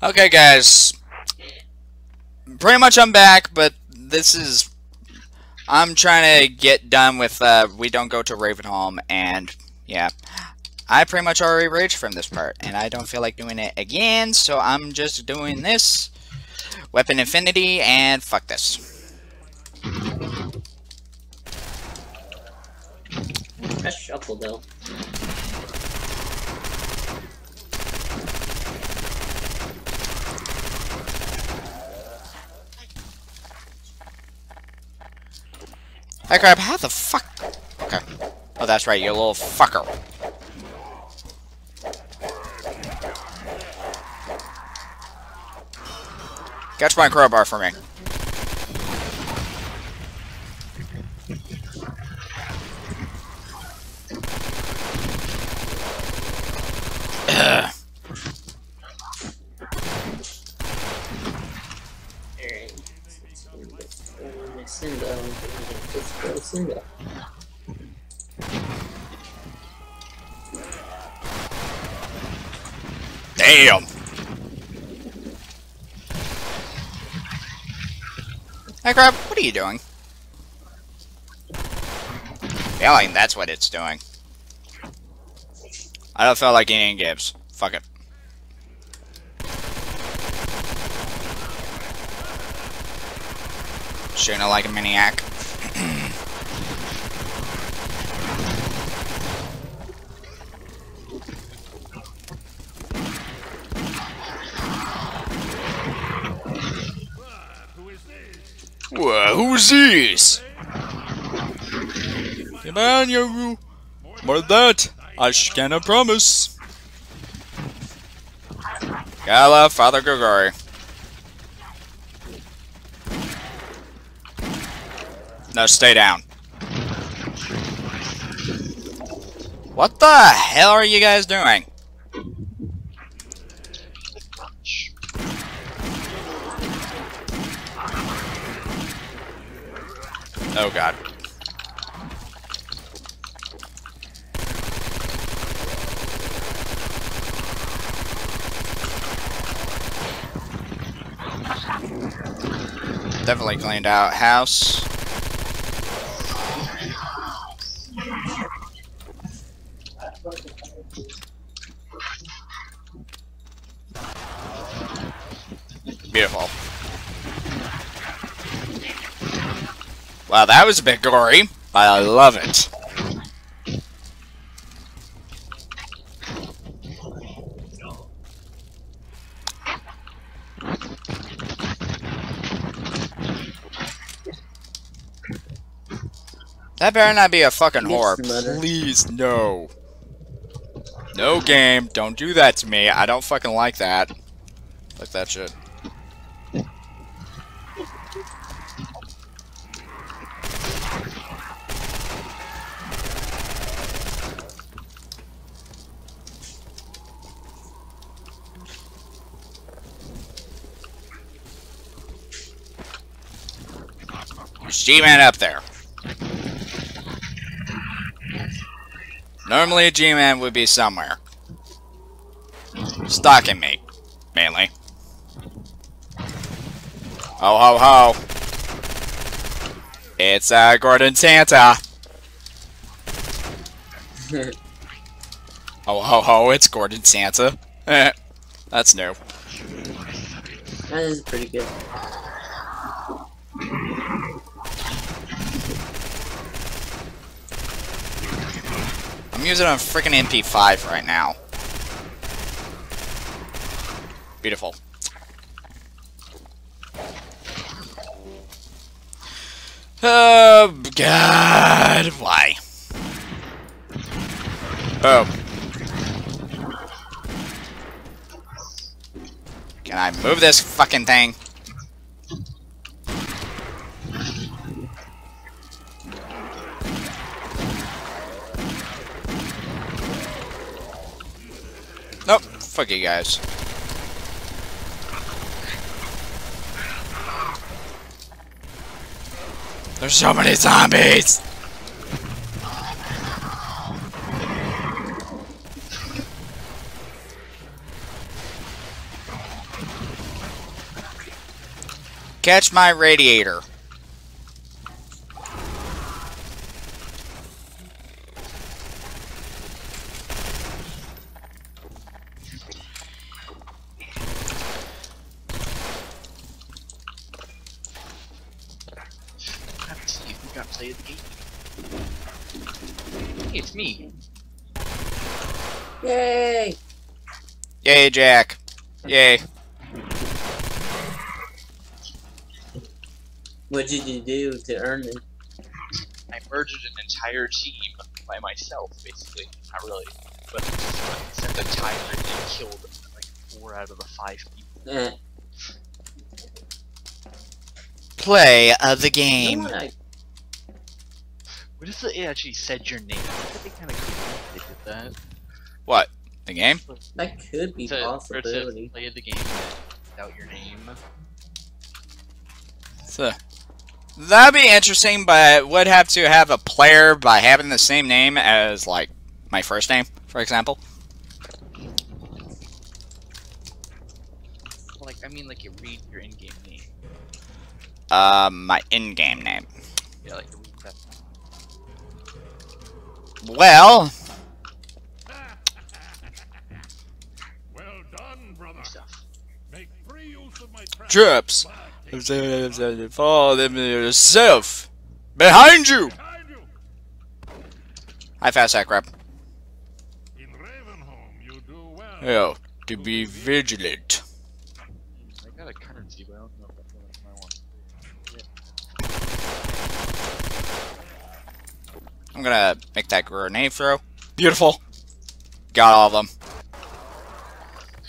Okay, guys. Pretty much I'm back, but this is... I'm trying to get done with uh, We Don't Go to Ravenholm, and yeah. I pretty much already raged from this part, and I don't feel like doing it again, so I'm just doing this. Weapon Infinity, and fuck this. Press shuffle though. Hey crap, how the fuck? Okay. Oh, that's right, you little fucker. Catch my crowbar for me. Ugh. Let's go Cinda. Damn. Hey, crap, what are you doing? Feeling that's what it's doing. I don't feel like eating gibs. Fuck it. Shooting it like a maniac. Whoa, who's this? Come on, Yogu. More that, I cannot promise. Gala, Father Gregory. No, stay down. What the hell are you guys doing? Oh god. Definitely cleaned out house. Beautiful. Wow, that was a bit gory, but I love it. That better not be a fucking whore. Please, no. No game. Don't do that to me. I don't fucking like that. Like that shit. G-Man up there. Normally a G-Man would be somewhere. Stalking me, mainly. Ho ho ho. It's uh, Gordon Santa. Ho ho ho, it's Gordon Santa. That's new. That is pretty good. I'm using a freaking MP5 right now. Beautiful. Oh, God. Why? Oh. Can I move this fucking thing? Nope, fuck you guys. There's so many zombies! Catch my radiator. It's me. Yay! Yay, Jack. Yay. What did you do to earn it? I murdered an entire team by myself, basically. Not really, but sent a timer and killed like four out of the five people. Eh. Play of the You game. know what I, if it actually said your name? That'd be kind of cool if they did that. What? The game? that could be To, or to possibility. play the game without your name. So, that'd be interesting, but would have to have a player by having the same name as, like, my first name, for example. Like, I mean, like, you read your in-game name. Um, my in-game name. Yeah, like, you read that Well, Well done, brother. Make free use of my trap. troops. Follow them yourself. Behind you. behind you, Hi, Fast Sack Rep. in Ravenholm, you do well. Yo, to be vigilant. I got a currency, but I don't know if that's what I want. I'm gonna make that grenade throw. Beautiful. Got all of them.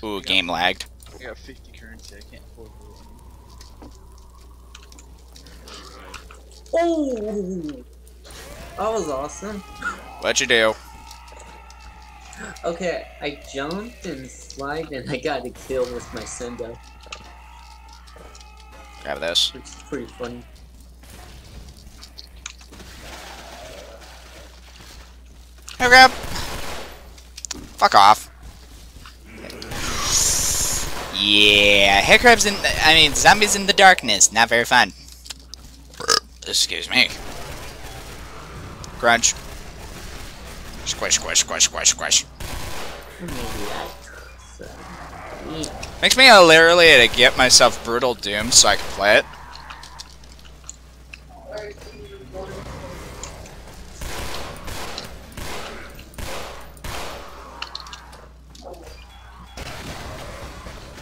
Ooh, game lagged. I got 50 currency, I can't afford this. Oh! That was awesome. What'd you do? Okay, I jumped and slid and I got a kill with my sendo, Grab this. which is pretty funny. Hey, grab. Fuck off. Yeah, hair crabs in. The, I mean, zombies in the darkness. Not very fun. Excuse me. Crunch. Squish, squish, squish, squish, squish. Makes me literally to get myself brutal doom so I can play it.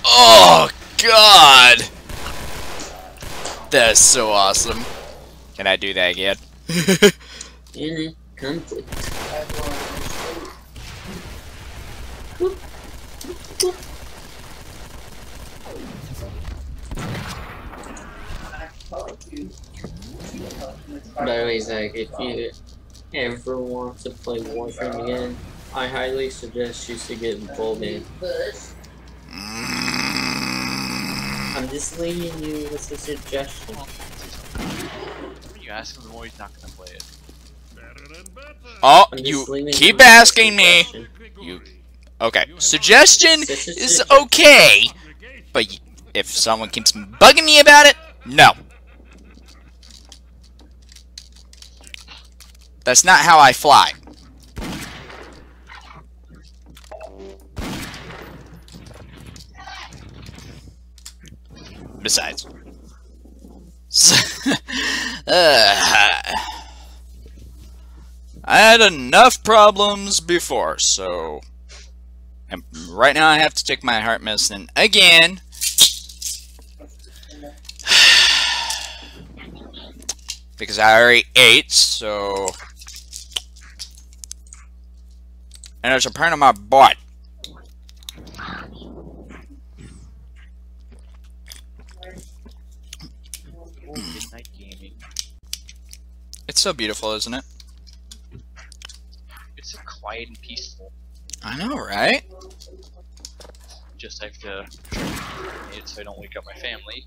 Oh God, that's so awesome. Can I do that again? In it comes. By the way, Zach, if you ever want to play Warframe again, I highly suggest you to get Volvan. Mm. I'm just leaving you with a suggestion. When you ask him, the more he's not gonna play it. Better and better. Oh, you keep asking me. You okay? Suggestion is is okay, but if someone keeps bugging me about it, no. That's not how I fly. Besides. uh, I had enough problems before, so... And right now I have to take my heart medicine again. because I already ate, so... And there's a pain in my butt. It's so beautiful, isn't it? It's so quiet and peaceful. I know, right? Just have to it so I don't wake up my family.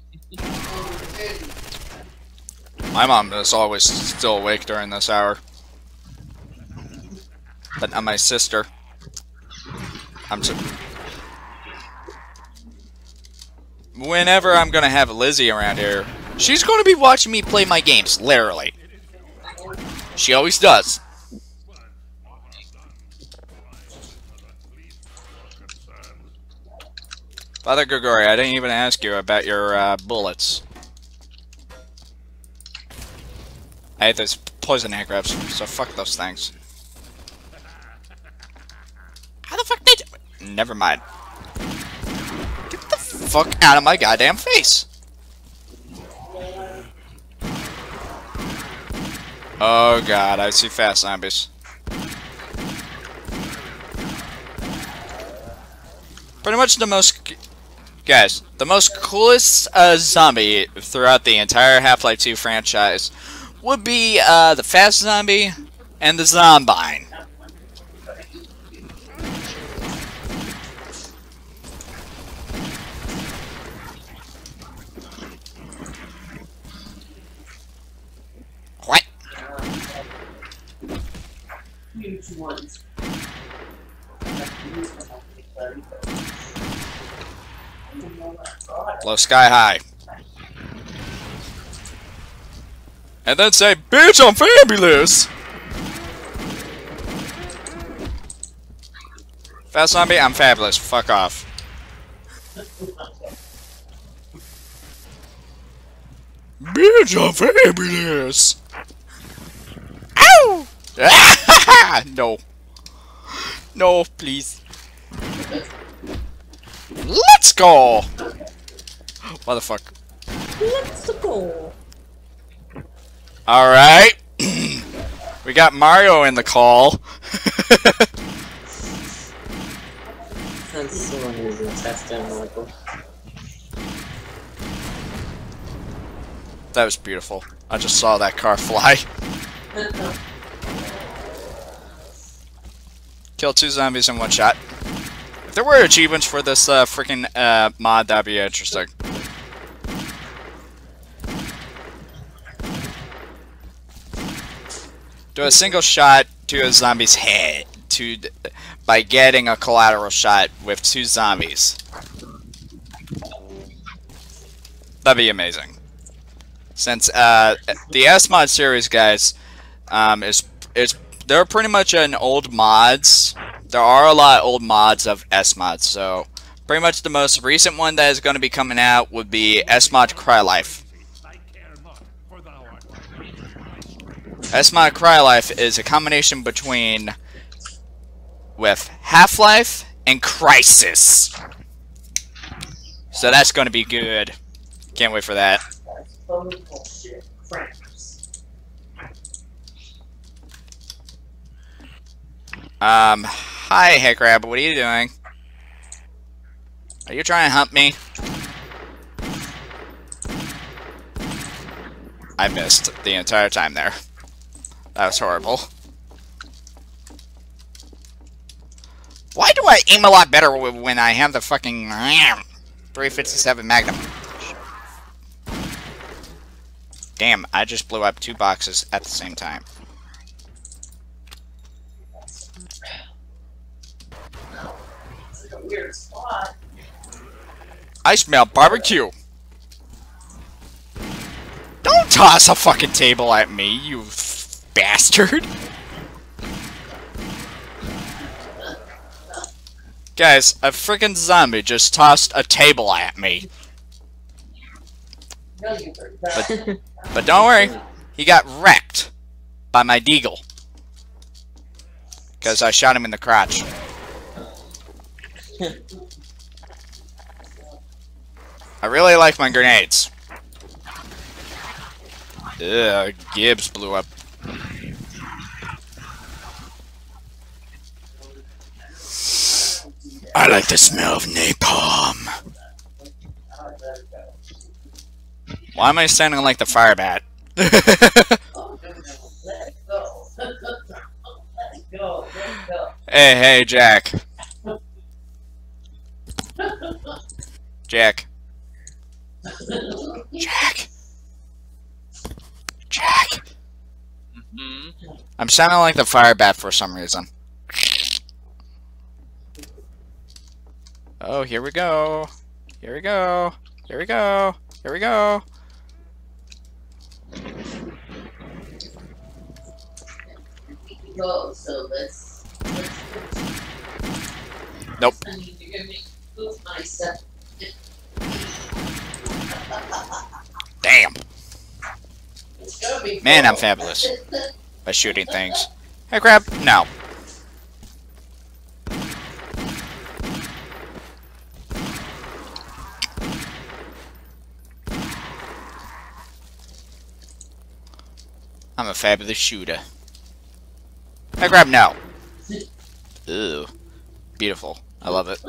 My mom is always still awake during this hour. But not my sister. I'm so... Whenever I'm gonna have Lizzie around here, She's going to be watching me play my games, literally. She always does. Father Gregory, I didn't even ask you about your uh, bullets. I hate those poison grabs, so fuck those things. How the fuck did Never mind. Get the fuck out of my goddamn face! Oh god, I see fast zombies. Pretty much the most... Guys, the most coolest uh, zombie throughout the entire Half-Life 2 franchise would be uh, the Fast Zombie and the Zombine. What? Huge ones. Blow sky high. And then say, Bitch, I'm fabulous! Fast zombie, I'm fabulous. Fuck off. Bitch, I'm fabulous! Ow! no. No, please. Let's go! What the fuck? Let's go. Alright. we got Mario in the call. That's someone who's a test Michael. that was beautiful. I just saw that car fly. Kill two zombies in one shot. If there were achievements for this uh, freaking uh, mod, that'd be interesting. Do a single shot to a zombie's head to by getting a collateral shot with two zombies. That'd be amazing. Since uh, the S mod series, guys, um, is is they're pretty much an old mods. There are a lot of old mods of S mods, so pretty much the most recent one that is going to be coming out would be S mod not, for thou art S-Mod Crylife is a combination between with Half-Life and Crysis. So that's going to be good. Can't wait for that. Um, hi, headcrab, what are you doing? Are you trying to hump me? I missed the entire time there. That was horrible. Why do I aim a lot better when I have the fucking 357 Magnum? Damn, I just blew up two boxes at the same time. It's like a weird spot. I smell barbecue. Don't toss a fucking table at me, you bastard. Guys, a freaking zombie just tossed a table at me. That. But don't worry, he got wrecked by my deagle. Because I shot him in the crotch. I really like my grenades. Ugh, gibs blew up. I like the smell of napalm. Why am I standing like the fire bat? Hey, hey, Jack. Jack. Jack. Jack. Mm -hmm. I'm sounding like the fire bat for some reason. Oh, here we go. Here we go. Here we go. Here we go. So let's... Nope. I mean, you're gonna make move myself. Damn. It's gonna be Man, I'm fabulous. By shooting things. Hey, crab. No. I'm a fabulous shooter. Hey, crab. No. Ooh. Beautiful. I love it.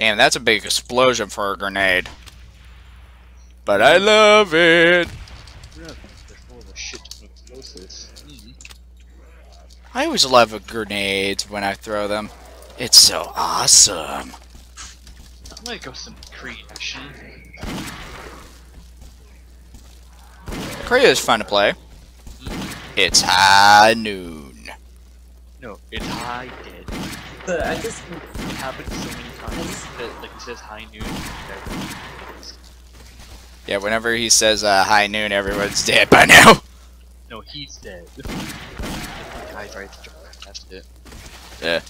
Damn, that's a big explosion for a grenade. But I love it. They're full of a shit ton of explosives. Mm. I always love grenades when I throw them. It's so awesome. I'm gonna go some Creed action. Korea is fun to play. It's high noon. No, it's high dead. But I just It happens so many times that like he says high noon. Yeah, whenever he says uh, high noon, everyone's dead by now. No, he's dead. the guy's right to jump. That's it. Yeah.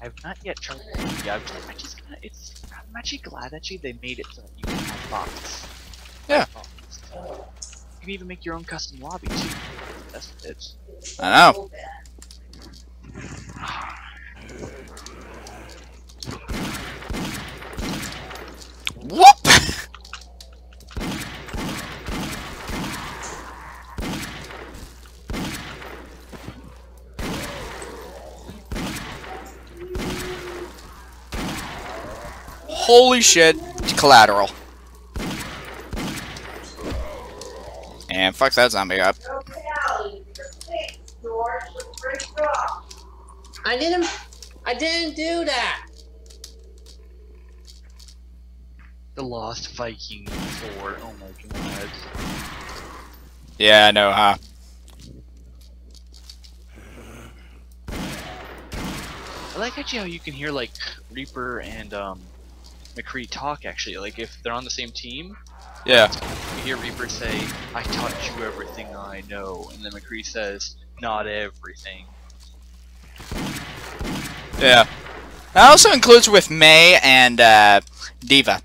I've not yet tried. Yeah, I'm just, I just kinda, it's. I'm actually glad actually they made it so that you can have bots. Yeah. You can even make your own custom lobby too. That's it. I know. Whoop! Holy shit, collateral. And fuck that zombie up. I didn't. I didn't do that. The Lost Viking 4. Oh my god. Yeah, I know, huh? I like actually how you can hear like Reaper and um McCree talk actually. Like if they're on the same team, Yeah. you hear Reaper say, I taught you everything I know and then McCree says, Not everything. Yeah. That also includes with Mei and uh, D.Va.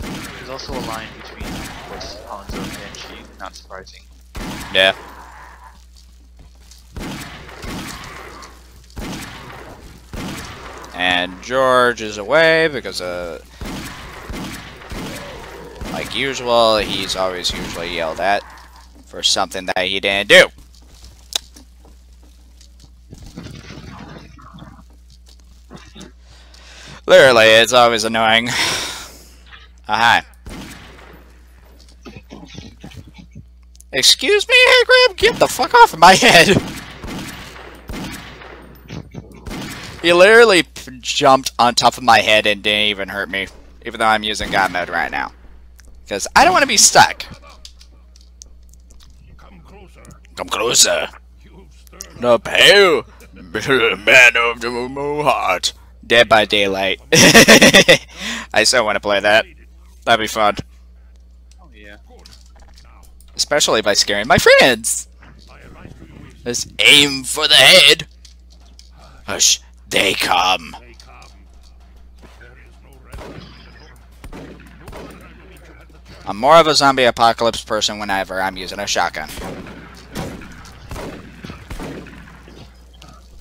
There's also a line between of course Hanzo and Banshee, not surprising. Yeah. And George is away because, uh, like usual, he's always usually yelled at for something that he didn't do. Literally, it's always annoying. Ah, hi. Excuse me, Graham, get the fuck off of my head! He literally jumped on top of my head and didn't even hurt me, even though I'm using God mode right now. Because I don't want to be stuck. Come closer. Come closer. You've stirred The pale man of the heart. Dead by Daylight. I so want to play that. That'd be fun. Oh yeah. Especially by scaring my friends. my advice to you is Just aim for the head. Hush, they come. stay calm. There is no resolution at home. No one I believe you had the chance. I'm more of a zombie apocalypse person whenever I'm using a shotgun.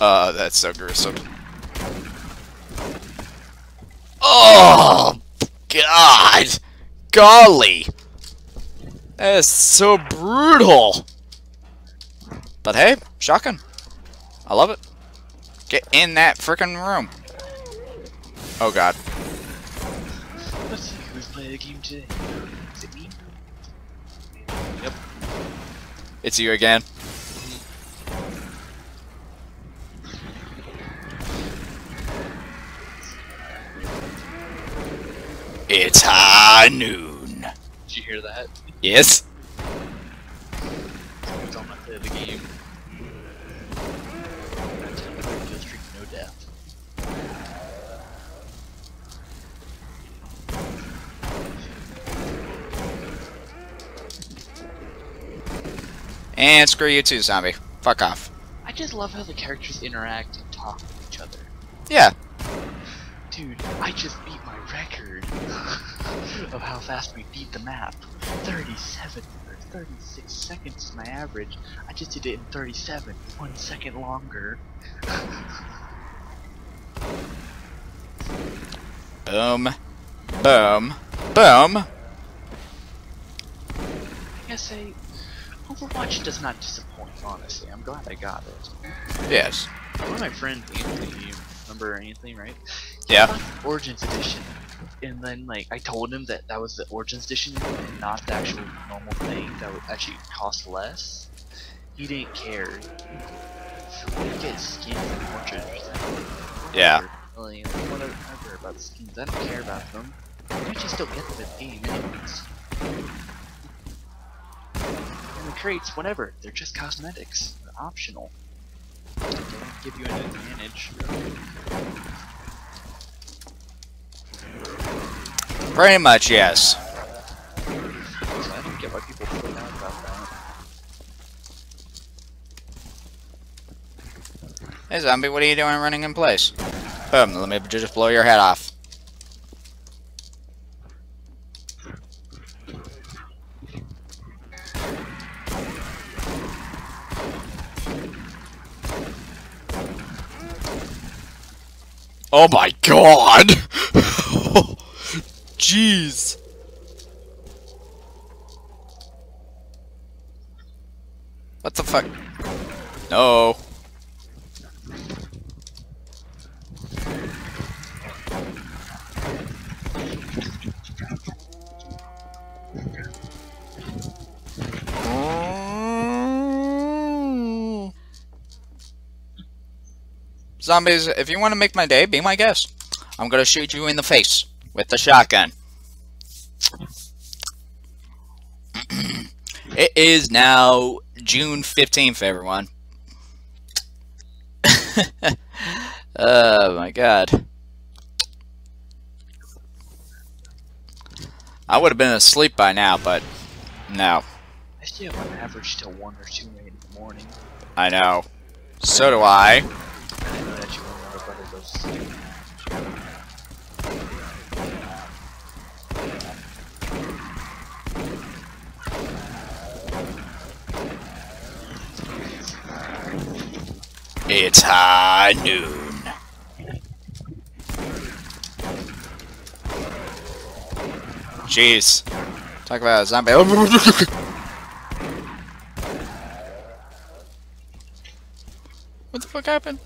Oh, that's so gruesome. Oh, God. Golly. That is so brutal. But hey, shotgun. I love it. Get in that freaking room. Oh, God. Let's see who's playing the game today. Is it me? It's you again. It's high noon. Did you hear that? Yes? It's on my play of the game. That time the kill streak And screw you too, zombie. Fuck off. I just love how the characters interact and talk with each other. Yeah. Dude, I just beat my record of how fast we beat the map. 37 or 36 seconds is my average. I just did it in 37, one second longer. Boom. Boom. Boom. I gotta say, Overwatch does not disappoint, honestly. I'm glad I got it. Yes. One of my friends, Anthony, you remember Anthony, right? He Yeah. Origins Edition. And then, like, I told him that that was the Origins Edition and not the actual normal thing that would actually cost less. He didn't care. So you get skins and Origins, Yeah. Really, like, whatever about the skins, I don't care about them. Just don't get them in game anyways. And the crates, whatever, they're just cosmetics. They're optional. They don't give you an advantage. Pretty much, yes. So I don't get why people out about that. Hey, zombie, what are you doing running in place? Boom, let me just blow your head off. Oh my god! Jeez. What the fuck? No. Zombies, if you want to make my day, be my guest. I'm gonna shoot you in the face with the shotgun. it is now June 15th, everyone. oh my god. I would have been asleep by now, but no. I still have an average till 1 or 2 in the morning. I know. So do I. It's high noon. Jeez. Talk about a zombie. What the fuck happened?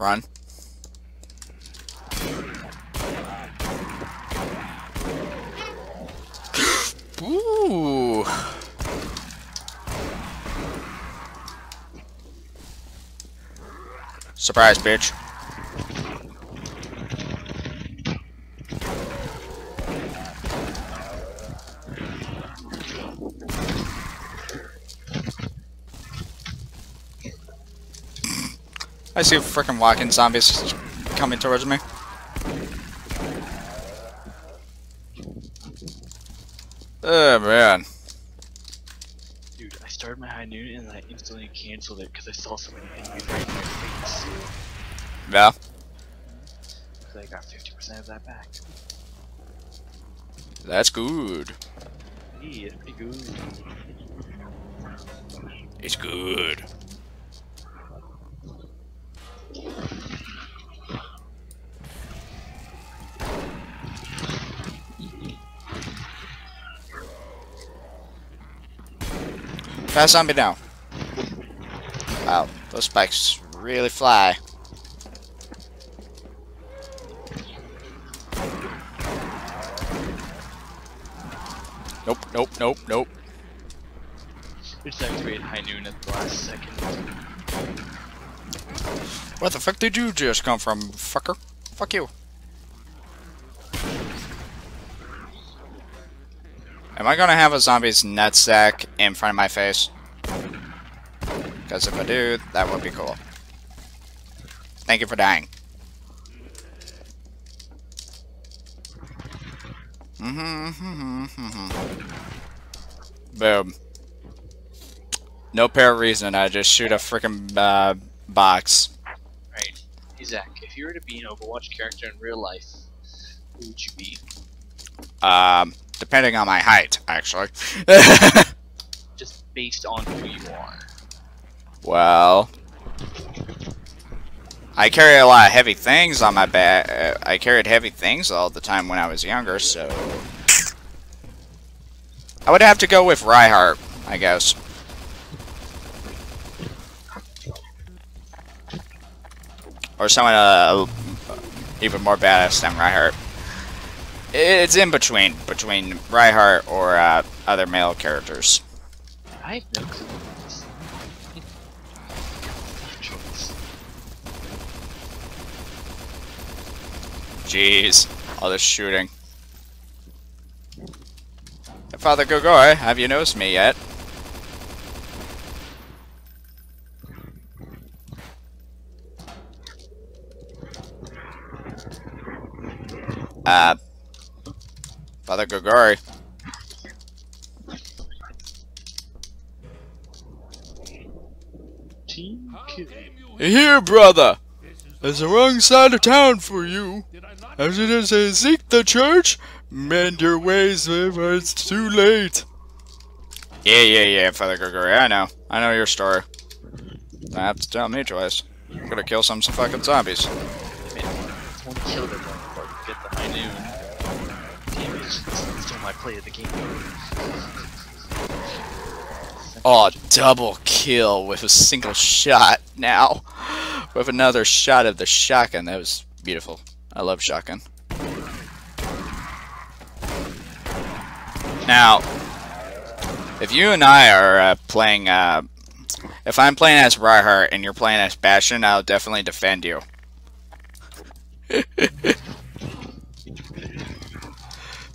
Run. Ooh. Surprise, bitch. I see a freaking walking zombies coming towards me. Oh man. Dude, I started my high noon and I instantly canceled it because I saw somebody hitting me right in my face. Yeah. Because I got 50% of that back. That's good. Hey, it's good. It's good. Fast zombie now. Wow, those spikes really fly. Nope, nope, nope, nope. Just activated high noon at the last second. Where the fuck did you just come from, fucker? Fuck you. Am I gonna have a zombie's nutsack in front of my face? Because if I do, that would be cool. Thank you for dying. Mm-hmm. Boom. No apparent reason. I just shoot a freaking uh, box. Right. Hey Zach, if you were to be an Overwatch character in real life, who would you be? Um, depending on my height, actually. Just based on who you are. well, I carry a lot of heavy things on my back. Uh, I carried heavy things all the time when I was younger, so I would have to go with Reinhardt, I guess. Or someone uh, even more badass than Reinhardt. It's in between, between Reinhardt or uh, other male characters. I have no clue. Jeez, all this shooting. Father Gogoi, have you noticed me yet? Uh, Father Gogori. Team kill. Here, brother! This is There's the wrong side of town for you. Did I not? As it is a seek the church, mend your ways before it's too late. Yeah, yeah, yeah, Father Gregory, I know. I know your story. I have to tell me twice. I'm gonna kill some, some fucking zombies. One killed everyone before I could still my play of the game. Oh, double kill with a single shot now. With another shot of the shotgun. That was beautiful. I love shotgun. Now, if you and I are uh, playing, uh, if I'm playing as Reinhardt and you're playing as Bastion, I'll definitely defend you.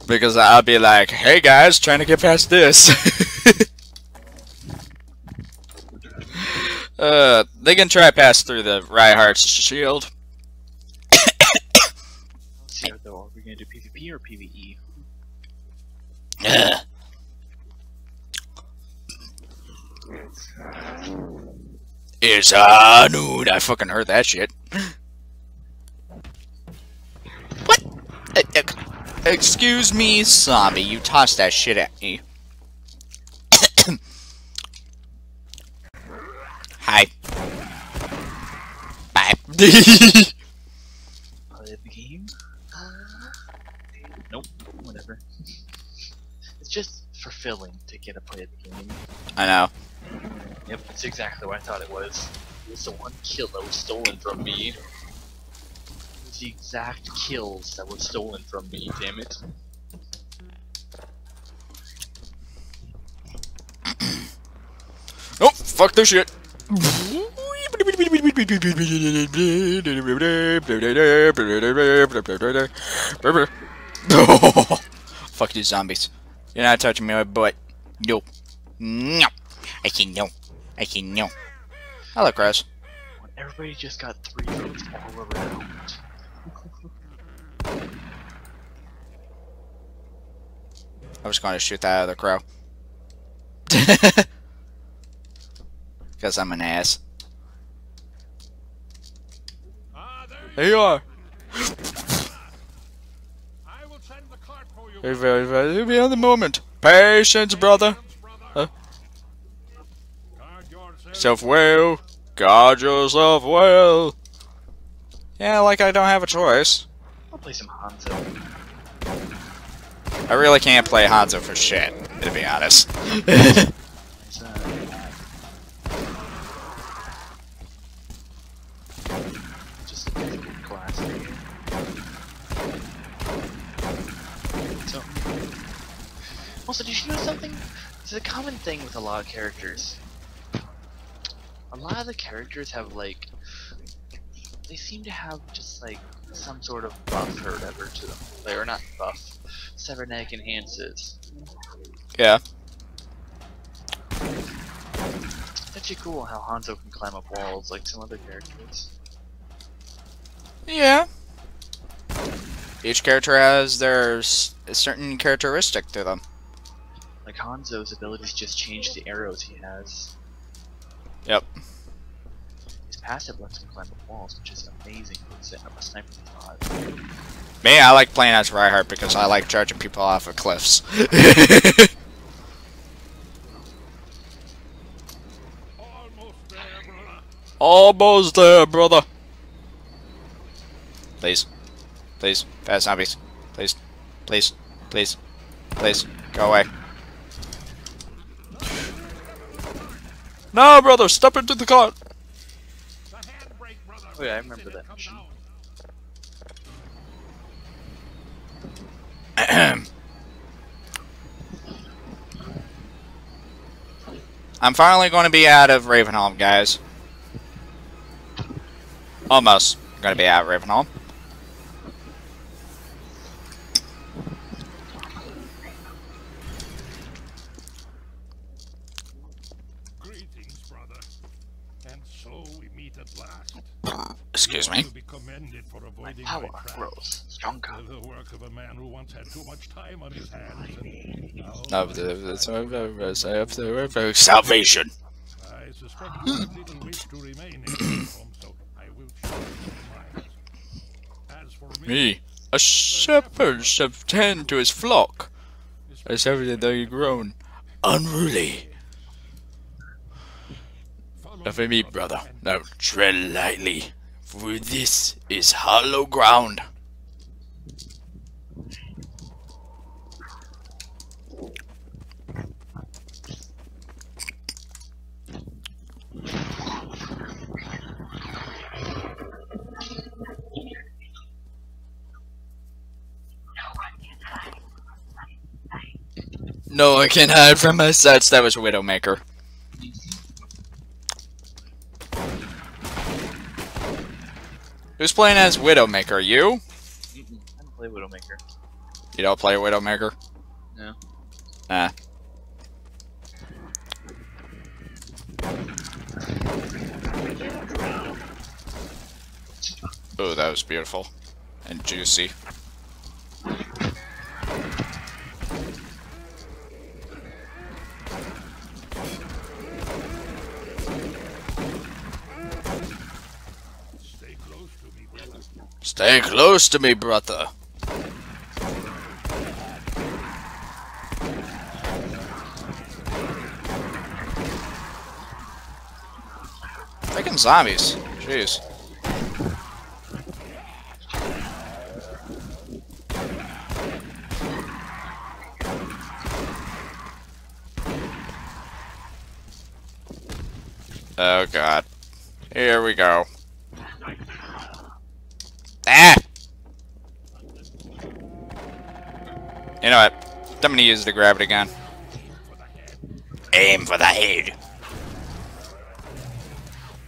because I'll be like, hey guys, trying to get past this. uh, they can try to pass through the Reinhardt's shield. Let's see though, are we gonna do PvP or? PvE? It's high noon. I fucking heard that shit. What? Uh, uh, excuse me, zombie. You tossed that shit at me. Hi. Bye. Play the game? Uh, nope, whatever. it's just fulfilling to get a play of the game. I know. Yep, it's exactly what I thought it was. It was the one kill that was stolen from me. The exact kills that were stolen from me, damn it. Oh, fuck this shit. Fuck these zombies. You're not touching me my butt. No. No. I say no. I say no. Hello, Chris. Everybody just got three votes all around. I was going to shoot that other crow. Because I'm an ass. Ah, there There you are. I will send the cart for you. Very, very, very, be on the moment. Patience, brother. brother. Guard yourself. Self well. Guard yourself well. Yeah, like I don't have a choice. Play some Hanzo. I really can't play Hanzo for shit, to be honest. Uh, just a difficult class. So, also, did you know something? It's a common thing with a lot of characters. A lot of the characters have like, they seem to have just like some sort of buff or whatever to them. They are not buff, cybernetic enhances. yeah. It's actually cool how Hanzo can climb up walls like some other characters. Yeah. Each character has their certain characteristic to them. Like Hanzo's abilities just change the arrows he has. Yep. Passive lets him climb up walls, which is amazing a sniper pod. Me, I like playing as Reinhardt because I like charging people off of cliffs. Almost there, brother. Almost there, brother. Please. Please. Fast zombies. Please. Please. Please. Please. Go away. No, brother. Step into the car. Oh yeah, I remember that. I'm finally going to be out of Ravenholm, guys. Almost going to be out of Ravenholm. Greetings, brother. And so we meet at last. Excuse me. Be commended for My power my grows stronger. The work of a man who once had too much time on his hands. Of the, salvation. I suspect you have little wish to remain in this home, so I will change your. As for me, Me, a shepherd should tend to his flock, as everything they grown unruly. For me, brother, now tread lightly, for this is hollow ground. No, I can't hide from my sights. That was Widowmaker. Who's playing as Widowmaker? You? I don't play Widowmaker. You don't play Widowmaker? No. Ah. Oh, that was beautiful. And juicy. Stay close to me, brother. Freaking zombies. Jeez. Oh god. Here we go. Ah! You know what? I'm gonna use the gravity gun. Aim for the head.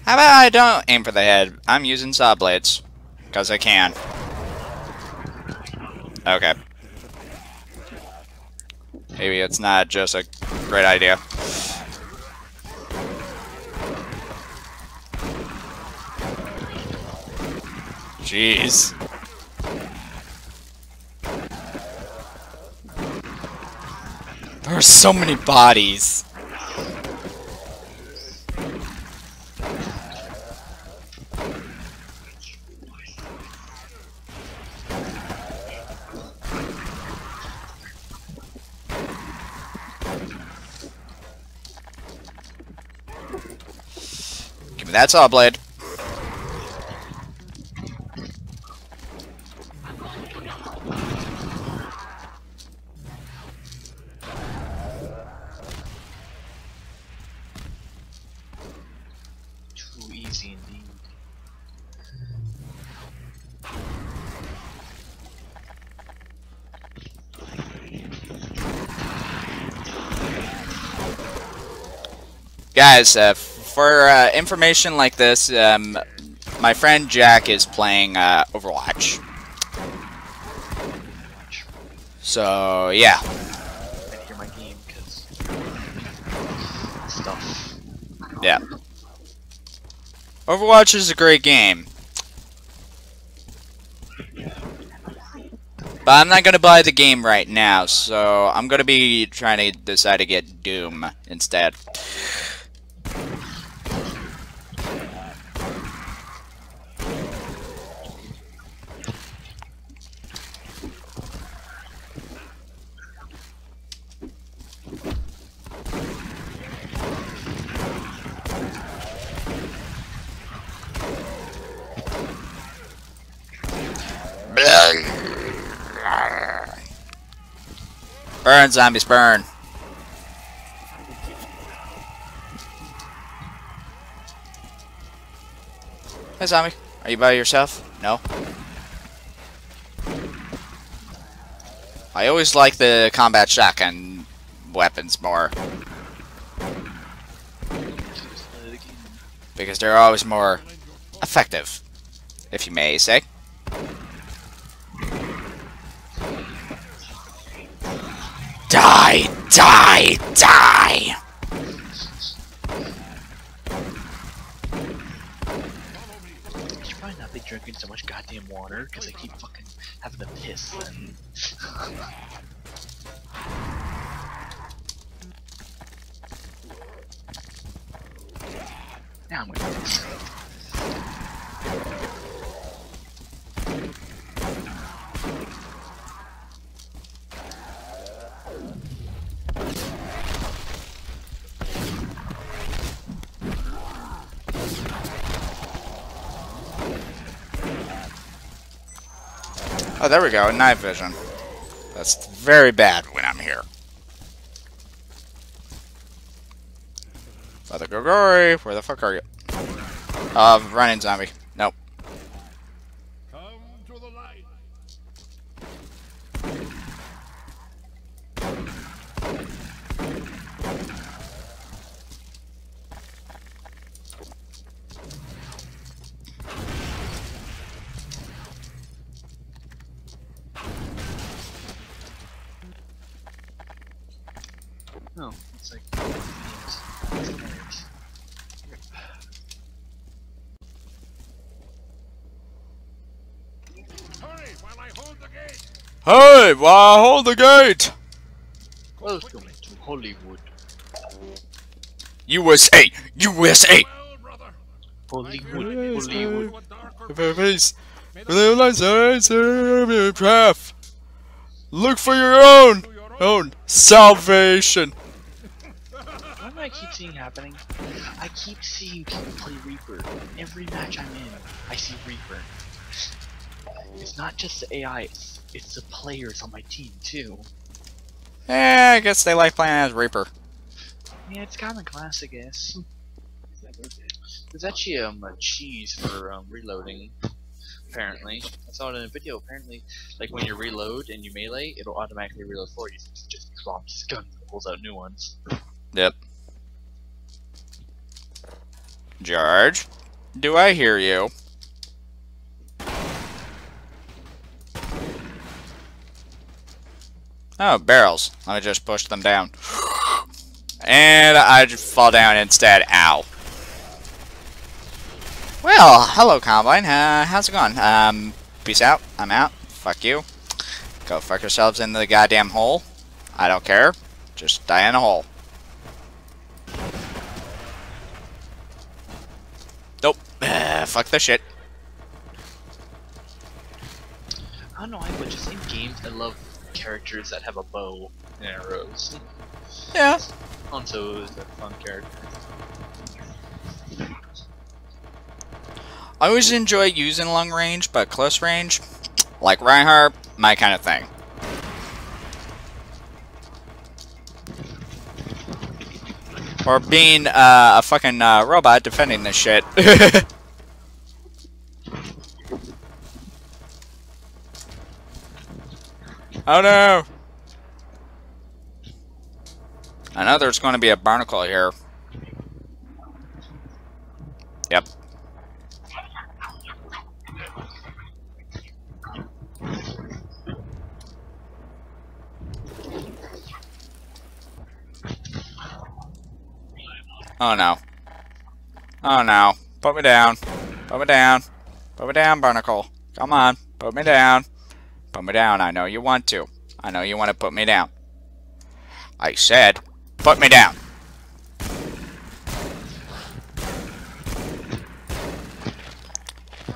How about I don't aim for the head? I'm using saw blades. Because I can. Okay. Maybe it's not just a great idea. Jeez. There are so many bodies. Give me that saw blade. Too easy indeed. Guys, uh, for uh, information like this, um, my friend Jack is playing uh, Overwatch. So, yeah. I hear my game because stuff. Yeah. Overwatch is a great game. But I'm not gonna buy the game right now, so I'm gonna be trying to decide to get Doom instead. Burn, zombies, burn. Hey, zombie. Are you by yourself? No? I always like the combat shotgun weapons more. Because they're always more effective, if you may say. Die! Die! Die! Not be drinking so much goddamn water because I keep fucking having to piss then. now I'm gonna Oh, there we go. Night vision. That's very bad when I'm here. Father Gregory, where the fuck are you? Uh, running zombie. Nope. Come to the light. Oh, it's like. It's hilarious. Hurry while I hold the gate. Hey, well, hold the gate! Welcome to Hollywood. USA! USA! Well, brother. Hollywood, Hollywood. To a darker Face. May the Path. Look for your own, your own. own salvation. What do I keep seeing happening? I keep seeing people play Reaper. Every match I'm in, I see Reaper. It's not just the AI, it's, it's the players on my team too. Yeah, I guess they like playing as Reaper. Yeah, it's kind of class, I guess. There's actually um, a cheese for um, reloading. Apparently, I saw it in a video. Apparently, like when you reload and you melee, it'll automatically reload for you. It just drops his gun and pulls out new ones. Yep. George, do I hear you? Oh, barrels. Let me just push them down. And I just fall down instead. Ow. Well, hello, Combine. Uh, how's it going? Um, peace out. I'm out. Fuck you. Go fuck yourselves in the goddamn hole. I don't care. Just die in a hole. Nope. Uh, fuck the shit. I don't know why, but just in games, I love characters that have a bow and arrows. Yeah. Hanzo is a fun character. I always enjoy using long range, but close range, like Reinhardt, my kind of thing. Or being uh, a fucking uh, robot defending this shit. oh no! I know there's going to be a barnacle here. Yep. Oh no. Oh no. Put me down. Put me down. Put me down, Barnacle. Come on. Put me down. Put me down. I know you want to. I know you want to put me down. I said, put me down.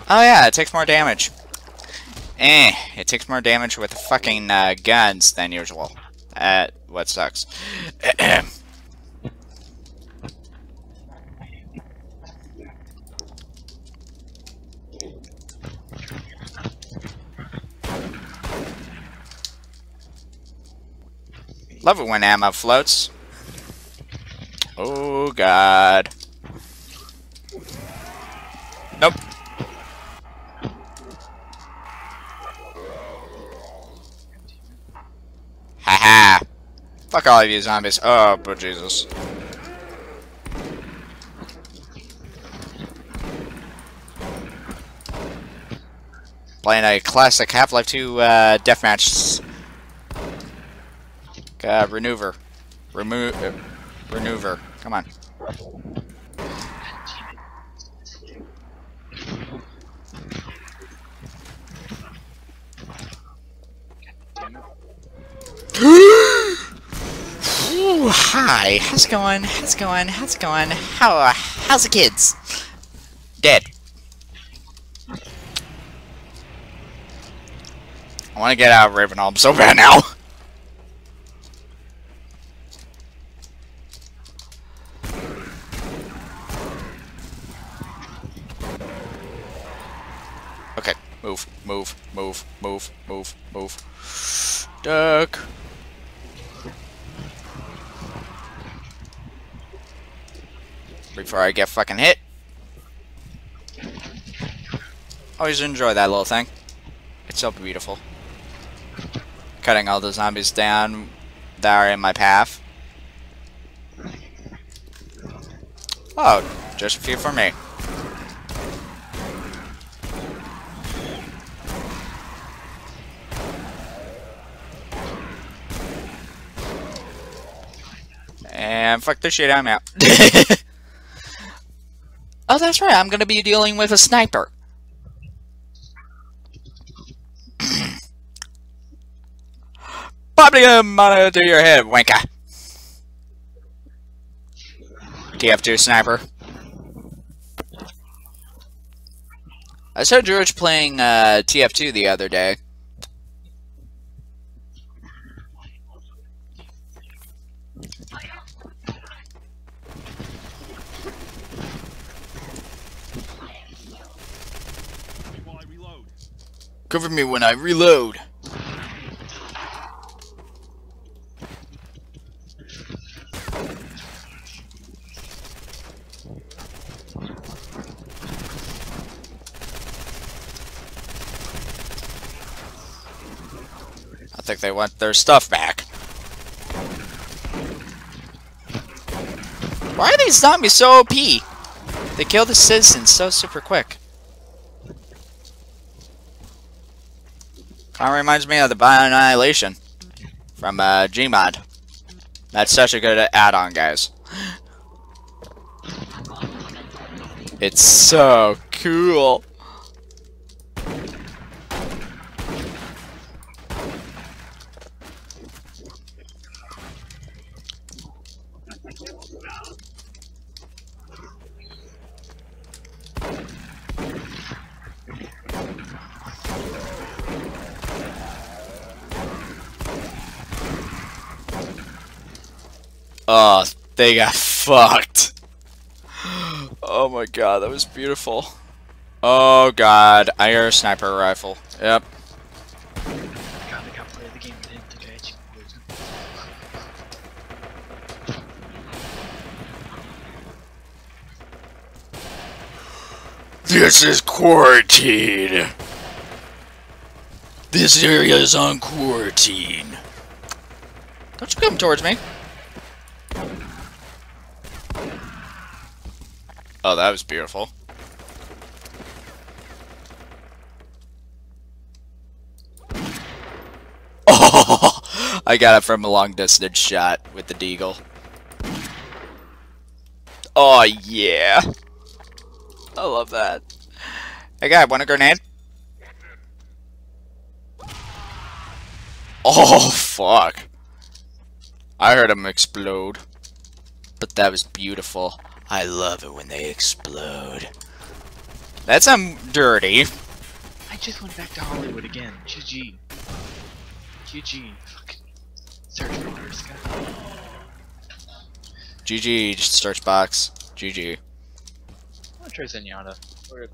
Oh yeah, it takes more damage. Eh, it takes more damage with fucking uh, guns than usual. Uh, what sucks. Love it when ammo floats. Oh god. Nope. Haha. Fuck all of you zombies. Oh, but Jesus. Playing a classic Half-Life 2 uh, deathmatch. Uh, Renewer. Remove. Uh, Renewer. Come on. Ooh, hi. How's it going? How's it going? How's it going? How uh, how's the kids? Dead. I want to get out of Ravenholm so bad now. Okay, move, move, move, move, move, move. Duck. Before I get fucking hit. Always enjoy that little thing. It's so beautiful. Cutting all the zombies down that are in my path. Oh, just a few for me. And fuck this shit, I'm out. oh, that's right, I'm gonna be dealing with a sniper. Probably a monitor to your head, wanker. TF2 sniper. I saw George playing uh, TF2 the other day. Cover me when I reload. I think they want their stuff back. Why are these zombies so OP? They kill the citizens so super quick. Kind of reminds me of the Bio-Annihilation from uh, Gmod. That's such a good add-on, guys. It's so cool. Oh, they got fucked. Oh my god, that was beautiful. Oh god, I hear a sniper rifle. Yep. This is quarantine. This area is on quarantine. Don't you come towards me. Oh, that was beautiful. Oh, I got it from a long distance shot with the deagle. Oh, yeah. I love that. Hey, guy, want a grenade? Oh, fuck. I heard him explode. But that was beautiful. I love it when they explode. That's um dirty. I just went back to Hollywood again. GG. GG. Fucking search guy. GG, just search box. GG. I'm gonna try Zenyatta. Or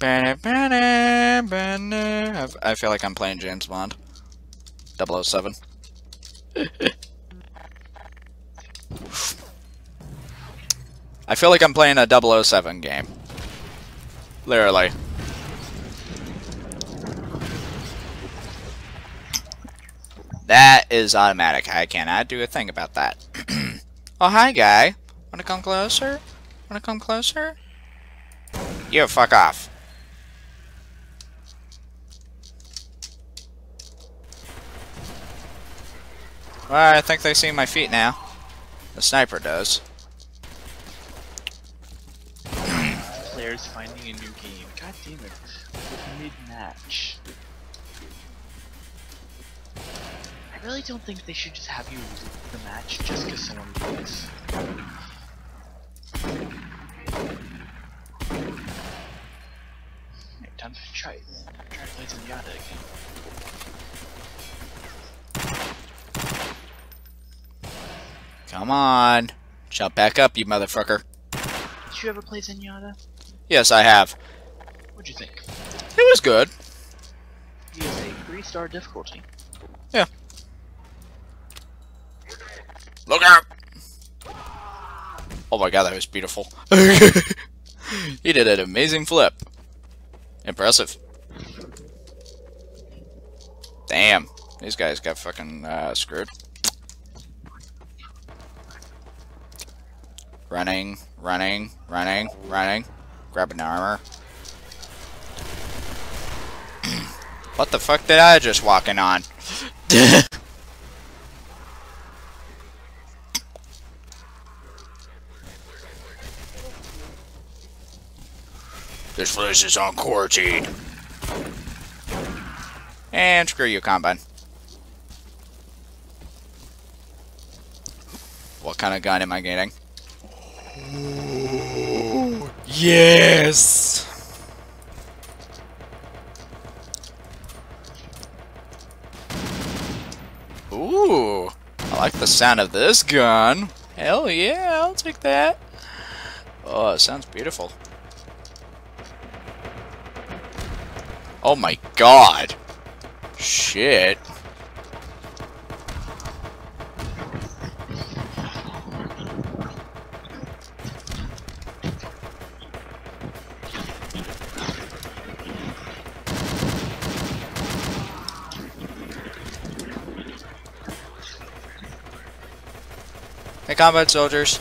ba-da, ba-da. I I feel like I'm playing James Bond. 007. I feel like I'm playing a 007 game. Literally. That is automatic. I cannot do a thing about that. oh, hi, guy. Wanna come closer? Wanna come closer? You fuck off. Well, I think they see my feet now. The sniper does. players finding a new game. God damn it. Mid match. I really don't think they should just have you lose the match just because someone. Alright, time to try. Try to play Zenyatta again. Come on. Jump back up, you motherfucker. Did you ever play Zenyatta? Yes, I have. What'd you think? It was good. He is a three star difficulty. Yeah. Look out! Oh my god, that was beautiful. he did an amazing flip. Impressive. Damn. These guys got fucking uh, screwed. Running, running, running, running. Grab an armor. what the fuck did I just walk in on? This place is on quarantine. And screw you, Combine. What kind of gun am I getting? Yes! Ooh, I like the sound of this gun. Hell yeah, I'll take that. Oh, it sounds beautiful. Oh my god. Shit. Combat soldiers.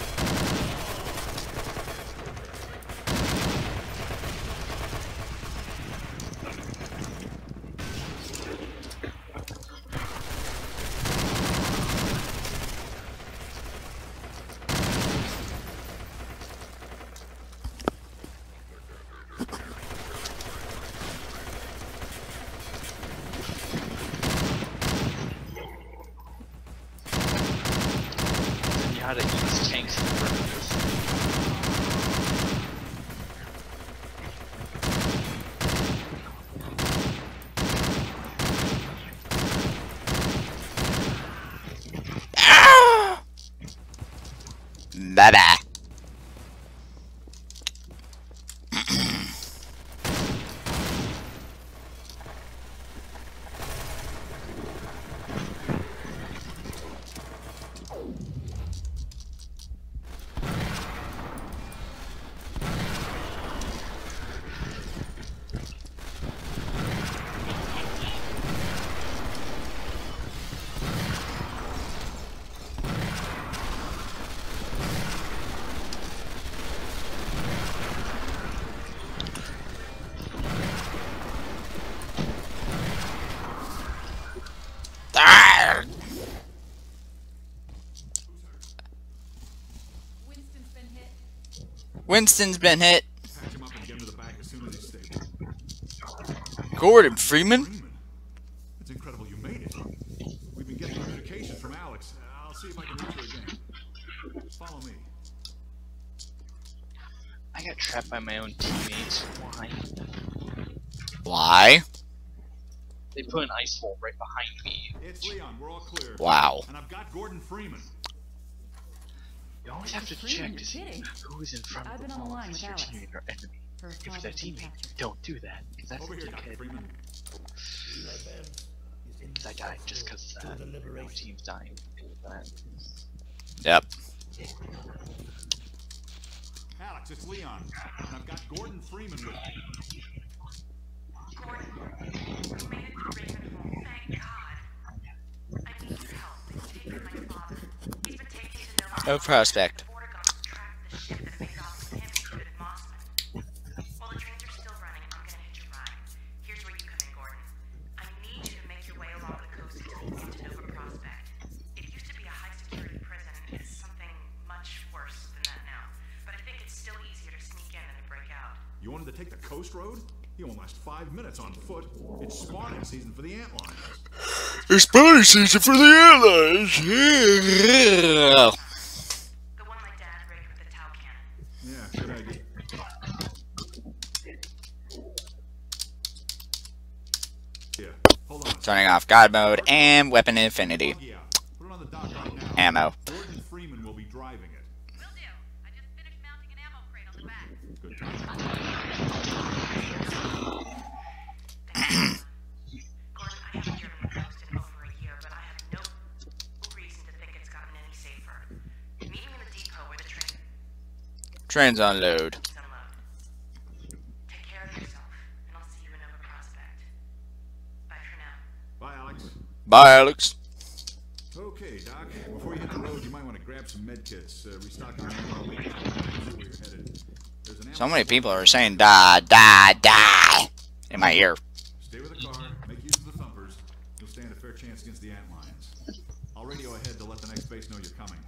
Zenyatta eats tanks and burners. Ah! Bye bye. Ah! Winston's been hit. Winston's been hit. Patch him up and get him to the back as soon as been hit. Gordon Freeman? Freeman. It's incredible you made it. We've been getting communications from Alyx. I'll see if I can reach her again. Follow me. I got trapped by my own teammates. Why? Why? They put an ice hole right behind me. It's Leon. We're all clear. Wow. And I've got Gordon Freeman. You always have to check to see who is in front I've of the been on wall. line If with it's your teammate or enemy. Her If it's father's a teammate, captured. don't do that. Because that's Over a dickhead. Freeman. I died just because uh, my team's dying. Yep. Alyx, it's Leon. And I've got Gordon Freeman with me. Gordon, you made it to Ravenholm. Thank God. I need your help. They've taken my father. He's been taken to Nova. No prospect. The border guards tracked the ship that made off with him and put it in Mossman. While the trains are still running, I'm gonna hitch a ride. Here's where you come in, Gordon. I need you to make your way along the coast until you get to Nova Prospekt. It used to be a high security prison. It's something much worse than that now. But I think it's still easier to sneak in than to break out. You wanted to take the coast road? You won't last five minutes on foot. It's spawning season for the antlions. It's party season for the airlines. The one my dad rigged with the Tau cannon. Yeah, good idea. Yeah, hold. Turning off God mode and weapon infinity. Yeah, put it on Bye, Alyx. Okay, Doc. Before you hit the road, you might want to grab some med kits. Uh, restock your ammo. See where you're headed. There's an So many people are saying die, die, die in my ear. Stay with the car. Make use of the thumpers. You'll stand a fair chance against the antlions. I'll radio ahead to let the next base know you're coming.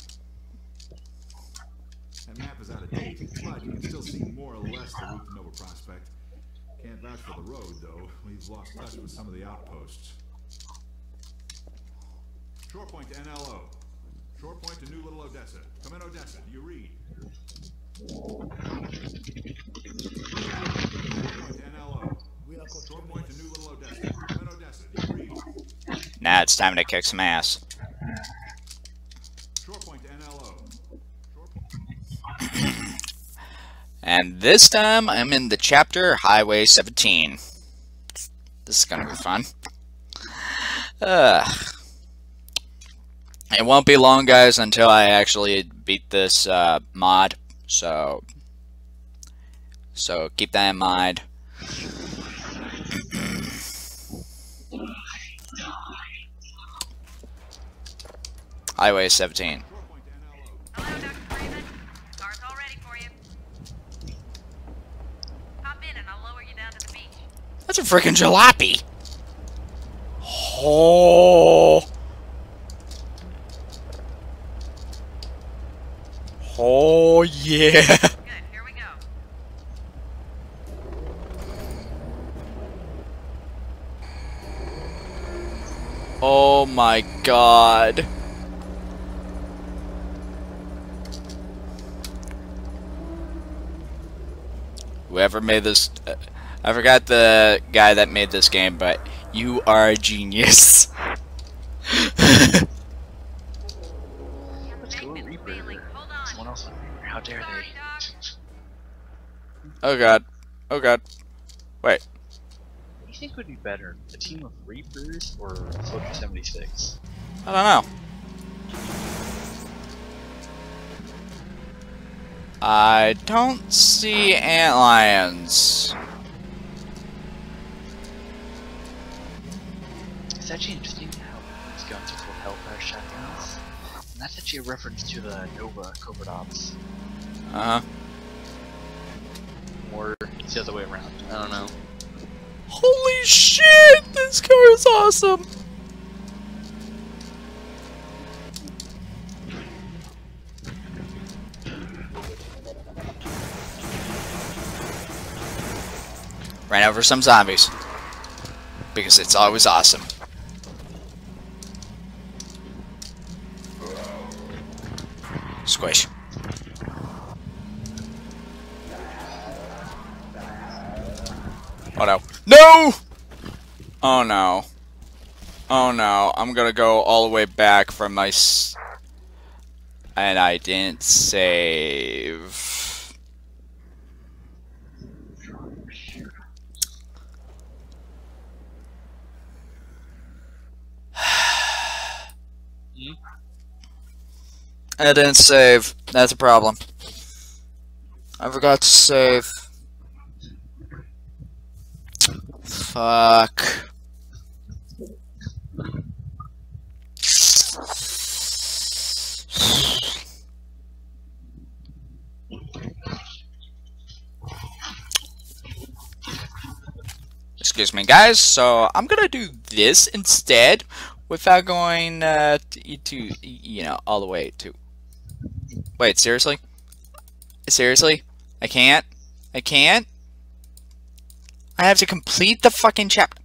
That map is out of date, but you can still see more or less the route to Nova Prospekt. Can't vouch for the road, though. We've lost touch with some of the outposts. Shore point to NLO. Shore point to New Little Odessa. Come in, Odessa. Do you read? Shore point to NLO. Shore point to New Little Odessa. Come in, Odessa. Do you read? Now it's time to kick some ass. Shore point to NLO. Point. And this time I'm in the chapter Highway 17. This is gonna be fun. Uh, it won't be long, guys, until I actually beat this uh, mod. So, so keep that in mind. Highway 17. That's a to jalopy. Hello, Dr. Freeman. Car's all ready for you. Hop in and I'll lower you down to the beach. That's a freaking jalopy. Oh. Oh yeah. Good, here we go. Oh my god. Whoever made this, uh, I forgot the guy that made this game, but you are a genius. oh god. Oh god. Wait. What do you think would be better, a team of Reapers or Soldier 76? I don't know. I don't see antlions. It's actually interesting how these guns are called Hellfire shotguns. And that's actually a reference to the Nova Covert Ops. Uh huh. Or it's the other way around. I don't know. Holy shit! This car is awesome! Ran over some zombies. because it's always awesome. Squish. Oh no. No! Oh no. Oh no. I'm gonna go all the way back from my And I didn't save. I didn't save. That's a problem. I forgot to save. Fuck. Excuse me, guys. So I'm gonna do this instead, without going uh, to, to you know all the way to. Wait, seriously? Seriously? I can't. I can't. I have to complete the fucking chapter.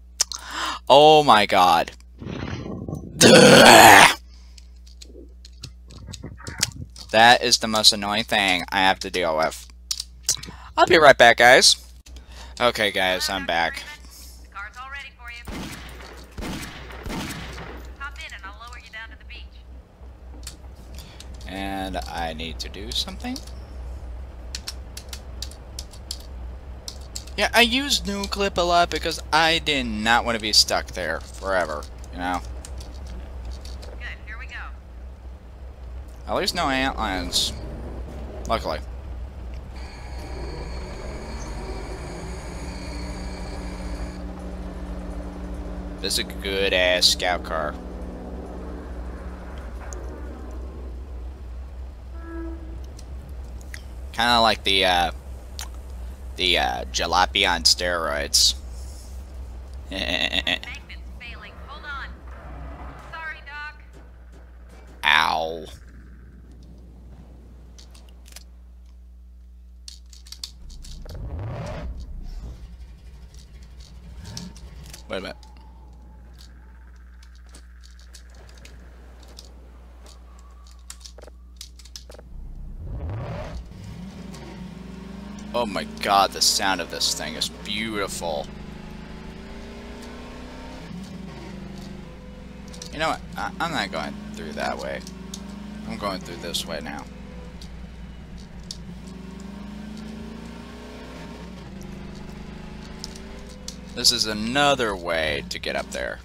Oh my god. That is the most annoying thing I have to deal with. I'll be right back, guys. Okay, guys, I'm back. And I need to do something. Yeah, I use noclip a lot because I did not want to be stuck there forever, you know? Good, here we go. At least no antlions. Luckily. This is a good ass scout car. Kind of like the uh, the uh, jalopy on steroids. Eh, eh, eh, Hold on. Sorry, Ow. Wait a minute. Oh my god, the sound of this thing is beautiful. You know what? I I'm not going through that way. I'm going through this way now. This is another way to get up there.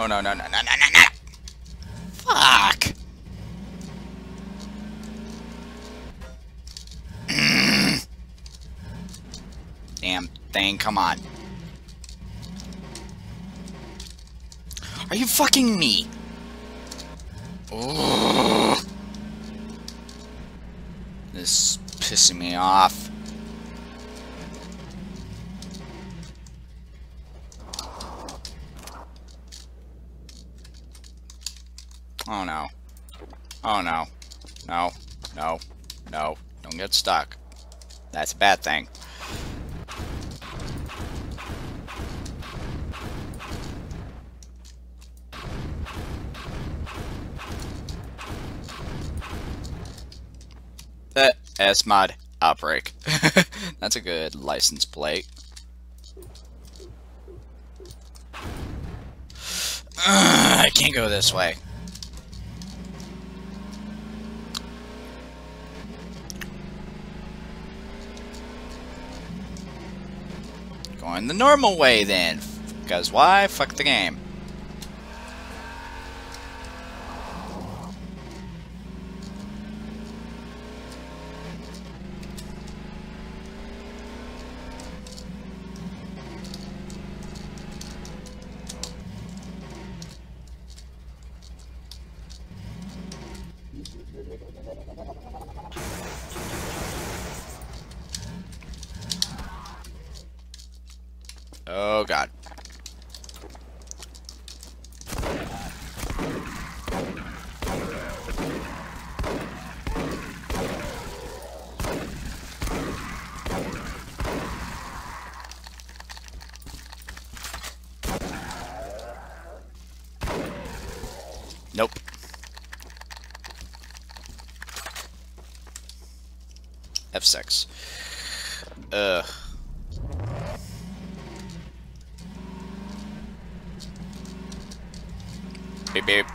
Oh no no no no no no no! Fuck! Mm. Damn thing, come on. Are you fucking me? Ugh. This is pissing me off. Oh no. Oh no. No. No. No. Don't get stuck. That's a bad thing. The SMOD Outbreak. That's a good license plate. I can't go this way. Going the normal way then. Because why? Fuck the game. Oh god. Nope. F6. Ugh. Beep beep.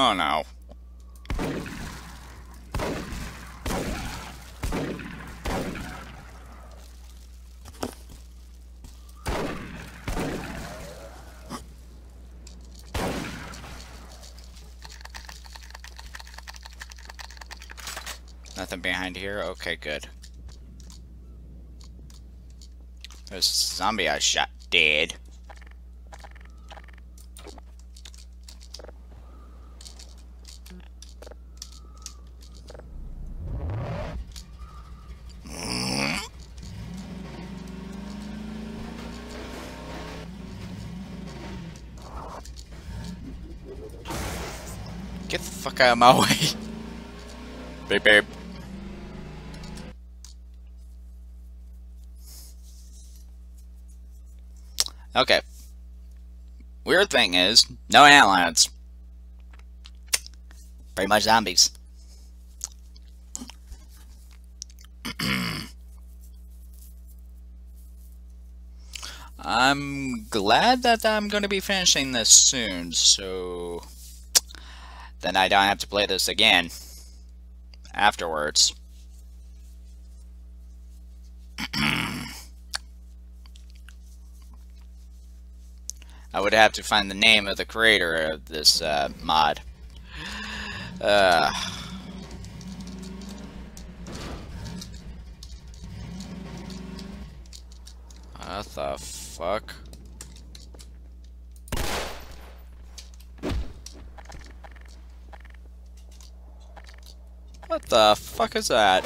Oh no. Nothing behind here? Okay, good. There's a zombie I shot dead. Get the fuck out of my way. Beep beep. Weird thing is, no antlions. Pretty much zombies. I'm glad that I'm going to be finishing this soon, so then I don't have to play this again afterwards. I would have to find the name of the creator of this uh, mod. Uh, what the fuck? What the fuck is that?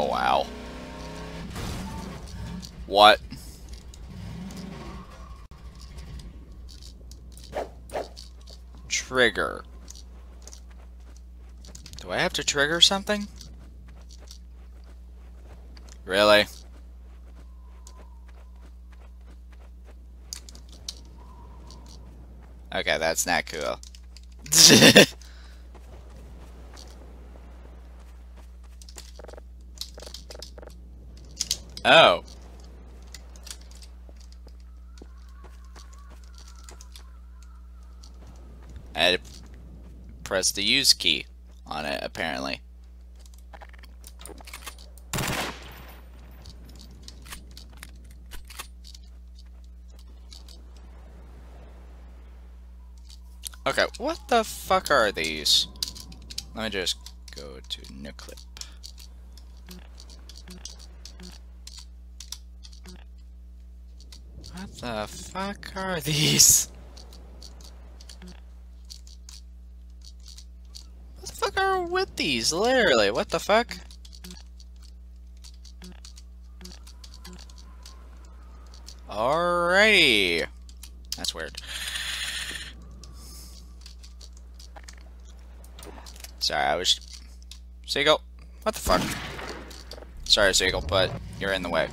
Oh wow. What? Trigger. Do I have to trigger something? Really? Okay, that's not cool. oh. I press the use key on it, apparently. Okay, what the fuck are these? Let me just go to noclip. What the fuck are these? What the fuck are with? Literally, what the fuck? Alrighty. That's weird. Sorry, I was... Seagull? What the fuck? Sorry, Seagull, but you're in the way.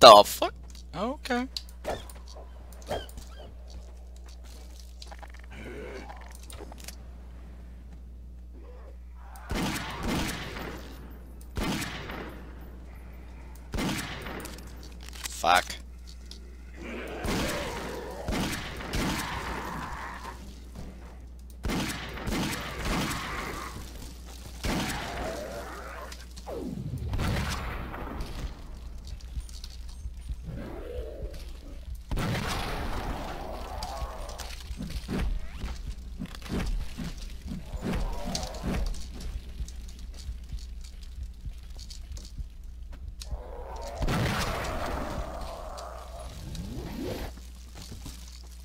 What the fuck? Okay. Fuck.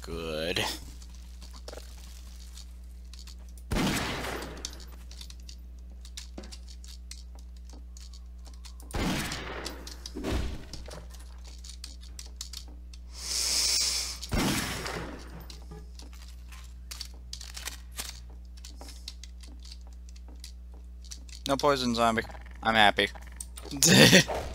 Good. No poison zombie. I'm happy.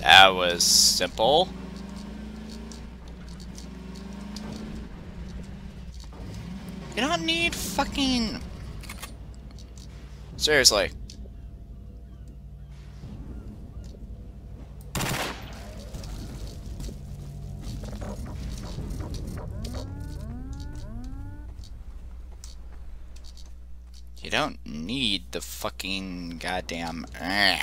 That was simple. You don't need fucking... Seriously. You don't need the fucking goddamn... eh.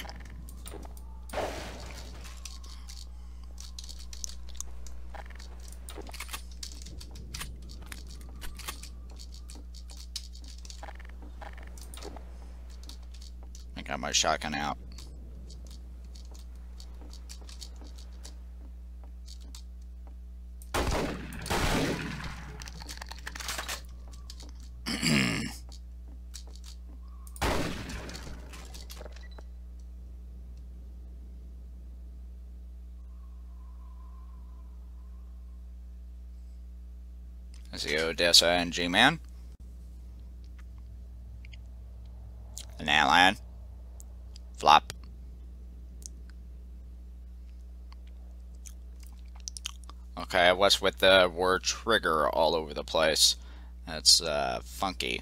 Shotgun out. Let's go, Odessa and G-Man. An outline. Flop. With the word trigger all over the place? That's uh, funky.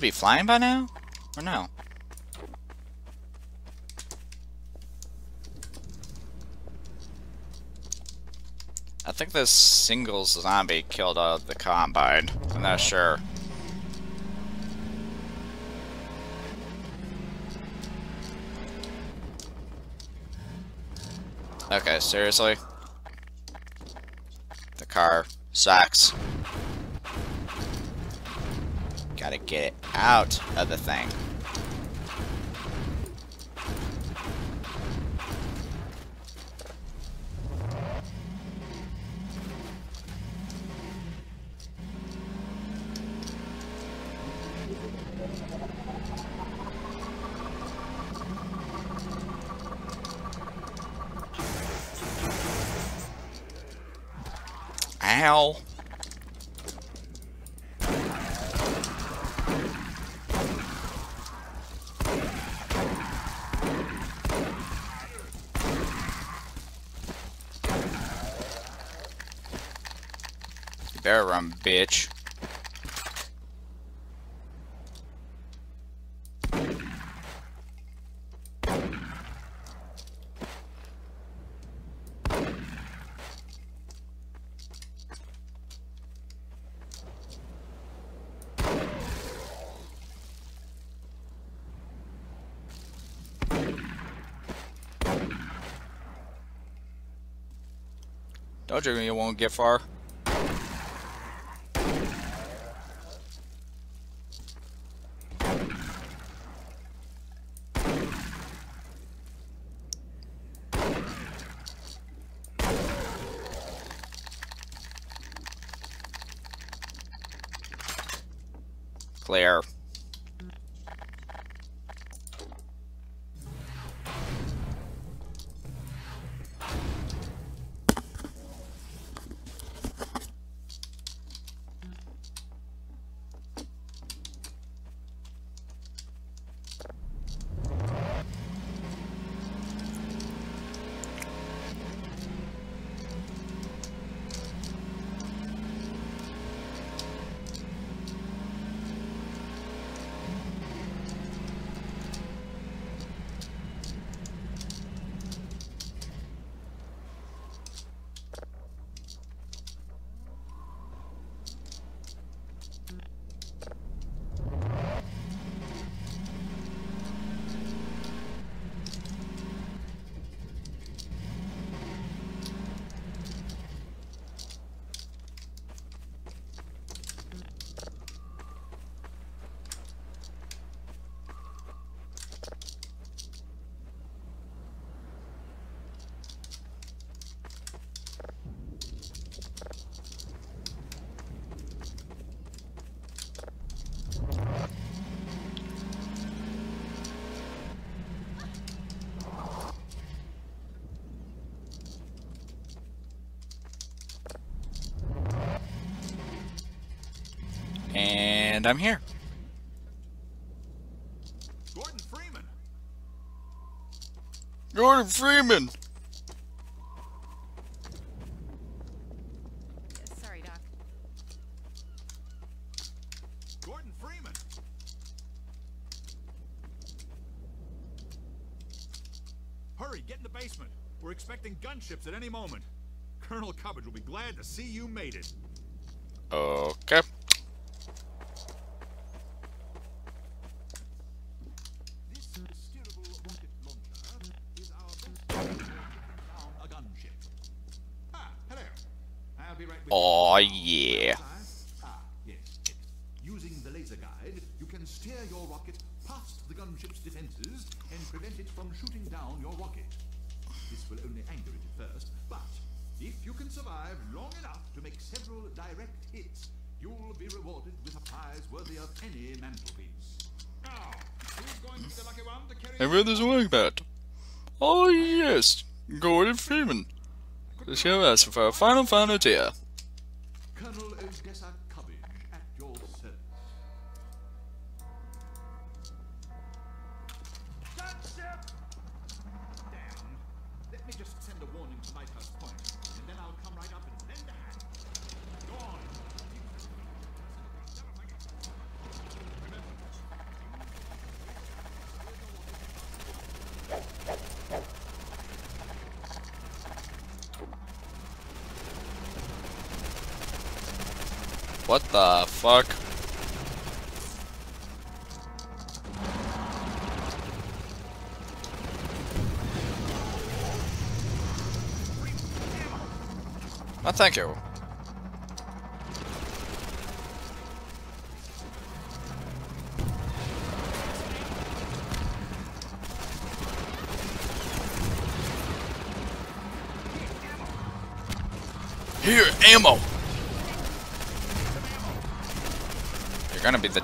be flying by now? Or no? I think this single zombie killed uh, the Combine. I'm not sure. Okay, seriously? The car sucks. Gotta get it out of the thing. You won't get far. And I'm here. Gordon Freeman. Gordon Freeman. Sorry, Doc. Gordon Freeman. Hurry, get in the basement. We're expecting gunships at any moment. Colonel Cubbage will be glad to see you made it. Okay. Show us for our final final tier.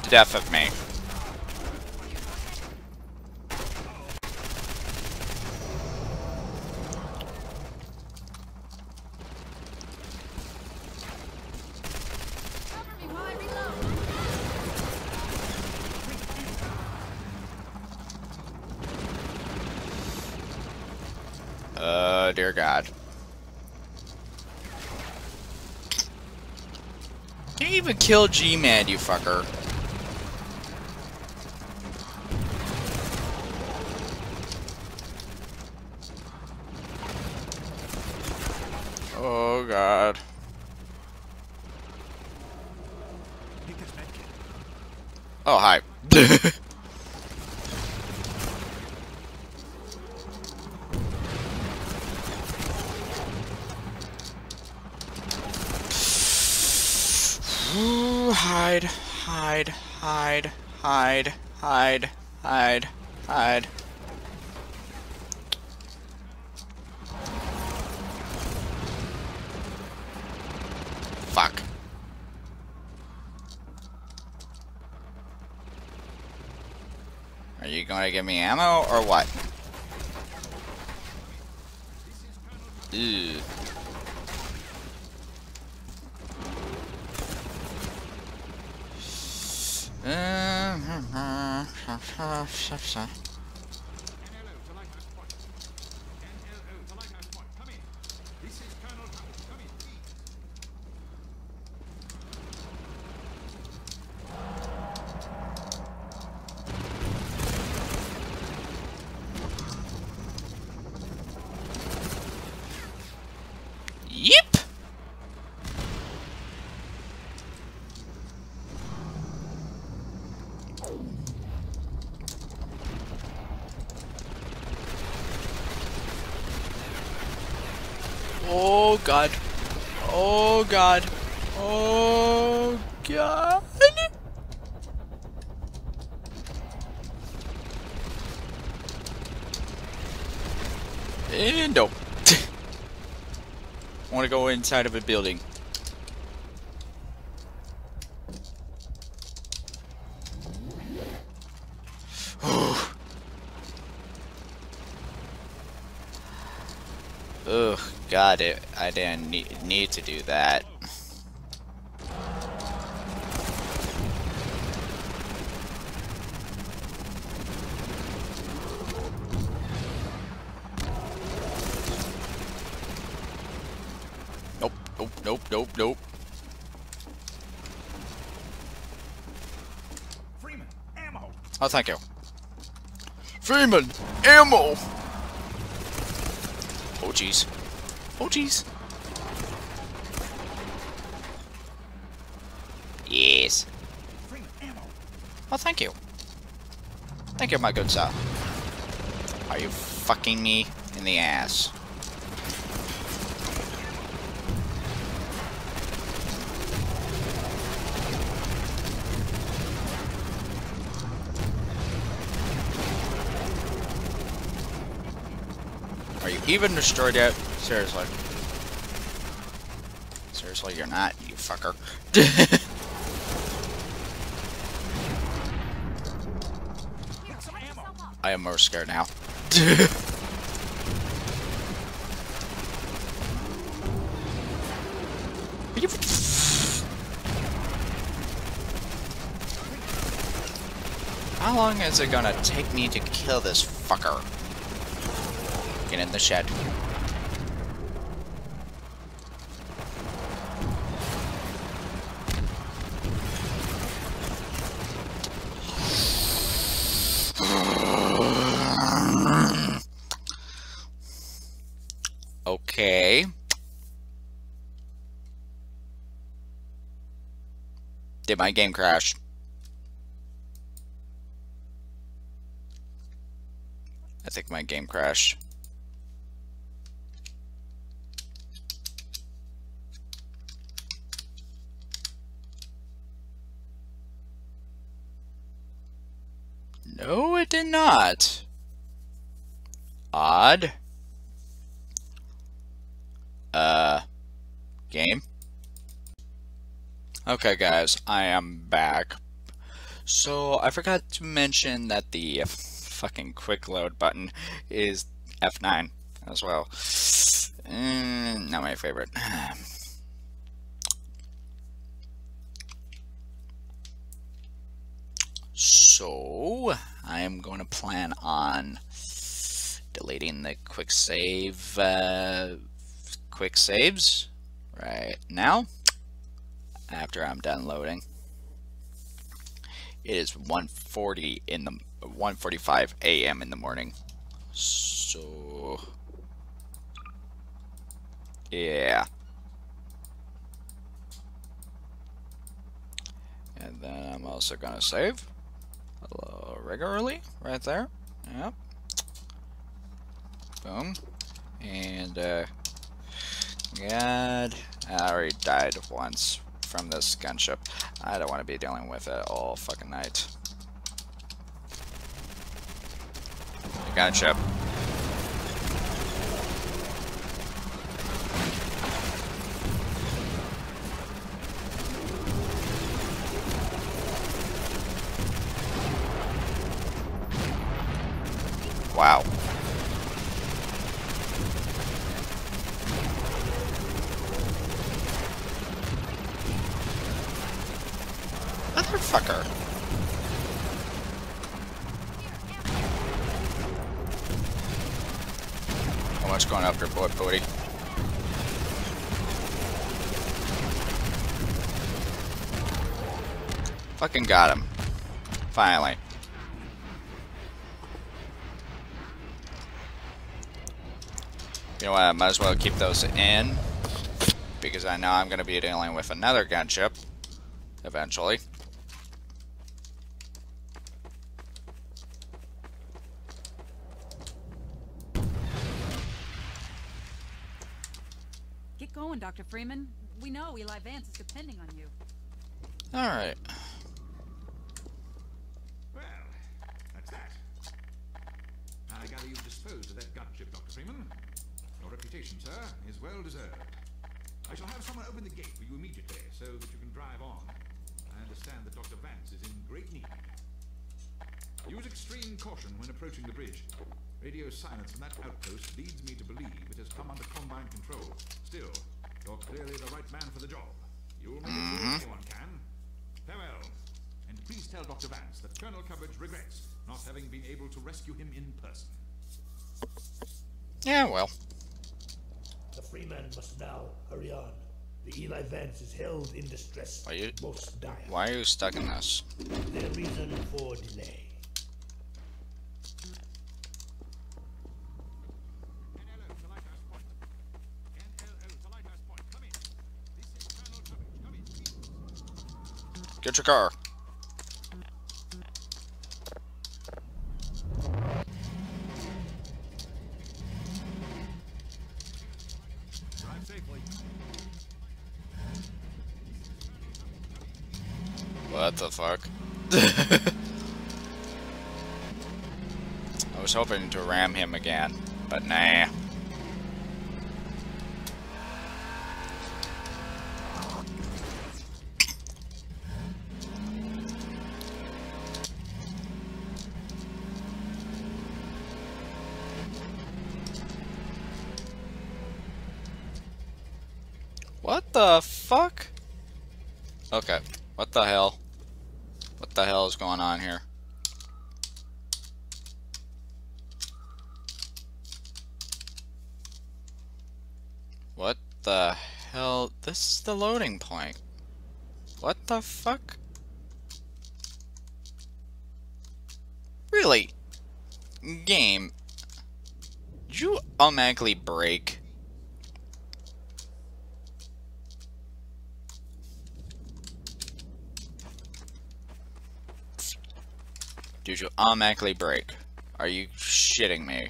Gonna death of me. Oh, dear God. Can't even kill G-Man, you fucker. Inside of a building. Ugh, God, it, I didn't need, need to do that. Nope, nope, nope, nope, nope. Freeman, ammo. Oh, thank you. Freeman, ammo! Oh, jeez. Oh, jeez. Yes. Freeman, ammo. Oh, thank you. Thank you, my good sir. Are you fucking me in the ass? Even destroyed yet? Seriously. Seriously, you're not, you fucker. I am more scared now. How long is it gonna take me to kill this fucker? In the shed. Okay. Did my game crash? I think my game crashed. No, it did not. Odd. Uh, game. Okay, guys, I am back. So, I forgot to mention that the fucking quick load button is F9 as well. Mm, not my favorite. So, I am going to plan on deleting the quick save, uh, quick saves right now after I'm done loading. It is 1:40 in the 1:45 a.m. in the morning. So yeah. And then I'm also gonna save regularly right there. Yep. Boom. And uh God, I already died once from this gunship. I don't want to be dealing with it all fucking night. Gunship. Wow. Motherfucker. How much going after boy booty? Fucking got him. Finally. You know what, I might as well keep those in. Because I know I'm going to be dealing with another gunship. Eventually. Get going, Dr. Freeman. We know Eli Vance is depending on you. Alright. Well, that's that. I gather you've disposed of that gunship, Dr. Freeman. Your reputation, sir, is well deserved. I shall have someone open the gate for you immediately so that you can drive on. I understand that Dr. Vance is in great need. Use extreme caution when approaching the bridge. Radio silence from that outpost leads me to believe it has come under Combine control. Still, you're clearly the right man for the job. You'll make it sure anyone can. Farewell. And please tell Dr. Vance that Colonel Cubbage regrets not having been able to rescue him in person. Yeah, well. The Freeman must now hurry on. The Eli Vance is held in distress. Are you- Most dire. Why are you stuck in this? Their reason for delay. NLO to Lighthouse Point. NLO to Lighthouse Point. Come in. This is Colonel Cubbage. Come in, please. Get your car. Drive safely. What the fuck? I was hoping to ram him again, but nah. What the fuck? Okay, what the hell? What the hell is going on here? What the hell? This is the loading point. What the fuck? Really? Game. Did you automatically break? Did you automatically break? Are you shitting me?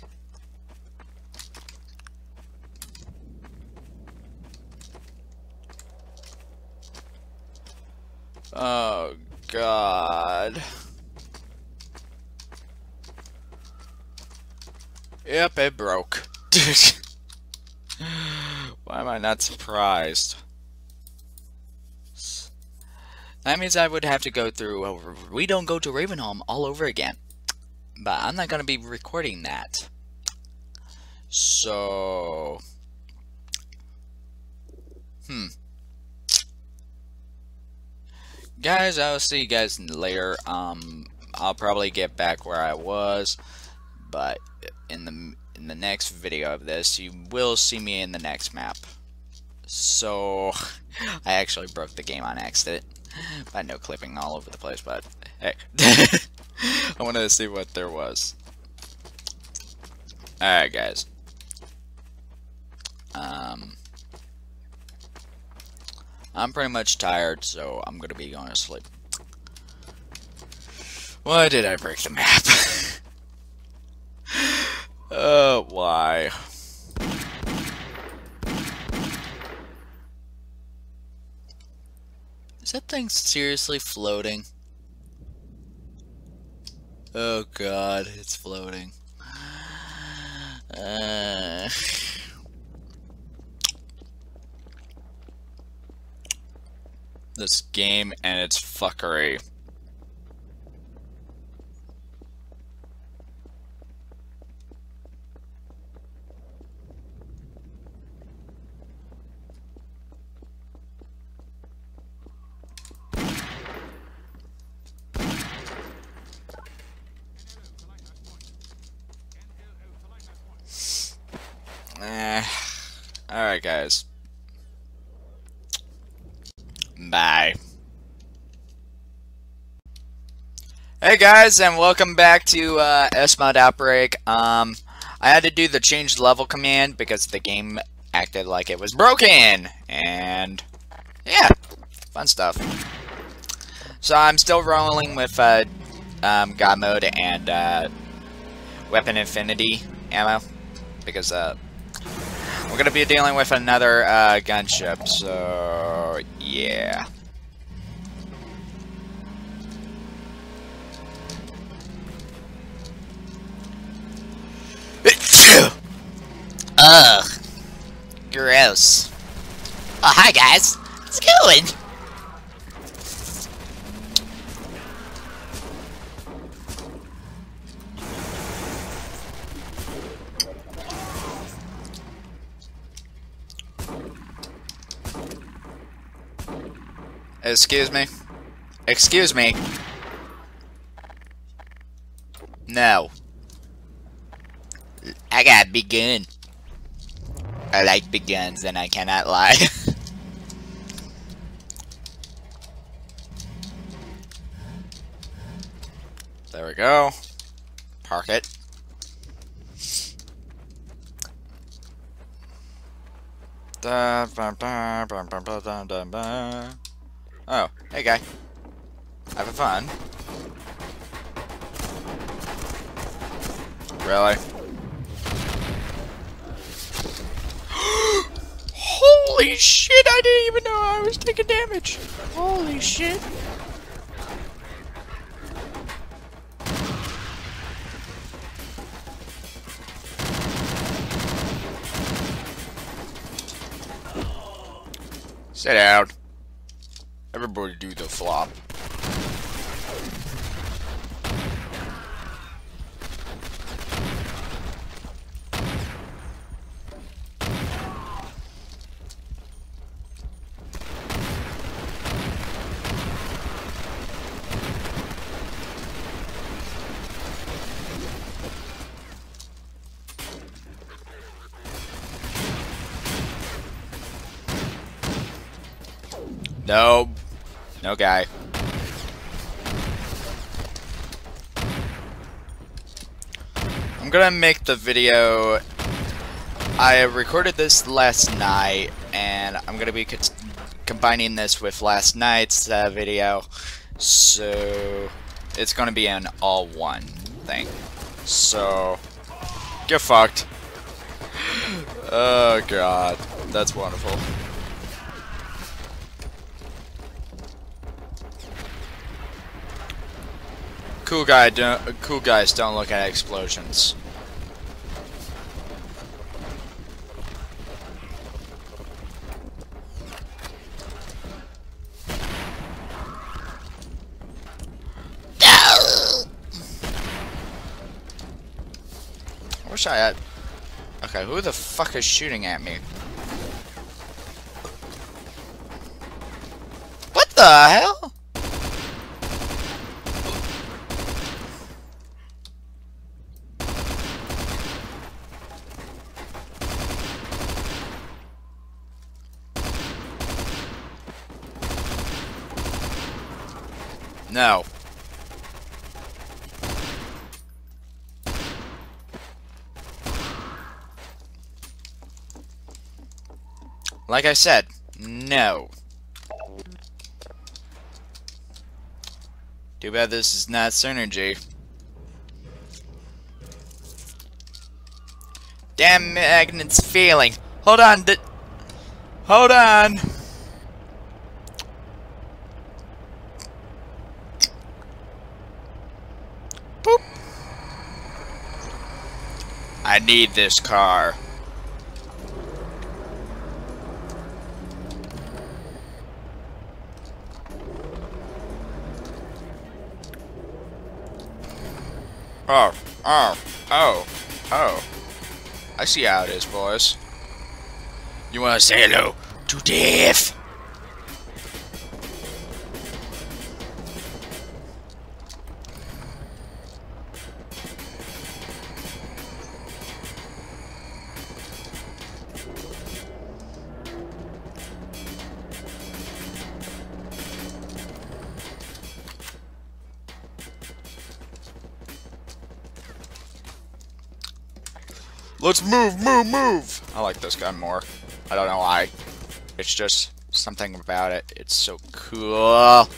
Oh god. Yep, it broke. Why am I not surprised? That means I would have to go through We Don't Go to Ravenholm all over again. But I'm not going to be recording that. So... Hmm. Guys, I'll see you guys later. Um, I'll probably get back where I was. But in the in the next video of this, you will see me in the next map. So, I actually broke the game on accident. I know clipping all over the place, but hey. I wanted to see what there was. Alright, guys. Um, I'm pretty much tired, so I'm gonna be going to sleep. Why did I break the map? Uh, why? Is that thing seriously floating? Oh god, it's floating. Uh... This game and its fuckery. Eh. Alright, guys. Bye. Hey guys, and welcome back to uh, SMOD Outbreak. Um, I had to do the change level command because the game acted like it was broken. And, yeah, fun stuff. So I'm still rolling with uh, um, God Mode and uh, Weapon Infinity ammo because uh, we're gonna be dealing with another uh, gunship, so yeah. Ugh. Gross. Oh, hi guys. How's it going? Excuse me? Excuse me? No. I got big gun. I like big guns and I cannot lie. there we go. Park it. Da, ba, ba, ba, Oh, hey guy. Having fun. Really? Holy shit, I didn't even know I was taking damage. Holy shit. Sit down. Everybody do the flop. No. No guy. I'm gonna make the video... I recorded this last night, and I'm gonna be co combining this with last night's uh, video, so it's gonna be an all-one thing. So, get fucked. oh god, that's wonderful. Cool guy, don't, cool guys don't look at explosions. I wish I had... Okay, who the fuck is shooting at me? What the hell? Like I said, no. Too bad this is not synergy. Damn magnet's failing. Hold on, Hold on. Boop. I need this car. Oh, oh, oh, oh. I see how it is, boys. You wanna say hello to death? Move, move, move! I like this gun more. I don't know why. It's just something about it. It's so cool.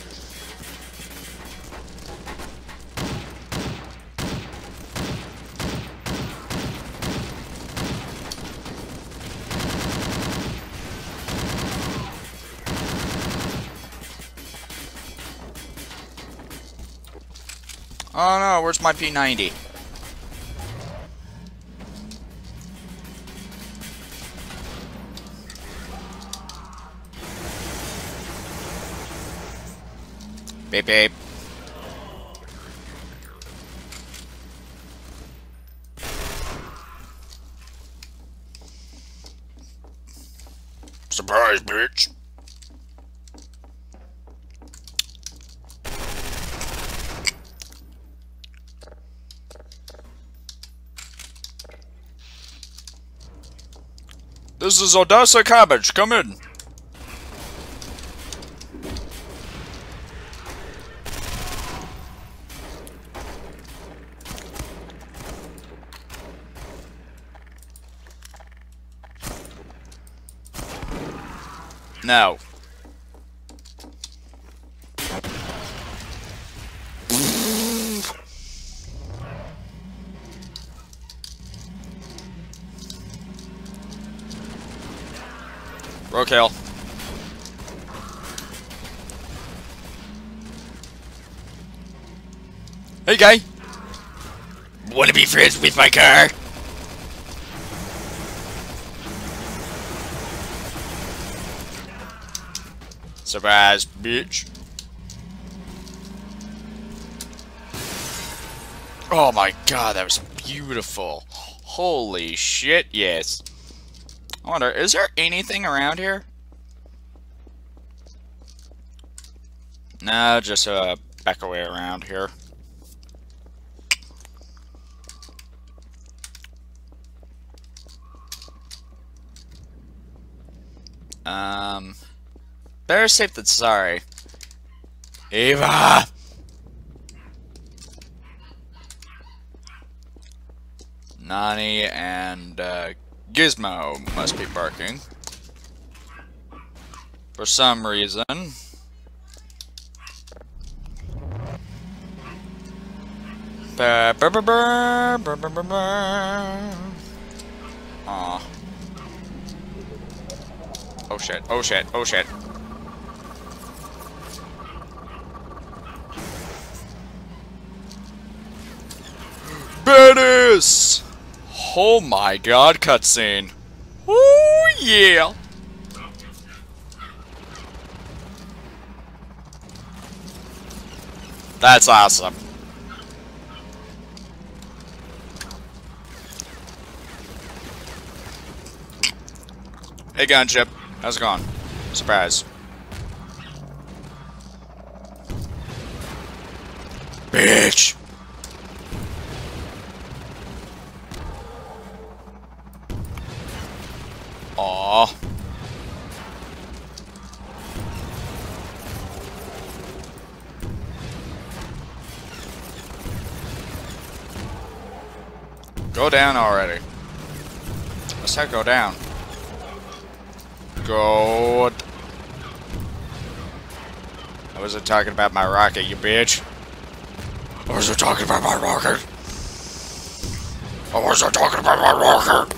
Oh no, where's my P90? Beep. Surprise, bitch. This is Odessa Cubbage. Come in. No. Roadkill. Hey guy. Wanna be friends with my car? Surprise, bitch. Oh my god, that was beautiful. Holy shit, yes. I wonder, is there anything around here? No, just uh, back away around here. Um... Better safe than sorry. Eva! Nani and uh, Gizmo must be barking. For some reason. Oh shit, oh shit, oh shit. Oh my god, cutscene. Oh yeah. That's awesome. Hey Gunship, how's it going? Surprise. Bitch! Go down already. Let's not go down. Go. I wasn't talking about my rocket, you bitch. I wasn't talking about my rocket. I wasn't talking about my rocket.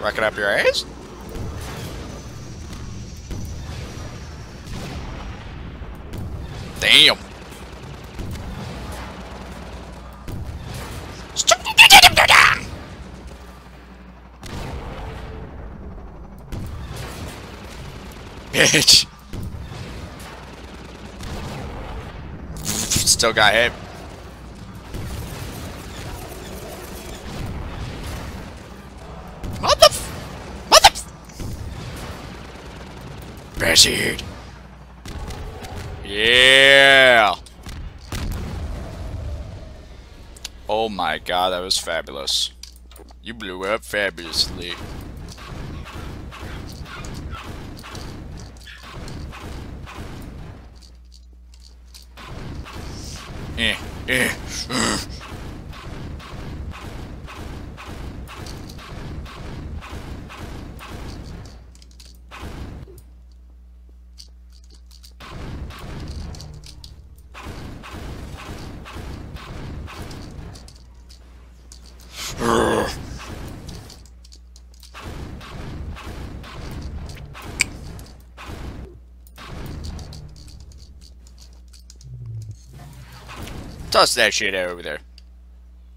Rocket up your ass? Damn. Bitch. Still got hit. Mother. Mother. Bastard. Yeah. Oh my god, that was fabulous. You blew up fabulously. Eh, eh, uh. Ugh. That shit out over there.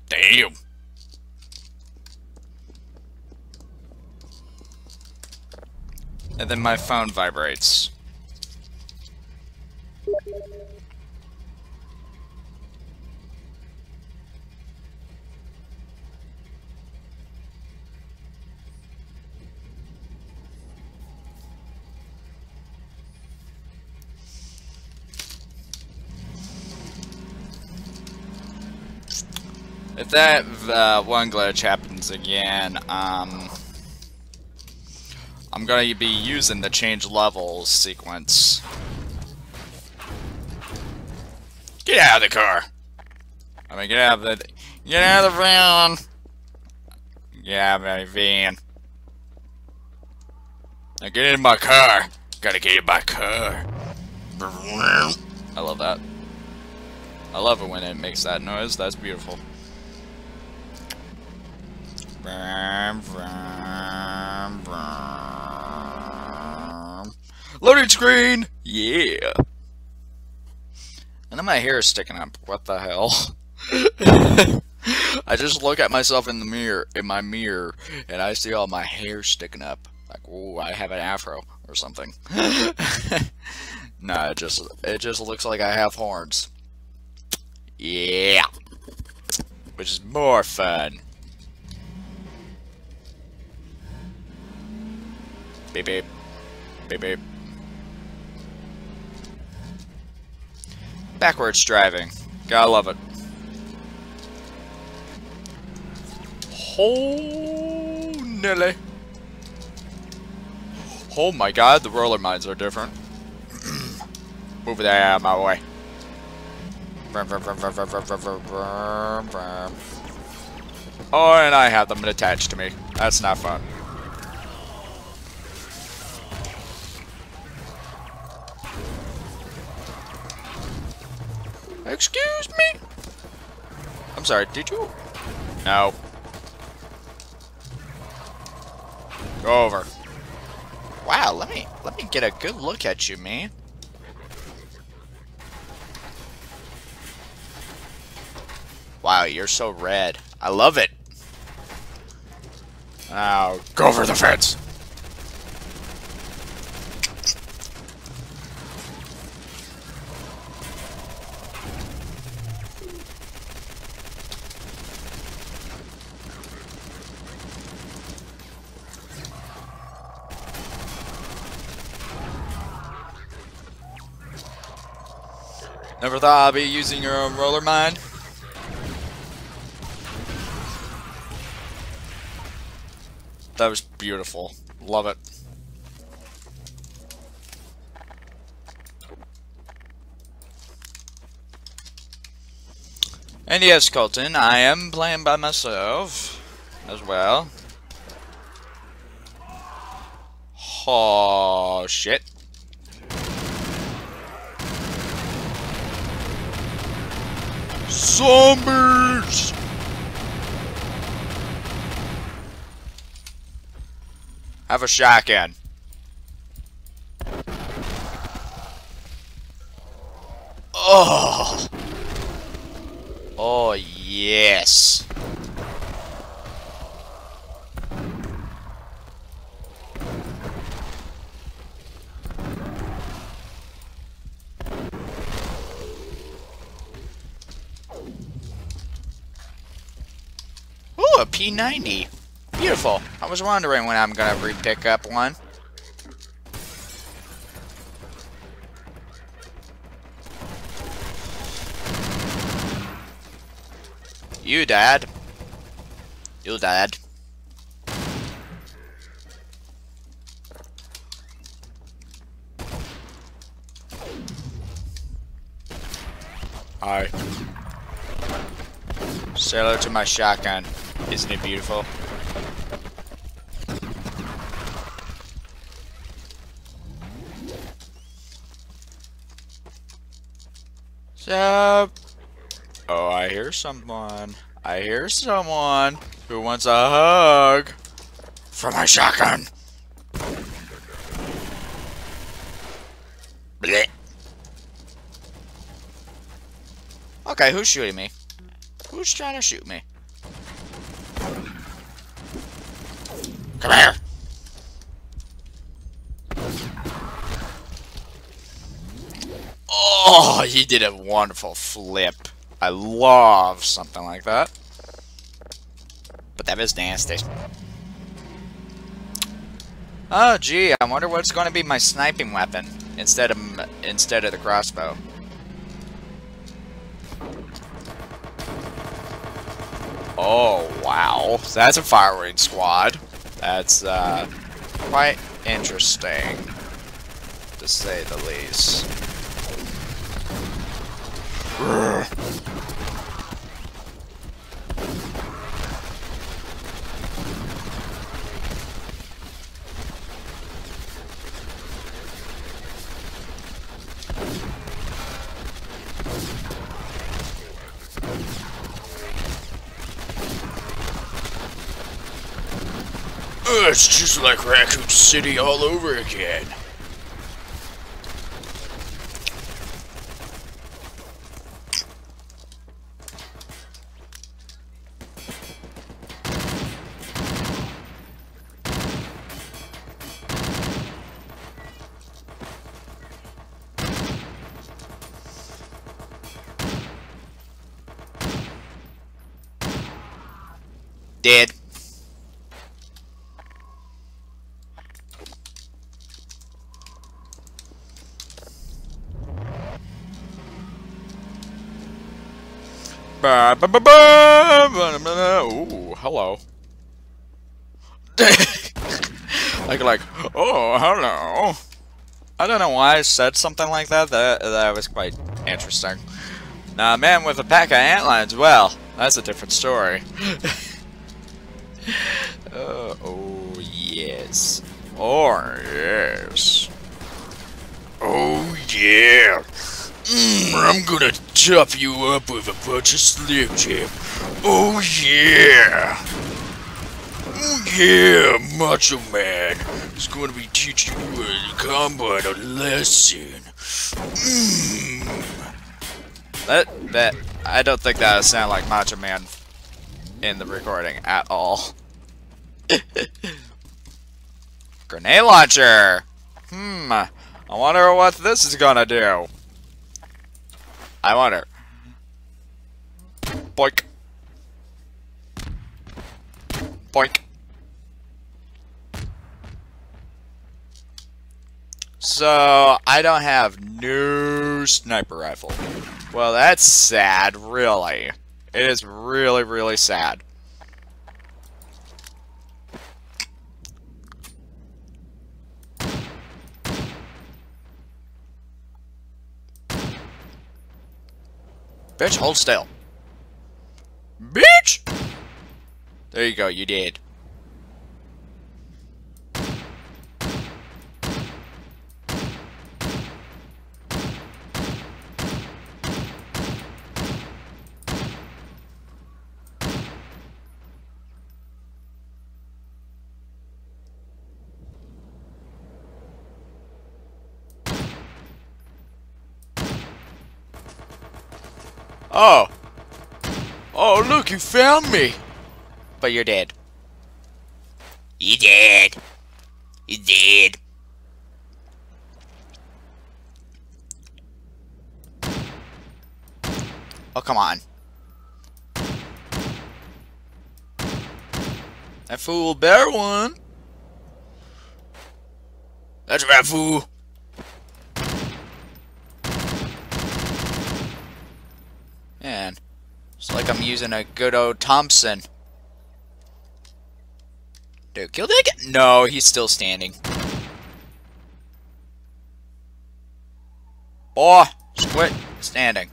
Damn. And then my phone vibrates. That uh, one glitch happens again, um, I'm gonna be using the change levels sequence. Get out of the car! I mean, get out of the, get out of the van! Get out of my van. Now get in my car! Gotta get in my car. I love that. I love it when it makes that noise. That's beautiful. Loading screen! Yeah! And then my hair is sticking up. What the hell? I just look at myself in the mirror, in my mirror, and I see all my hair sticking up. Like, oh, I have an afro or something. nah, it just it just looks like I have horns. Yeah. Which is more fun. Beep beep. Beep beep. Backwards driving. Gotta love it. Oh, Nelly. Oh my god, the roller mines are different. Move that out of my way. Oh, and I have them attached to me. That's not fun. Excuse me? I'm sorry, did you? No. Go over. Wow, let me let me get a good look at you, man. Wow, you're so red. I love it. Now, go over the fence. Never thought I'd be using your own roller mine. That was beautiful. Love it. And yes, Colton, I am playing by myself as well. Oh, shit. Zombies! Have a shotgun. Oh! Oh, yes. Ooh, a P90. Beautiful. I was wondering when I'm gonna re-pick up one. You dad. You dad. Alright. Say hello to my shotgun. Isn't it beautiful? So, oh, I hear someone. I hear someone who wants a hug from my shotgun. Blech. Okay, who's shooting me? Who's trying to shoot me? Come here! Oh, he did a wonderful flip. I love something like that. But that was nasty. Oh, gee, I wonder what's going to be my sniping weapon instead of instead of the crossbow. Oh, wow. That's a firing squad. That's, uh, quite interesting, to say the least. Uh, it's just like Raccoon City all over again. Dead. Ba, ba, ba, ba, ba, ba, Ooh, hello. like, like, oh, hello. Said something like that. That that was quite interesting. Now, a man with a pack of antlions, well, that's a different story. uh, oh, yes. Oh, yes. Oh, yeah. Mm, I'm gonna top you up with a bunch of Slim Jim. Oh, yeah. Oh, yeah, Macho Man is going to be teaching you a combat a lesson. Mm. That, that, I don't think that sound like Macho Man in the recording at all. Grenade launcher! Hmm, I wonder what this is gonna do. I wonder. Boink. Boink. So, I don't have no sniper rifle. Well, that's sad, really. It is really, really sad. Bitch, hold still. Bitch! There you go, you did. Oh. Oh, look, you found me. But you're dead. You dead. You dead. Oh, come on. That fool bear one. That's right, fool. Man, it's like I'm using a good old Thompson. Dude, kill that guy? No, he's still standing. Oh, just quit standing.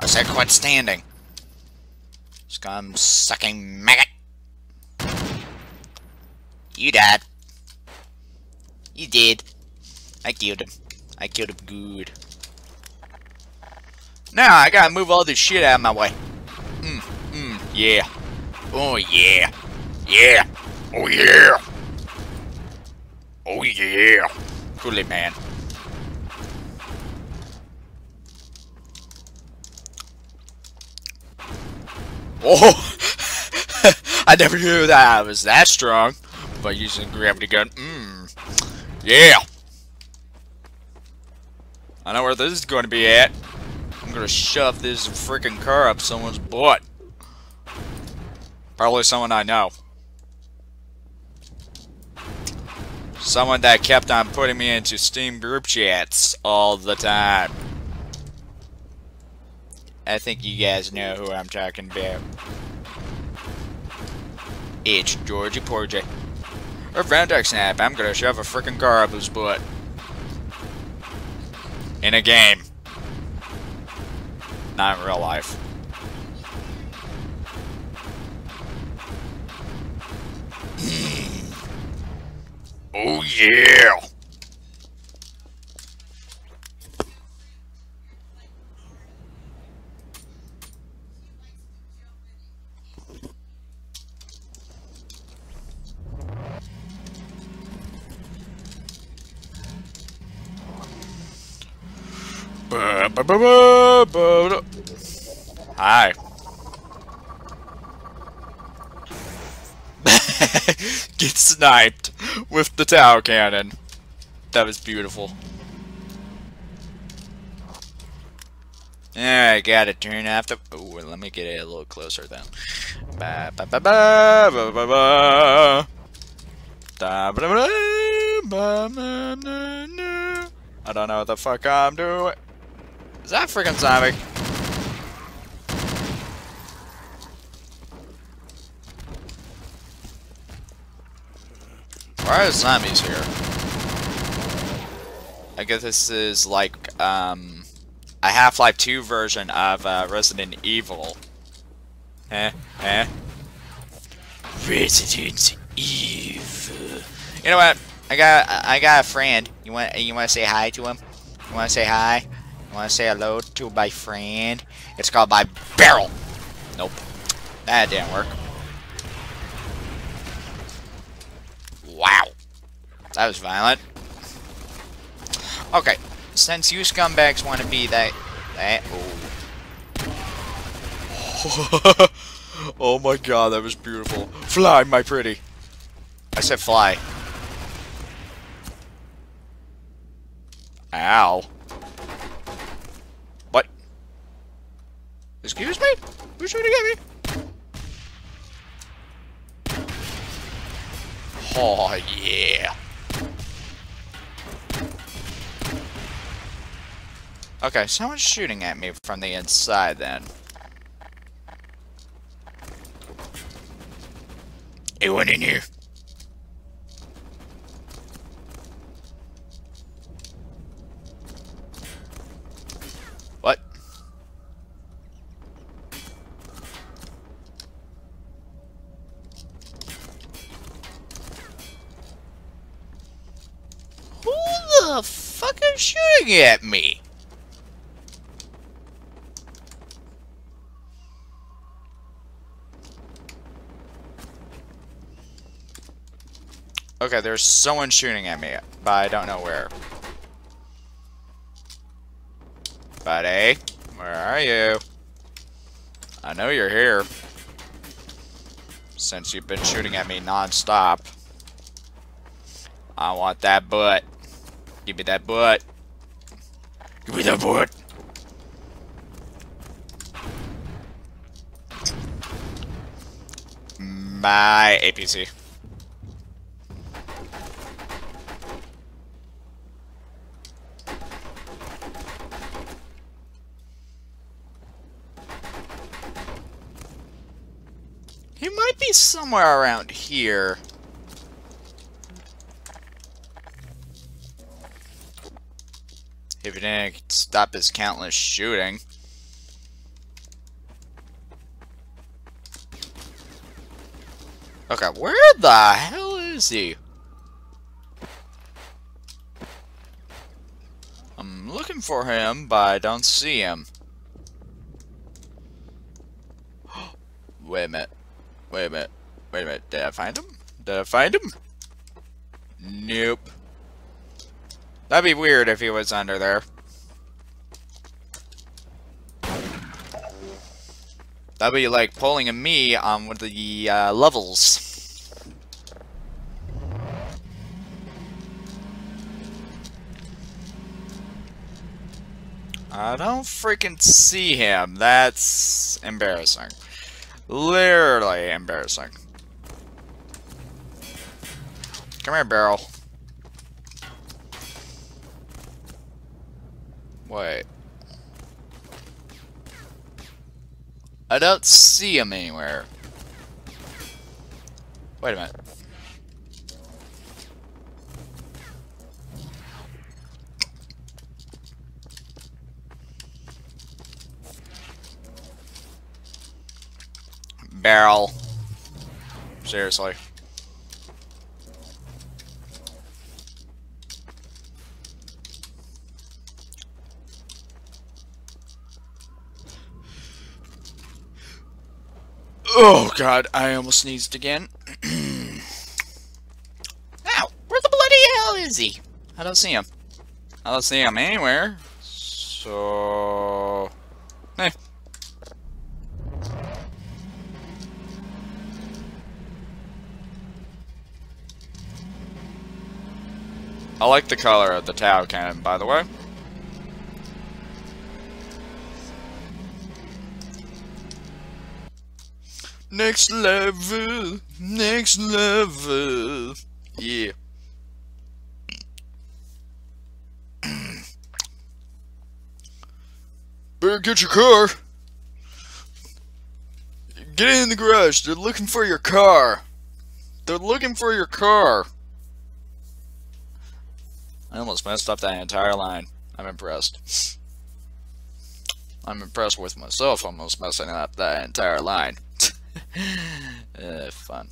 I said quit standing. Scum sucking maggot. You died. You did. I killed him. I killed him good. Now I gotta move all this shit out of my way. Yeah. Oh yeah. Yeah. Oh yeah. Oh yeah. Coolly man. Oh! I never knew that I was that strong by using gravity gun. Mmm. Yeah. I know where this is going to be at. I'm gonna shove this freaking car up someone's butt. Probably someone I know. Someone that kept on putting me into Steam group chats all the time. I think you guys know who I'm talking about. It's Georgie Porgy. Or Rounduck Snap, I'm gonna shove a freaking car up his butt. In a game. Not in real life. Oh yeah! Hi. Get sniped with the Tau cannon. That was beautiful. I gotta turn off the. Oh, let me get it a little closer then. I don't know what the fuck I'm doing. Is that freaking zombie? Why are zombies here? I guess this is like um, a Half-Life 2 version of uh, Resident Evil. Eh? Eh? Resident Evil. You know what? I got I got a friend. You want you want to say hi to him? You want to say hi? You want to say hello to my friend? It's called my barrel. Nope. That didn't work. Wow. That was violent. Okay. Since you scumbags want to be that... that oh. oh my god, that was beautiful. Fly, my pretty. I said fly. Ow. What? Excuse me? Who's shooting at me? Oh, yeah. Okay, someone's shooting at me from the inside then. Anyone in here? Is shooting at me? Okay, there's someone shooting at me, but I don't know where. Buddy, where are you? I know you're here. Since you've been shooting at me non-stop. I want that butt. Give me that butt. My APC. He might be somewhere around here. If he didn't stop his countless shooting. Okay, where the hell is he? I'm looking for him, but I don't see him. Wait a minute. Wait a minute. Wait a minute. Did I find him? Did I find him? Nope. That'd be weird if he was under there. That'd be like pulling a me on one of the uh, levels. I don't freaking see him. That's embarrassing. Literally embarrassing. Come here, Barrel. Wait. I don't see him anywhere. Wait a minute. Barrel. Seriously. Oh god, I almost sneezed again. now, where the bloody hell is he? I don't see him. I don't see him anywhere. So... Eh. I like the color of the Tau cannon, by the way. Next level, next level. Yeah. Better get your car. Get in the garage. They're looking for your car. They're looking for your car. I almost messed up that entire line. I'm impressed. I'm impressed with myself almost messing up that entire line. uh, fun.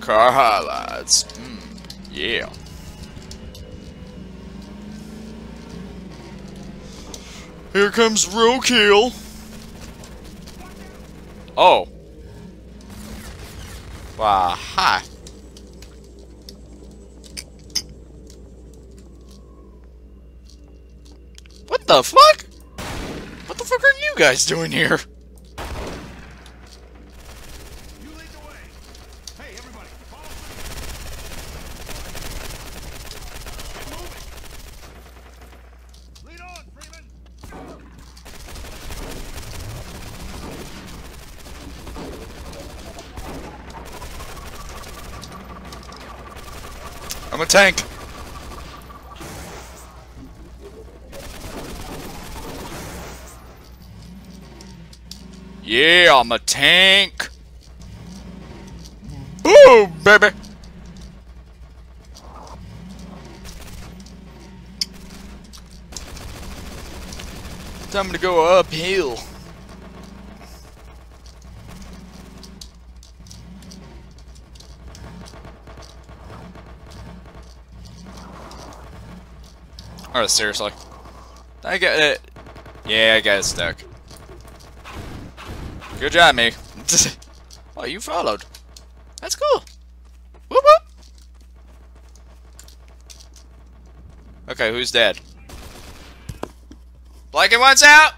Car highlights. Mm, yeah. Here comes Roadkill. Oh. Wow, hi. What the fuck? What the fuck are you guys doing here? You lead the way. Hey, everybody, follow I'm a tank. Yeah, I'm a tank. Boom, baby. Time to go uphill. Seriously. I get it. Yeah, I got it stuck. Good job, me. oh, you followed. That's cool. Whoop whoop. Okay, who's dead? And white's out!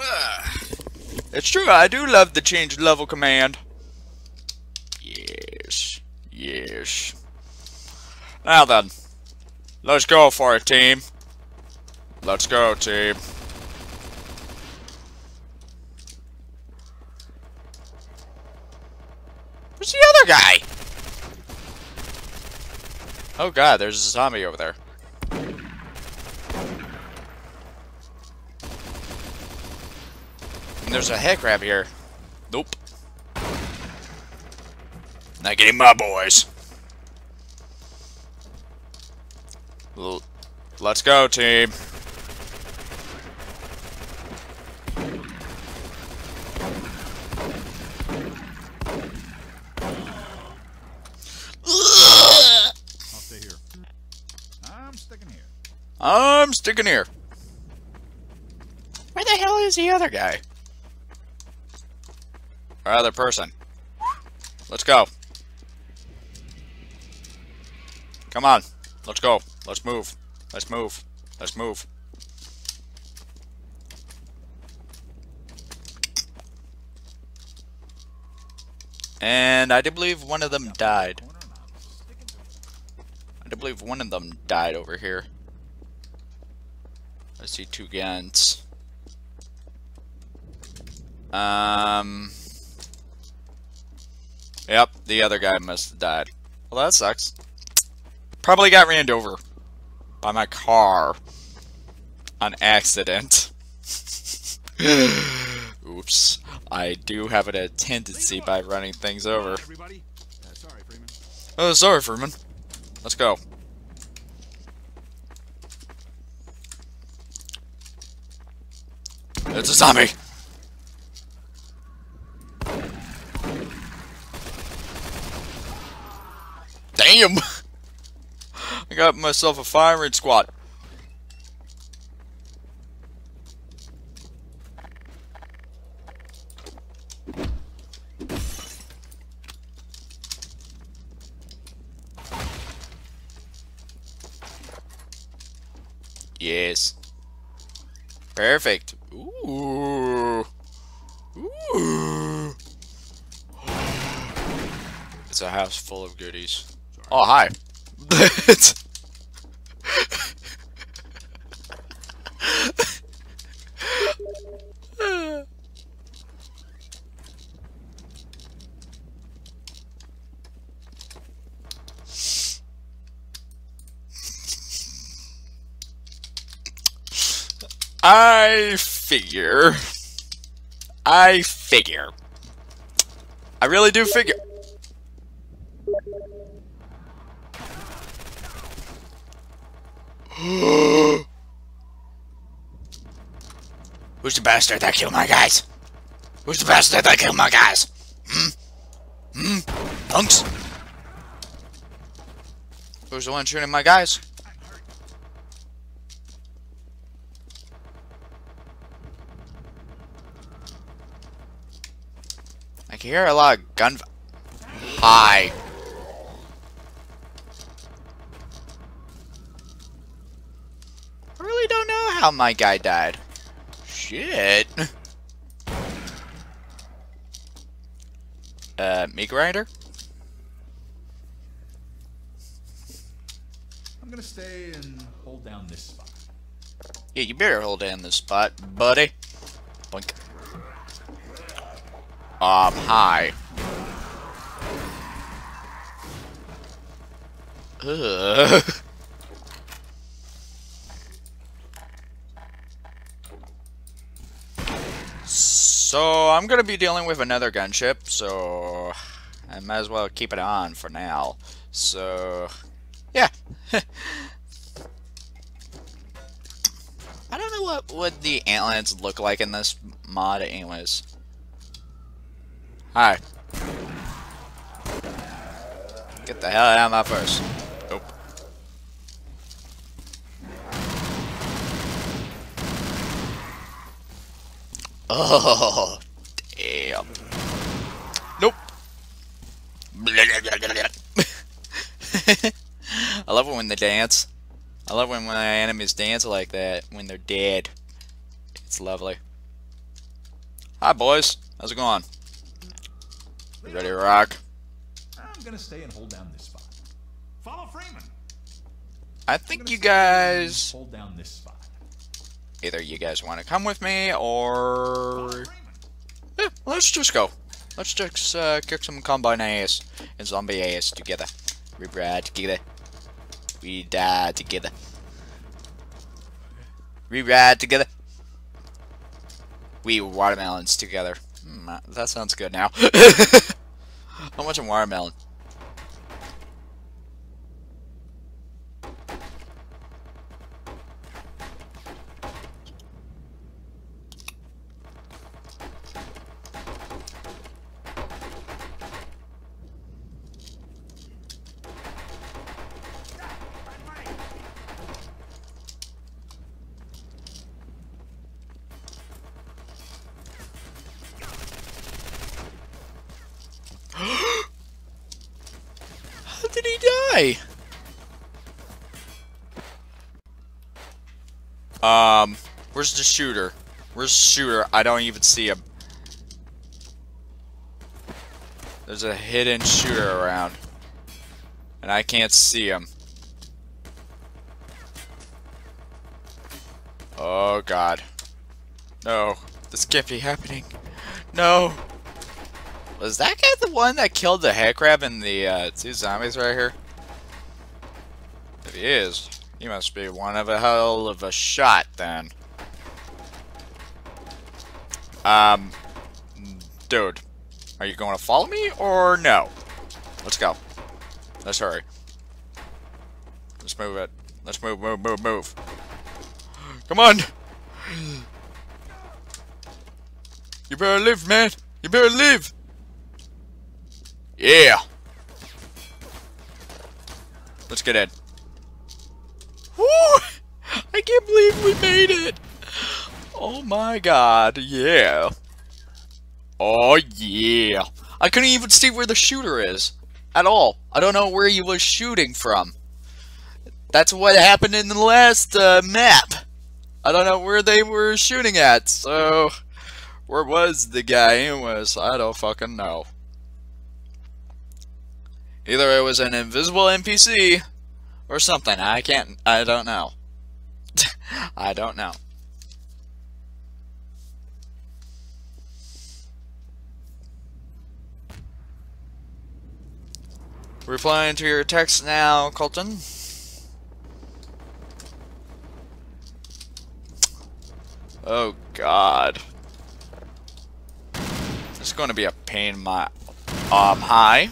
Ah. It's true, I do love the change level command. Yes, yes. Now then, let's go for it, team. Let's go, team. Oh god, there's a zombie over there. And there's a headcrab here. Nope. Not getting my boys. Let's go, team. Sticking here. Where the hell is the other guy? Or other person? Let's go. Come on. Let's go. Let's move. Let's move. Let's move. And I do believe one of them died. I do believe one of them died over here. See two guns. Um. Yep, the other guy must have died. Well, that sucks. Probably got ran over by my car on accident. Oops. I do have a tendency by running things over. Uh, sorry, Freeman. Oh, sorry, Furman. Let's go. It's a zombie! Damn! I got myself a firing squad. Yes. Perfect. Ooh. Ooh. It's a house full of goodies. Oh, hi. I figure. I figure. I really do figure. Who's the bastard that killed my guys? Who's the bastard that killed my guys? Hmm? Hmm? Punks? Who's the one shooting my guys? Hear a lot of gun. Hi. I really don't know how my guy died. Shit. Uh, meat grinder? I'm gonna stay and hold down this spot. Yeah, you better hold down this spot, buddy. Boink. Um, hi. Ugh. So, I'm gonna be dealing with another gunship, so I might as well keep it on for now. So, yeah. I don't know what would the antlions look like in this mod anyways. Hi. Get the hell out of my first. Nope. Oh, damn. Nope. I love it when they dance. I love when my enemies dance like that when they're dead. It's lovely. Hi, boys. How's it going? Ready to rock? I'm gonna stay and hold down this spot. Follow Freeman. I think you guys, hold down this spot. either you guys want to come with me or yeah, let's just go. Let's just uh, kick some combine ass and zombie ass together. We ride together. We die together. We ride together. we watermelons together. Uh, that sounds good now. How much a watermelon? How did he die? Um, where's the shooter? Where's shooter? I don't even see him. There's a hidden shooter around. And I can't see him. Oh god. No. This can't be happening. No. Was that guy the one that killed the headcrab and the uh, two zombies right here? If he is, he must be one of a hell of a shot then. Um, dude, are you going to follow me or no? Let's go. Let's hurry. Let's move it. Let's move, move, move, move. Come on! You better live, man! You better live! Yeah! Let's get in. Woo! I can't believe we made it! My god, yeah. Oh yeah. I couldn't even see where the shooter is. At all. I don't know where he was shooting from. That's what happened in the last uh, map. I don't know where they were shooting at, so... Where was the guy anyways? I don't fucking know. Either it was an invisible NPC or something. I can't. I don't know. I don't know. Replying to your text now, Colton. Oh God. This is going to be a pain in my um high.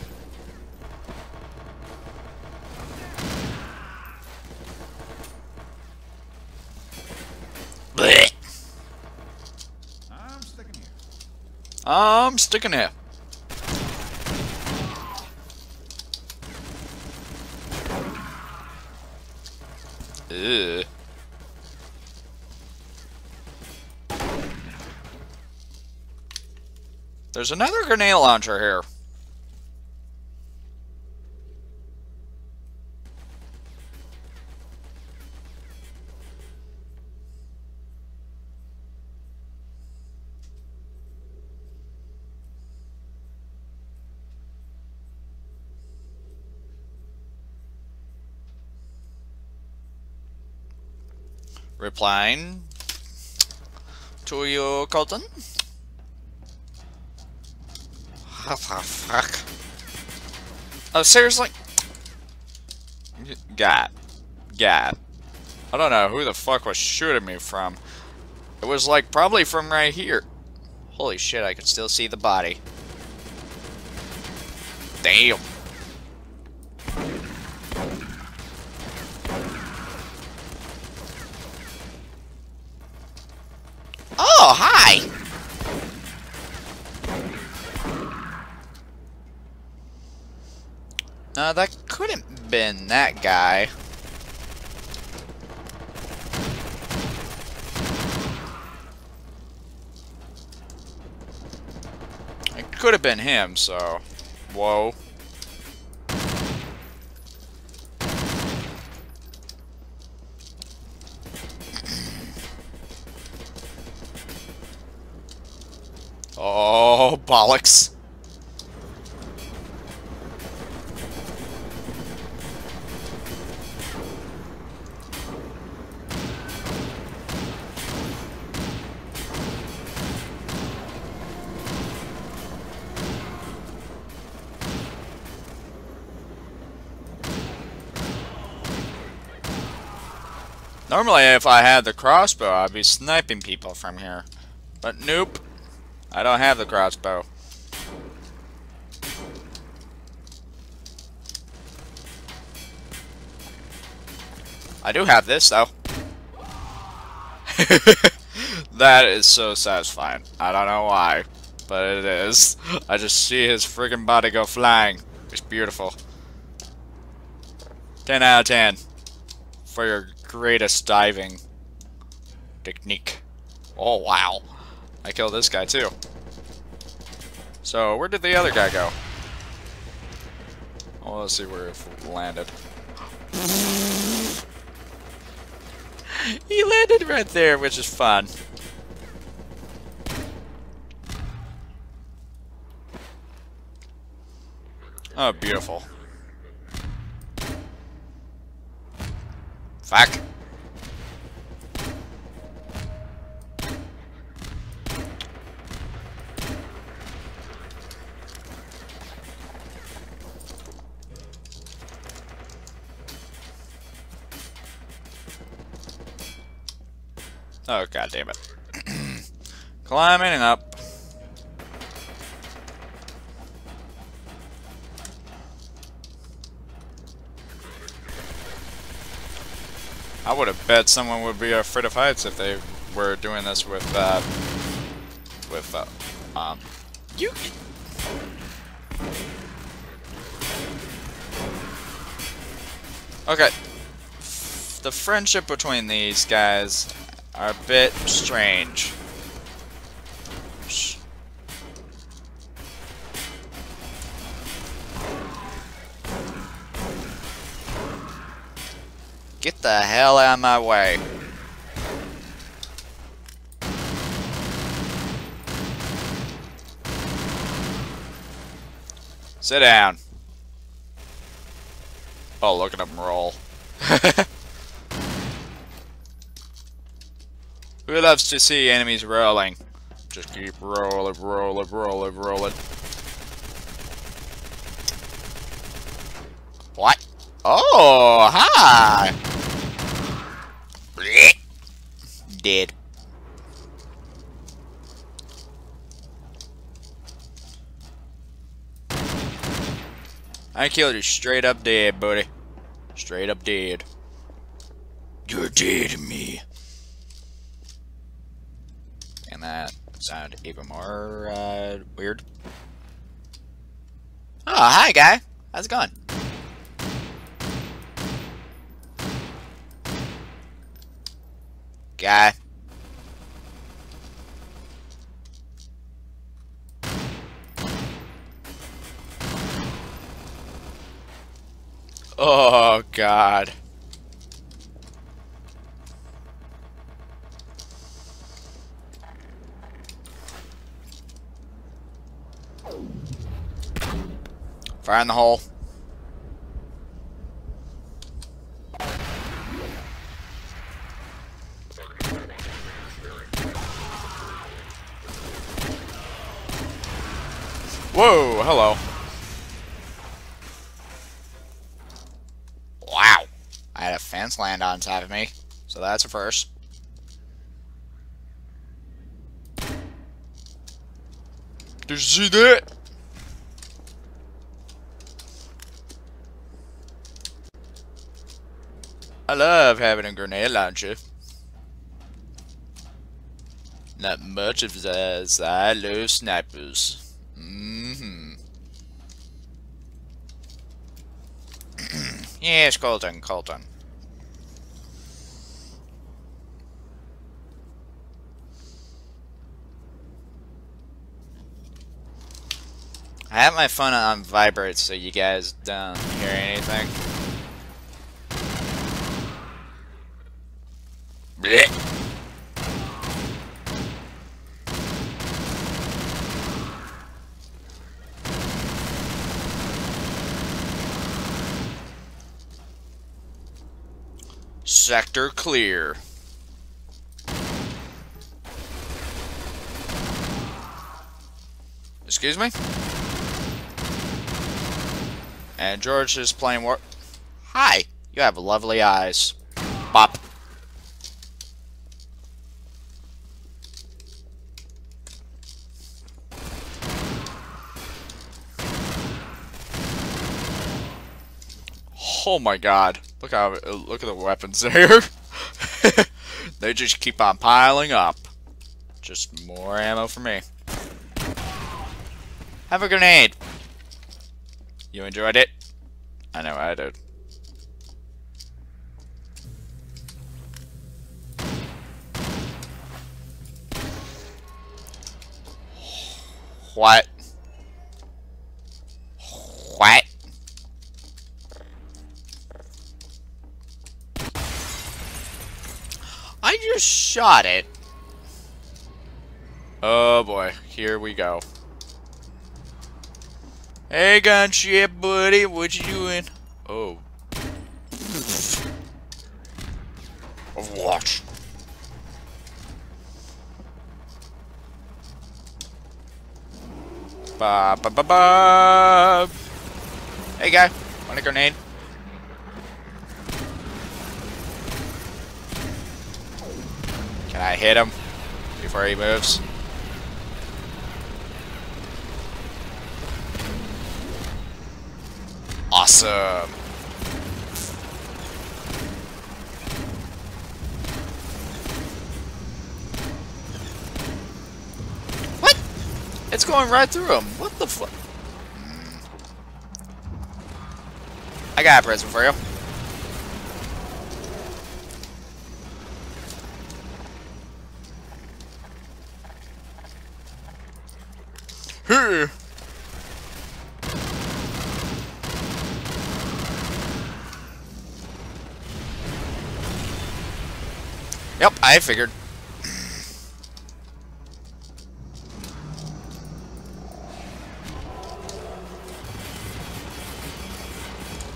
I'm sticking here. I'm sticking here. Ugh. There's another grenade launcher here. Replying to you, Colton. What the fuck? Oh, seriously? God. God. I don't know who the fuck was shooting me from. It was like probably from right here. Holy shit, I can still see the body. Damn. Oh, hi! No, that couldn't been that guy. It could have been him, so... Whoa. Oh, bollocks. Normally, if I had the crossbow, I'd be sniping people from here. But nope. I don't have the crossbow. I do have this, though. that is so satisfying. I don't know why, but it is. I just see his friggin' body go flying. It's beautiful. 10 out of 10 for your greatest diving technique. Oh, wow. I killed this guy, too. So, where did the other guy go? Oh, let's see where it landed. he landed right there, which is fun. Oh, beautiful. Fuck. Oh, god damn it. Climbing up. I would have bet someone would be afraid of heights if they were doing this with, uh, with, uh, um, you. Okay. The friendship between these guys are a bit strange. Get the hell out of my way. Sit down. Oh, look at him roll. Who loves to see enemies rolling? Just keep rolling, rolling, rolling, rolling. What? Oh, hi! Dead. I killed you straight up dead, buddy. Straight up dead. You're dead to me. And sounded even more uh, weird. Oh, hi, guy. How's it going? Guy. Oh, God. Fire in the hole. Whoa, hello. Wow. I had a fence land on top of me, so that's a first. Did you see that? Love having a grenade launcher. Not much of that, I love snipers. Mm-hmm. yes, Colton, Colton. I have my phone on vibrate so you guys don't hear anything. Blech. Sector clear. Excuse me? And George is playing war. Hi, you have lovely eyes. Oh my god. Look how look at the weapons there. they just keep on piling up. Just more ammo for me. Have a grenade. You enjoyed it? I know I did. What? What? Just shot it. Oh boy, here we go. Hey gunship buddy, what you doing? Oh. Overwatch. Ba ba ba ba. Hey guy, want a grenade? Hit him before he moves? Awesome. What? It's going right through him. What the fuck? Hmm. I got a present for you. Here. Yep, I figured.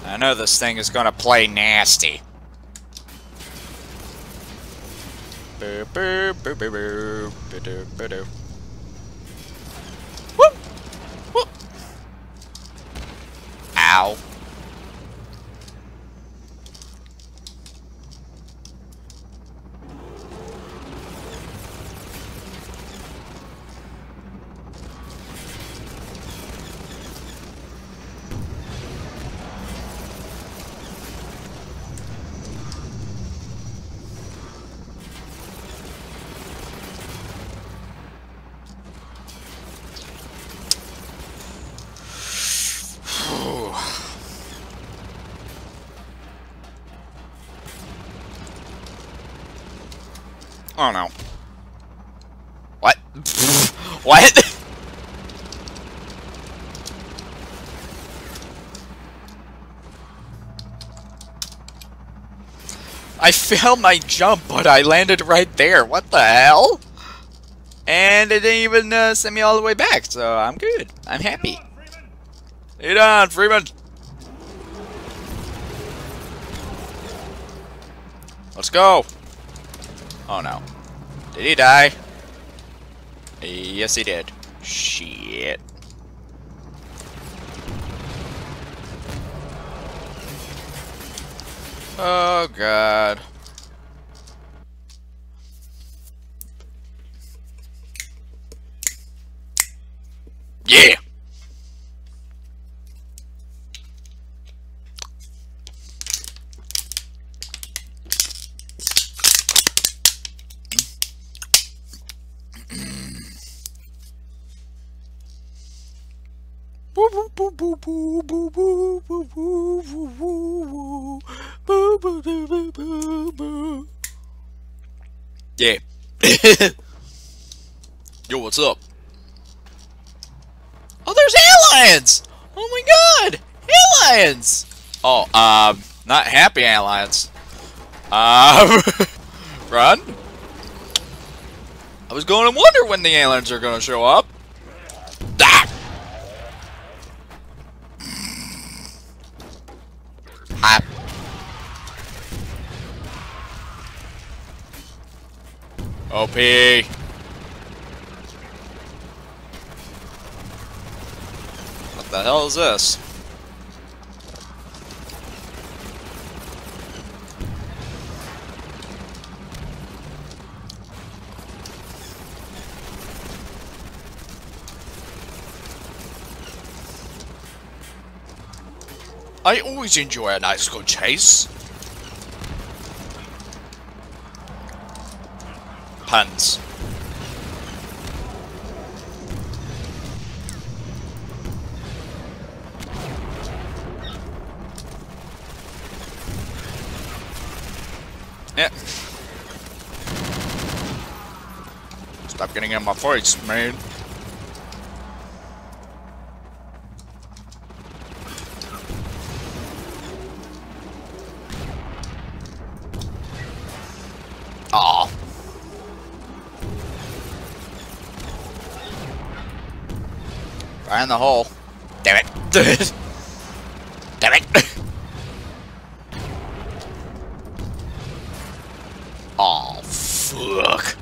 I know this thing is gonna play nasty. Boo, boo, boo, I failed my jump, but I landed right there. What the hell? And it didn't even uh, send me all the way back, so I'm good. I'm happy. Lead on, Freeman. Let's go. Oh no. Did he die? Yes, he did. Shit. Oh god. Yo, what's up? Oh, there's aliens! Oh my god! Aliens! Oh, um, not happy aliens. Um, run? I was going to wonder when the aliens are going to show up. Ah! Ah. OP. What the hell is this? I always enjoy a nice good chase. Puns. Yeah. Stop getting in my face, man. The hole. Damn it. Damn it. Aw, fuck.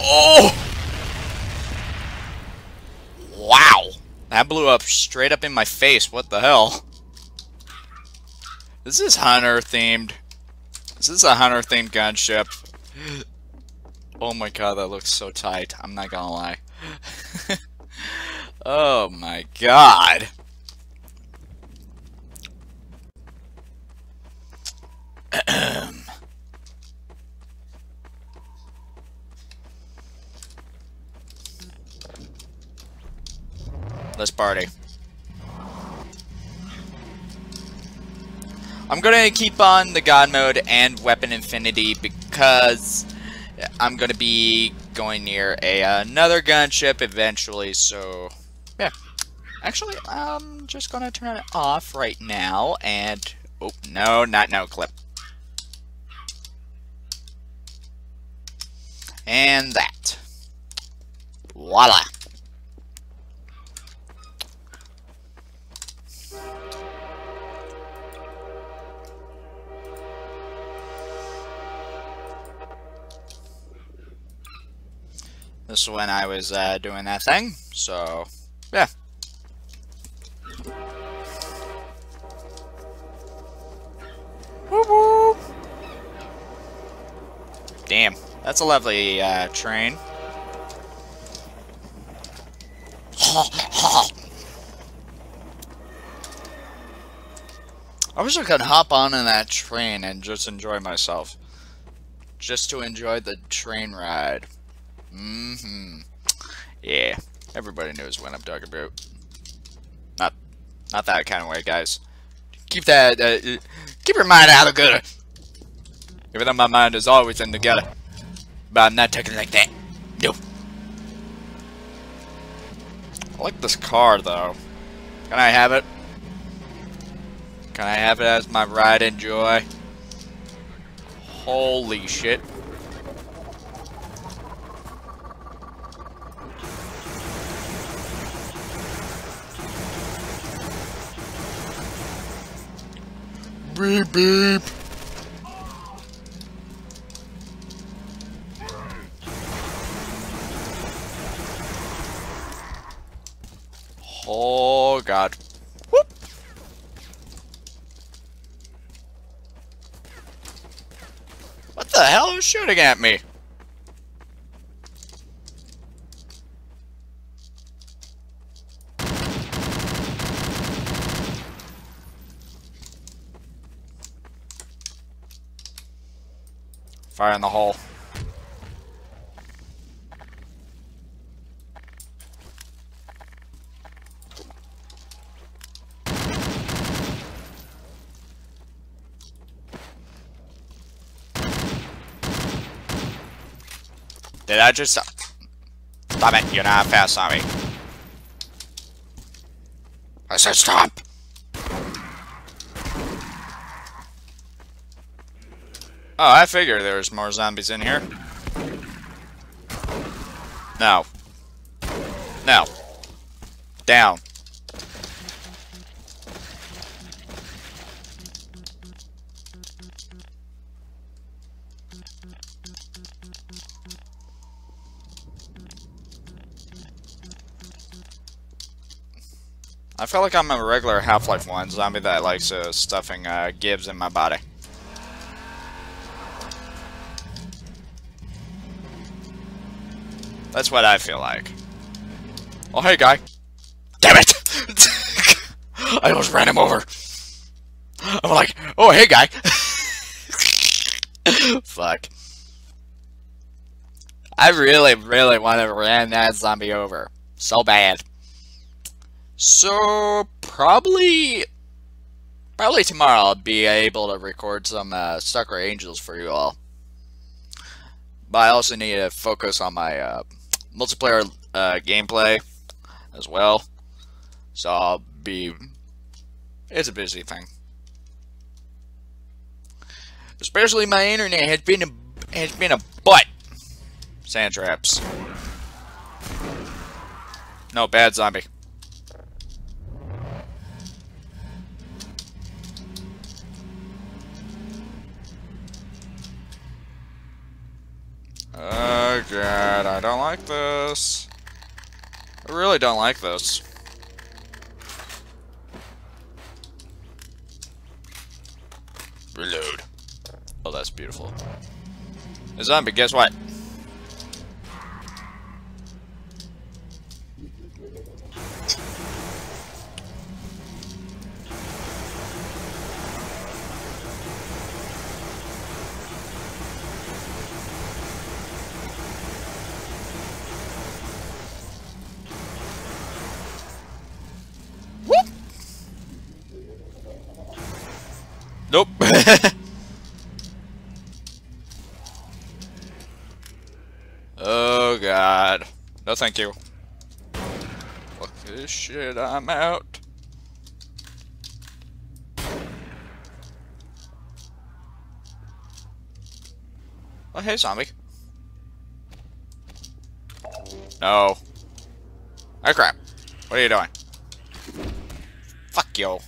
Oh! Wow! That blew up straight up in my face. What the hell? This is hunter themed. This is a hunter themed gunship. Oh my god, that looks so tight. I'm not gonna lie. oh my god. Let's party. I'm gonna keep on the God mode and Weapon Infinity because I'm gonna be going near a another gunship eventually. So yeah, actually, I'm just gonna turn it off right now. And oh no, not noclip. And that. Voila. Is when I was uh, doing that thing, so yeah. Damn, that's a lovely uh, train. I wish I could hop on in that train and just enjoy myself. Just to enjoy the train ride. Mm-hmm. Yeah, everybody knows what I'm talking about. Not, not that kind of way, guys. Keep that, uh, keep your mind out of the gutter. Even though my mind is always in the gutter. But I'm not talking like that. Nope. I like this car, though. Can I have it? Can I have it as my ride and joy? Holy shit. Beep beep. Oh god. Whoop. What the hell is shooting at me? Fire in the hole. Did I just... Stop it, you're not fast on me. I said stop! Oh, I figure there's more zombies in here. Now. Now. Down. I feel like I'm a regular Half-Life 1 zombie that likes uh, stuffing uh, gibs in my body. That's what I feel like. Oh, hey, guy. Damn it! I almost ran him over. I'm like, oh, hey, guy. Fuck. I really, really want to ran that zombie over. So bad. So, probably... Probably tomorrow I'll be able to record some uh, Stalker Angels for you all. But I also need to focus on my uh, multiplayer uh, gameplay as well. So I'll be... It's a busy thing. Especially my internet has been a, has been a butt. Sand traps. No, bad zombie. Oh god, I don't like this. I really don't like this. Reload. Oh, that's beautiful. A zombie, guess what? Oh god. No thank you. Fuck this shit, I'm out. Oh hey zombie. No. Oh crap. What are you doing? Fuck you.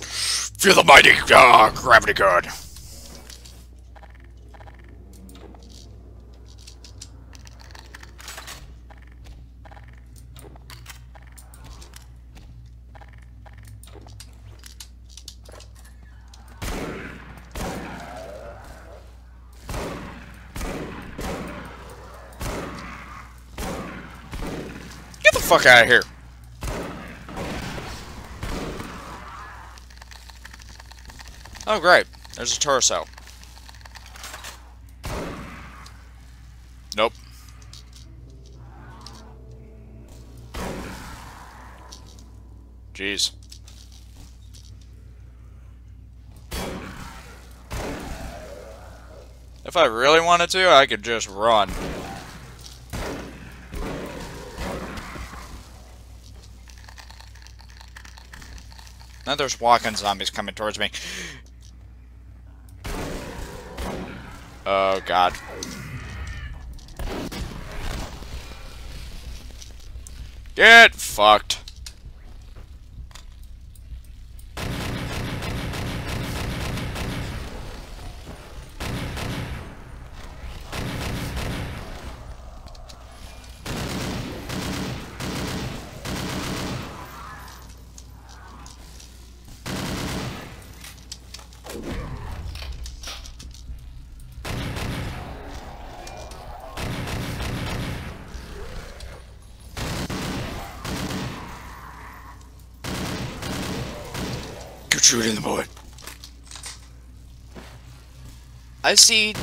Feel the mighty uh, gravity gun. Fuck out of here. Oh, great. There's a torso. Nope. Jeez. If I really wanted to, I could just run. Now there's walking zombies coming towards me. Oh god. Get fucked. Get shooting the boy. I see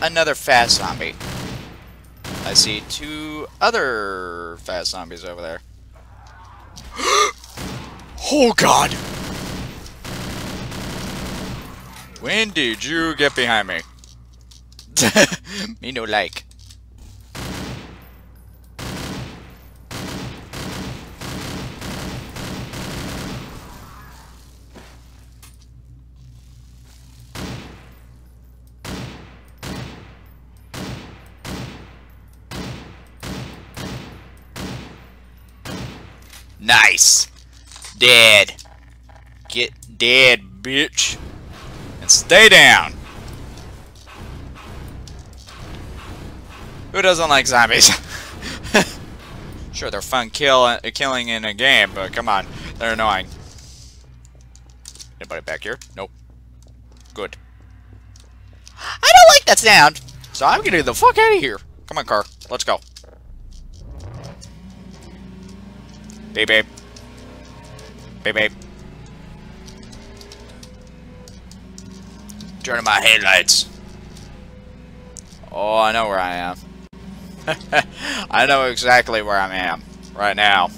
another fast zombie. I see two other fast zombies over there. oh god! When did you get behind me? me no like. Nice. Dead. Get dead, bitch. And stay down. Who doesn't like zombies? Sure, they're fun kill uh, killing in a game, but come on, they're annoying. Anybody back here? Nope. Good. I don't like that sound, so I'm getting the fuck out of here. Come on, car. Let's go. Beep beep. Beep beep. Turn my headlights. Oh, I know where I am. I know exactly where I am right now.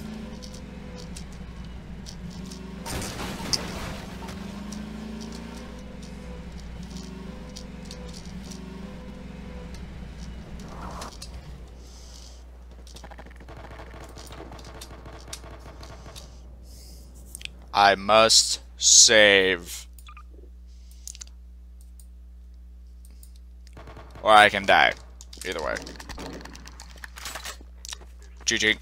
I must save. Or I can die. Either way. GG.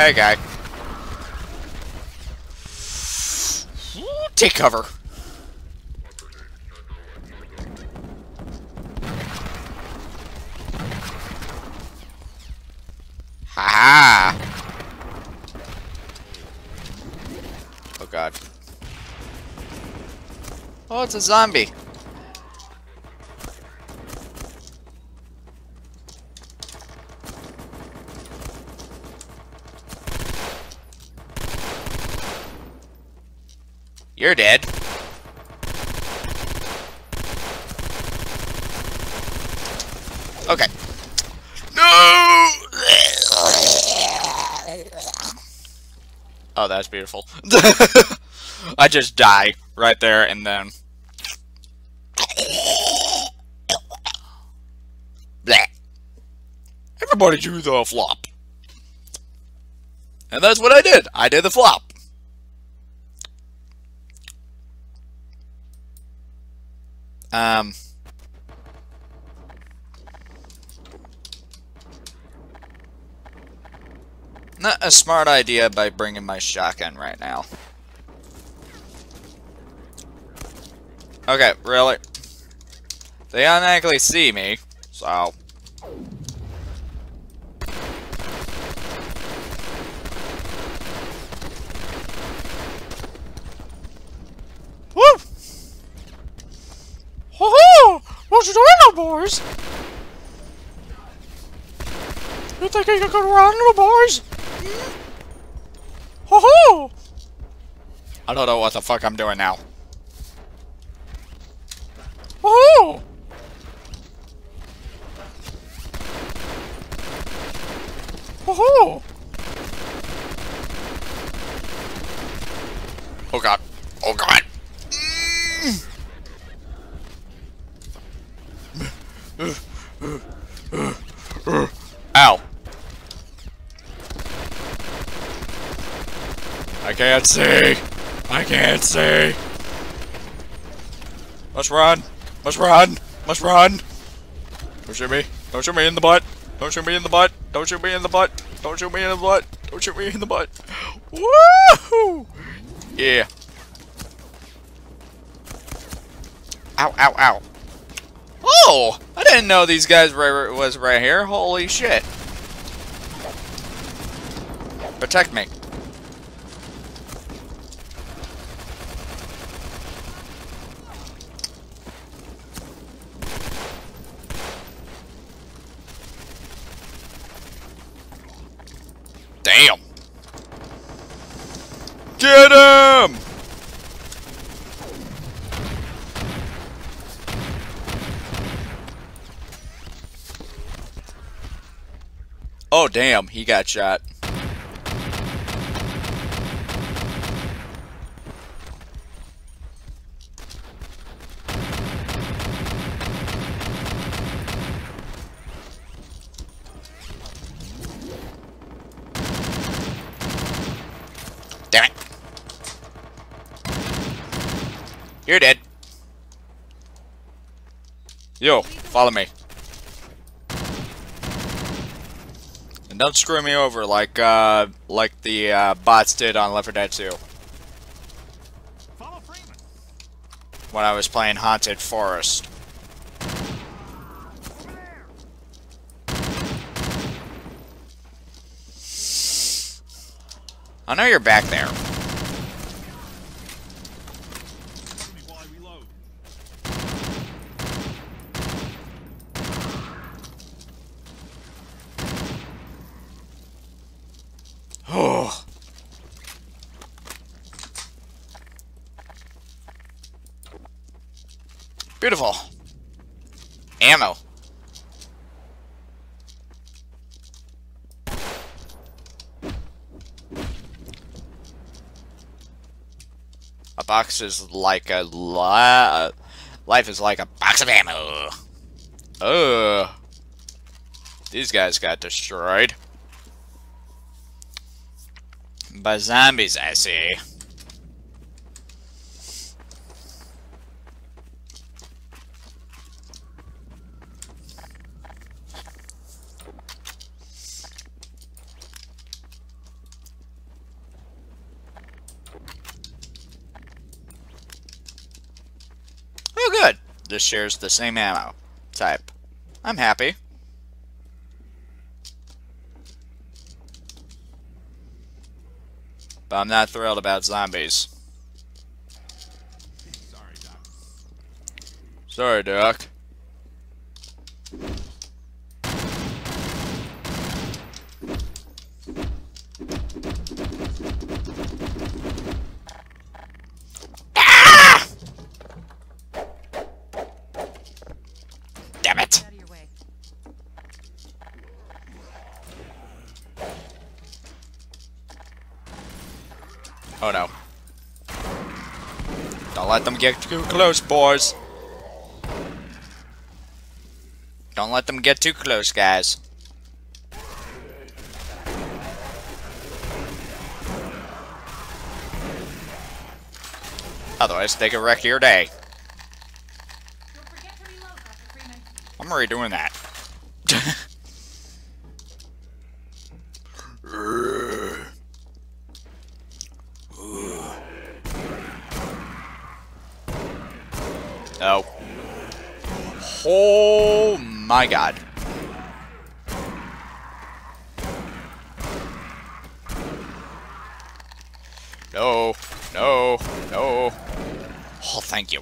Hey, guy. Take cover. Ha ha! Oh god. Oh, it's a zombie. You're dead. Okay. No! Oh, that's beautiful. I just die right there and then... Everybody do the flop. And that's what I did. I did the flop. Um... Not a smart idea by bringing my shotgun right now. Okay, really? They automatically see me, so... Woo! Ho-ho! What you boys? You think you can run, boys? Ho ho! I don't know what the fuck I'm doing now. Oh! Oh! Oh god. Oh god. Ow. I can't see. I can't see. Let's run. Let's run. Let's run. Don't shoot me. Don't shoot me in the butt. Don't shoot me in the butt. Don't shoot me in the butt. Don't shoot me in the butt. Don't shoot me in the butt. Woohoo! Yeah. Ow, ow, ow. Oh! I didn't know these guys were, was right here. Holy shit. Protect me. Damn. Get him! Oh, damn. He got shot. Damn it. You're dead. Yo, follow me. And don't screw me over like uh like the uh, bots did on Left 4 Dead 2 Follow Freeman. when I was playing Haunted Forest. I know you're back there. Cover me while I reload. Oh. Beautiful. Ammo. A box is like a li life is like a box of ammo. Oh. These guys got destroyed. By zombies, I see. Oh, good. This shares the same ammo type. I'm happy. But I'm not thrilled about zombies. Sorry, Doc. Sorry, Doc. Get too close, boys. Don't let them get too close, guys. Otherwise, they could wreck your day. Don't forget to reload, Dr. I'm already doing that. Oh. Oh my god. No, no, no. Oh, thank you.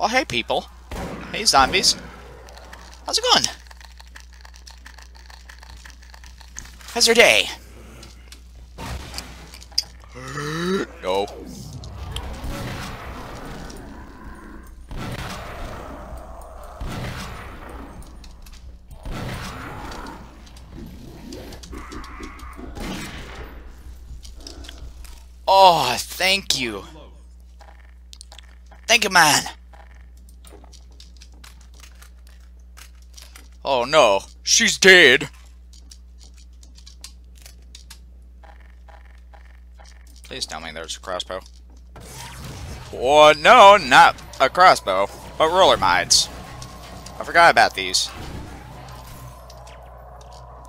Oh, hey, people. Hey, zombies. How's it going? How's your day? no. Oh, thank you. Thank you, man. Oh no, she's dead. Please tell me there's a crossbow. Oh, no, not a crossbow, but roller mines. I forgot about these.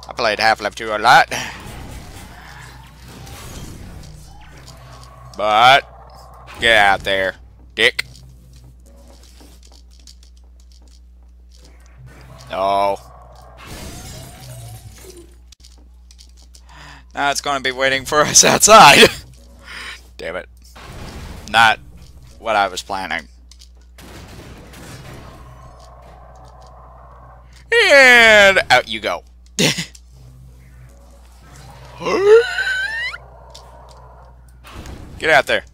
I played Half-Life 2 a lot. But, get out there, It's gonna be waiting for us outside. Damn it. Not what I was planning. And out you go. Get out there.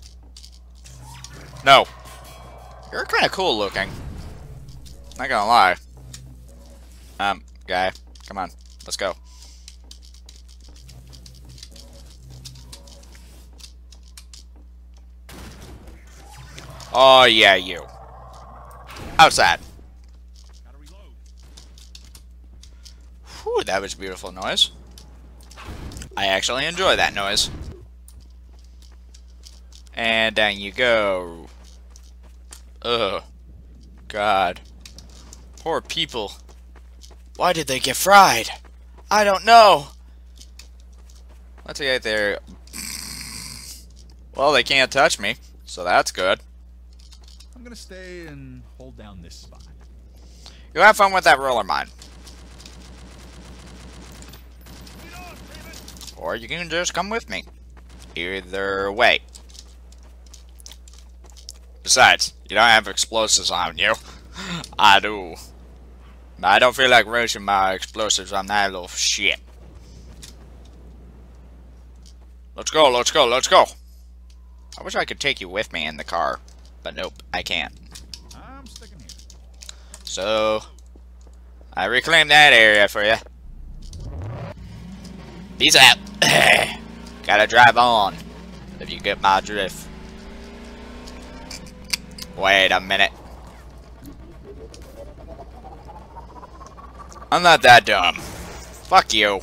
No. You're kind of cool looking. Not gonna lie. Um, guy, come on, let's go. Oh, yeah, you. Outside. Whew, that was a beautiful noise. I actually enjoy that noise. And down you go. Ugh. God. Poor people. Why did they get fried? I don't know. Let's get there. Well, they can't touch me, so that's good. Gonna stay and hold down this spot. You have fun with that roller mine. Or you can just come with me. Either way. Besides, you don't have explosives on you. I do. But I don't feel like wasting my explosives on that little shit. Let's go, let's go, let's go. I wish I could take you with me in the car. But nope, I can't. I'm sticking here. So, I reclaim that area for you. Peace out. Gotta drive on, if you get my drift. Wait a minute. I'm not that dumb. Fuck you.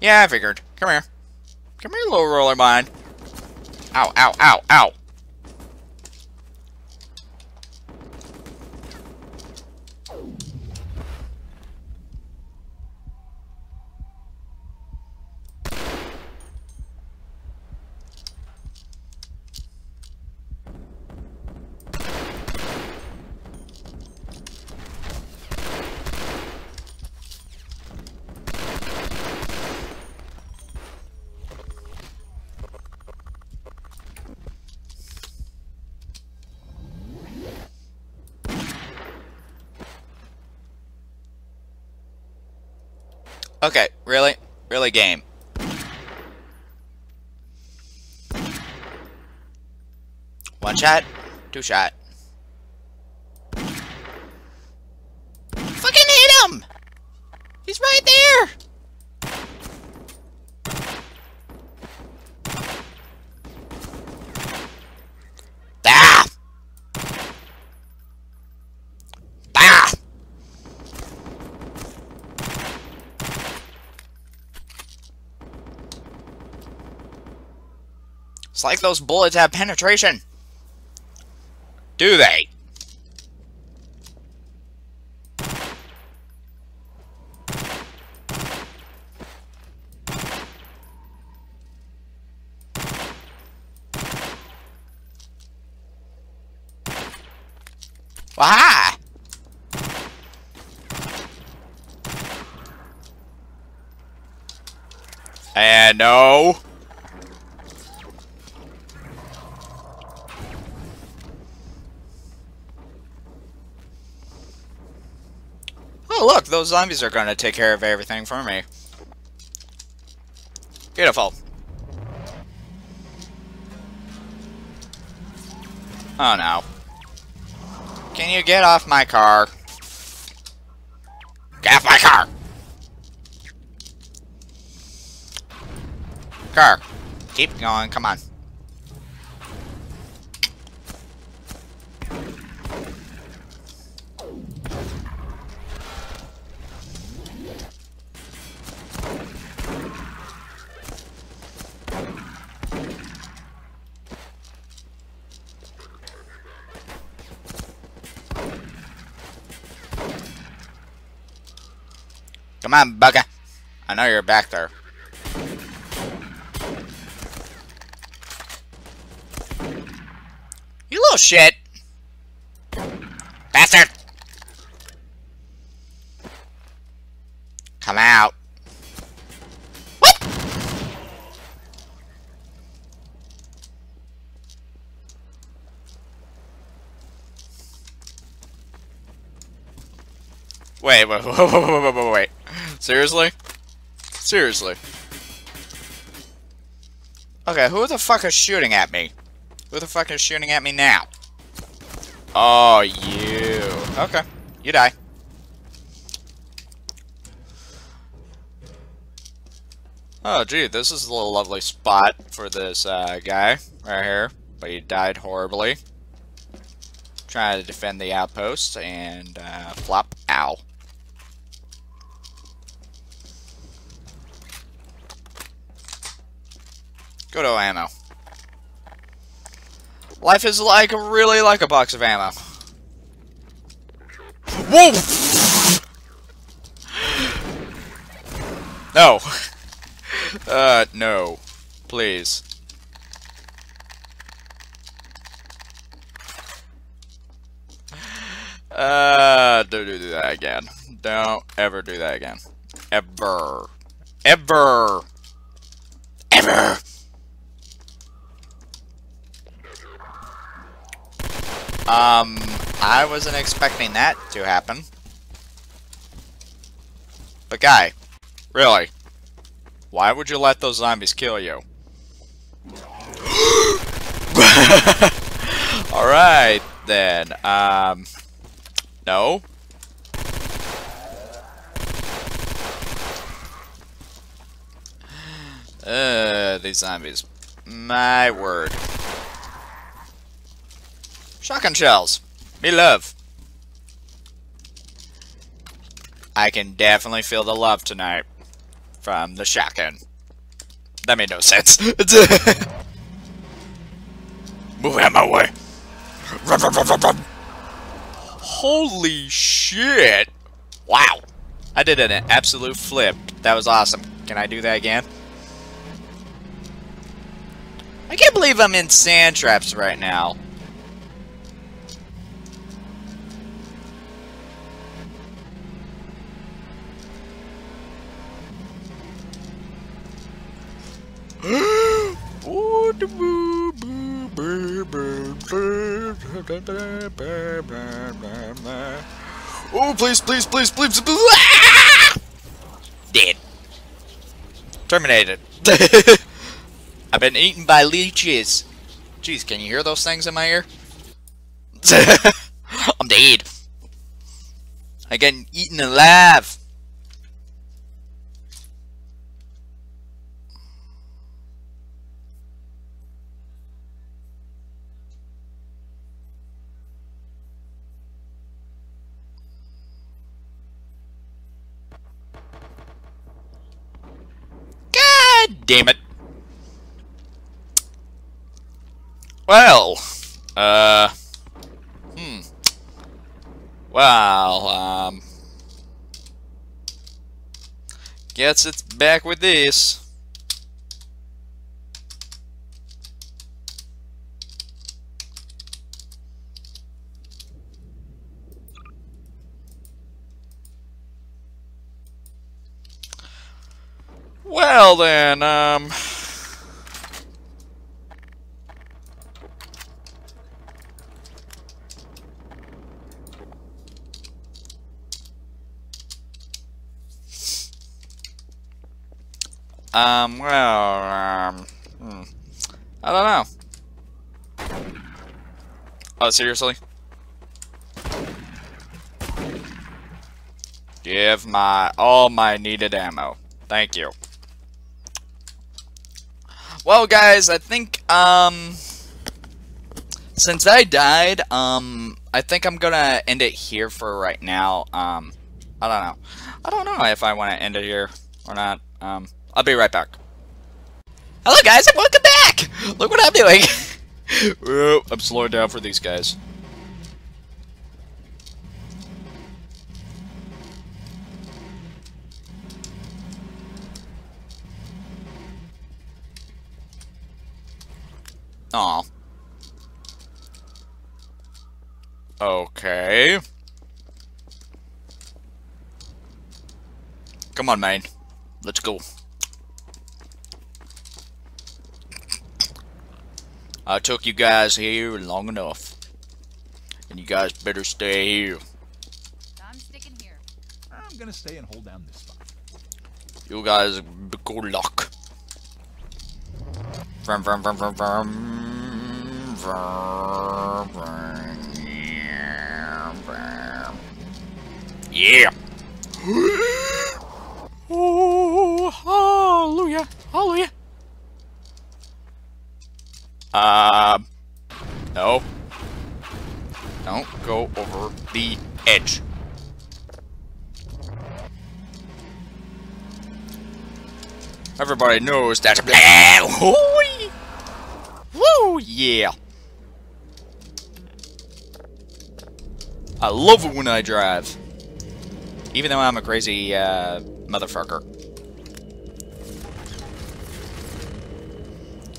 Yeah, I figured. Come here. Come here, little roller mine. Ow, ow, ow, ow. Okay, really? Really game. One shot, two shot. Fucking hit him! He's right there! Ah! Ah! It's like those bullets have penetration. Do they? Why? And no. Oh, look, those zombies are going to take care of everything for me. Beautiful. Oh, no. Can you get off my car? Get off my car! Car. Keep going, come on. On, bugger. I know you're back there. You little shit. Bastard. Come out. What? Wait, wait, wait, wait. Seriously? Seriously? Okay, who the fuck is shooting at me? Who the fuck is shooting at me now? Oh, you. Okay, you die. Oh, gee, this is a little lovely spot for this uh, guy right here. But he died horribly. Trying to defend the outpost and uh, flop. Ow. Go to ammo. Life is like really like a box of ammo. Whoa! No. Uh, no. Please. Uh, don't do that again. Don't ever do that again. Ever. Ever. Ever. Um, I wasn't expecting that to happen. But guy, really, why would you let those zombies kill you? Alright, then. Um, no? Uh, these zombies. My word. Shotgun shells. Me love. I can definitely feel the love tonight from the shotgun. That made no sense. Move out my way. Run, run, run. Holy shit. Wow. I did an absolute flip. That was awesome. Can I do that again? I can't believe I'm in sand traps right now. Oh, please, please, please, please, please. Ah! Dead. Terminated. I've been eaten by leeches. Jeez, can you hear those things in my ear? I'm dead. I get eaten alive. God damn it. Well, uh, hmm. Well, um, guess it's back with this. Well then, um... Um, well, um, hmm. I don't know. Oh, seriously? Give my, all my needed ammo. Thank you. Well, guys, I think, um, since I died, um, I think I'm gonna end it here for right now. Um, I don't know. I don't know if I want to end it here or not. Um, I'll be right back. Hello, guys, and welcome back! Look what I'm doing! I'm slowing down for these guys. Aw. Okay. Come on, man. Let's go. I took you guys here long enough. And you guys better stay here. I'm sticking here. I'm gonna stay and hold down this spot. You guys, good luck. Vroom, vroom, vroom, vroom, vroom. Yeah, oh, hallelujah, hallelujah. Uh, no. Don't go over the edge. Everybody knows that's! Woo! Yeah. I love it when I drive. Even though I'm a crazy uh, motherfucker.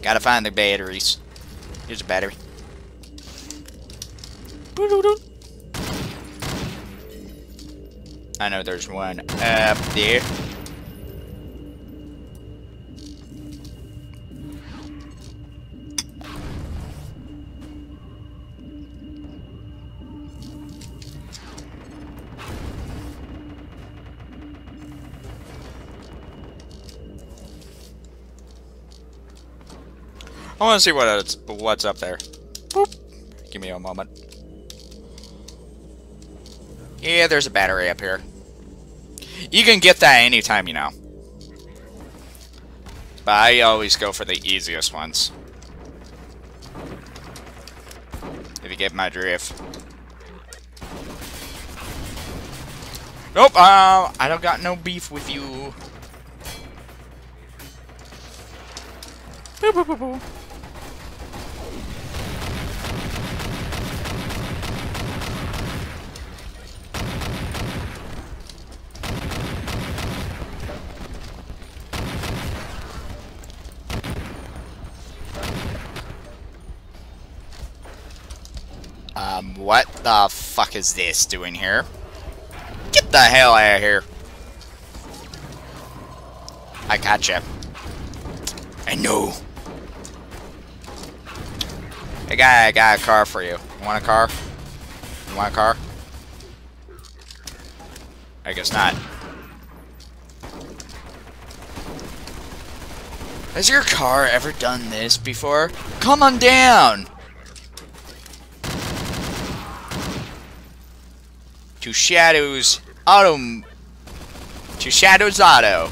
Gotta find the batteries. Here's a battery. I know there's one up there. I want to see what it's, what's up there. Boop. Give me a moment. Yeah, there's a battery up here. You can get that anytime, you know. But I always go for the easiest ones. If you get my drift. Nope, uh, I don't got no beef with you. Boop, boop, boop, boop. Um, what the fuck is this doing here? Get the hell out of here. I gotcha. I know. Hey guy, I got a car for you. You want a car? You want a car? I guess not. Has your car ever done this before? Come on down! To Shadows Auto... To Shadows Auto.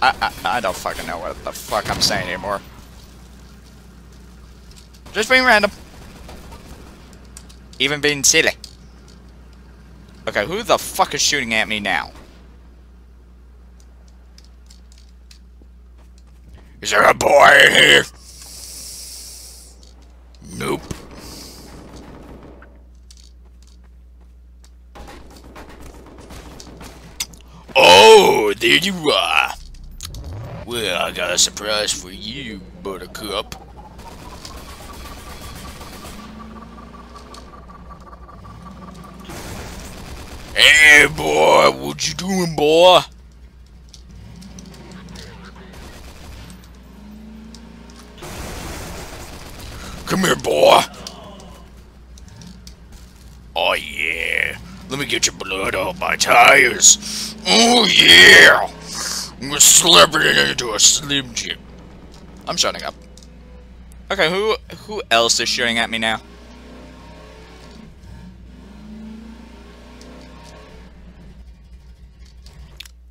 I, I, I don't fucking know what the fuck I'm saying anymore. Just being random. Even being silly. Okay, who the fuck is shooting at me now? Is there a boy in here? Nope. Oh, there you are. Well, I got a surprise for you, Buttercup. Hey, boy, what you doing, boy? Come here, boy. Oh, yeah. Let me get your blood off my tires. Oh, yeah. I'm slap it into a Slim Jim. I'm shutting up. Okay, who who else is shooting at me now?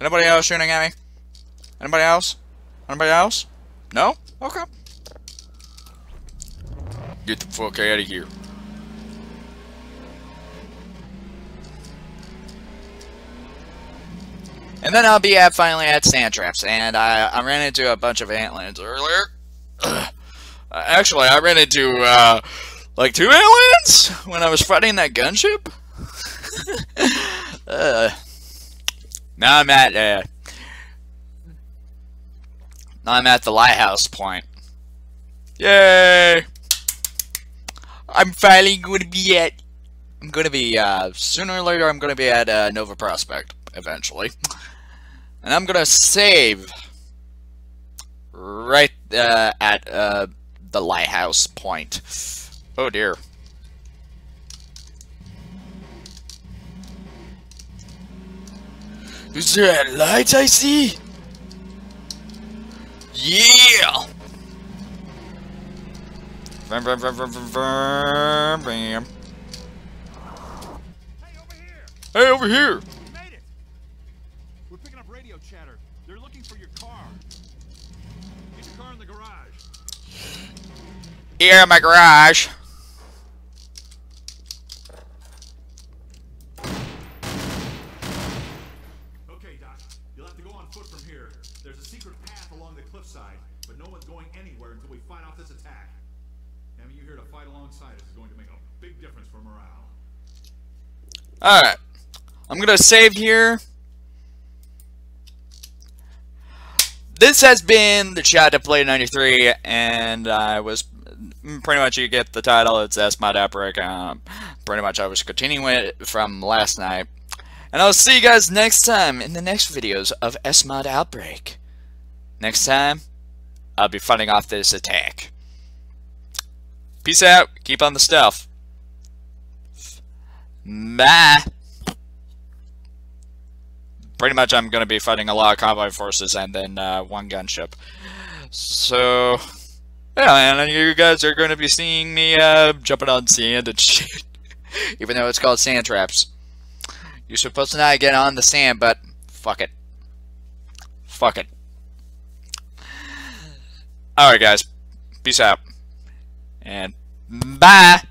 Anybody else shooting at me? Anybody else? Anybody else? No? Okay. Get the fuck out of here. And then I'll be at finally at Sand Traps, and I, I ran into a bunch of antlions earlier. Actually, I ran into, uh, like two antlions when I was fighting that gunship. uh, now I'm at, uh, now I'm at the lighthouse point. Yay! I'm finally going to be at, I'm going to be, uh, sooner or later I'm going to be at, uh, Nova Prospekt, eventually. And I'm gonna save right uh, at uh, the lighthouse point. Oh dear. Is there a light I see? Yeah! Vroom, vroom, vroom, vroom, vroom, vroom. Hey, over here! Hey, over here! Here in my garage. Okay, Doc. You'll have to go on foot from here. There's a secret path along the cliffside, but no one's going anywhere until we fight off this attack. Having you here to fight alongside us is going to make a big difference for morale. Alright. I'm gonna save here. this has been the chat to play 93 and i was pretty much you get the title. It's SMOD Outbreak. Um, pretty much I was continuing it from last night, and I'll see you guys next time in the next videos of SMOD Outbreak. Next time, I'll be fighting off this attack. Peace out. Keep on the stealth. Bye. Pretty much I'm going to be fighting a lot of convoy forces and then uh, one gunship. So, yeah, and you guys are going to be seeing me uh, jumping on sand and shit. Even though it's called sand traps. You're supposed to not get on the sand, but fuck it. Fuck it. Alright guys, peace out. And bye!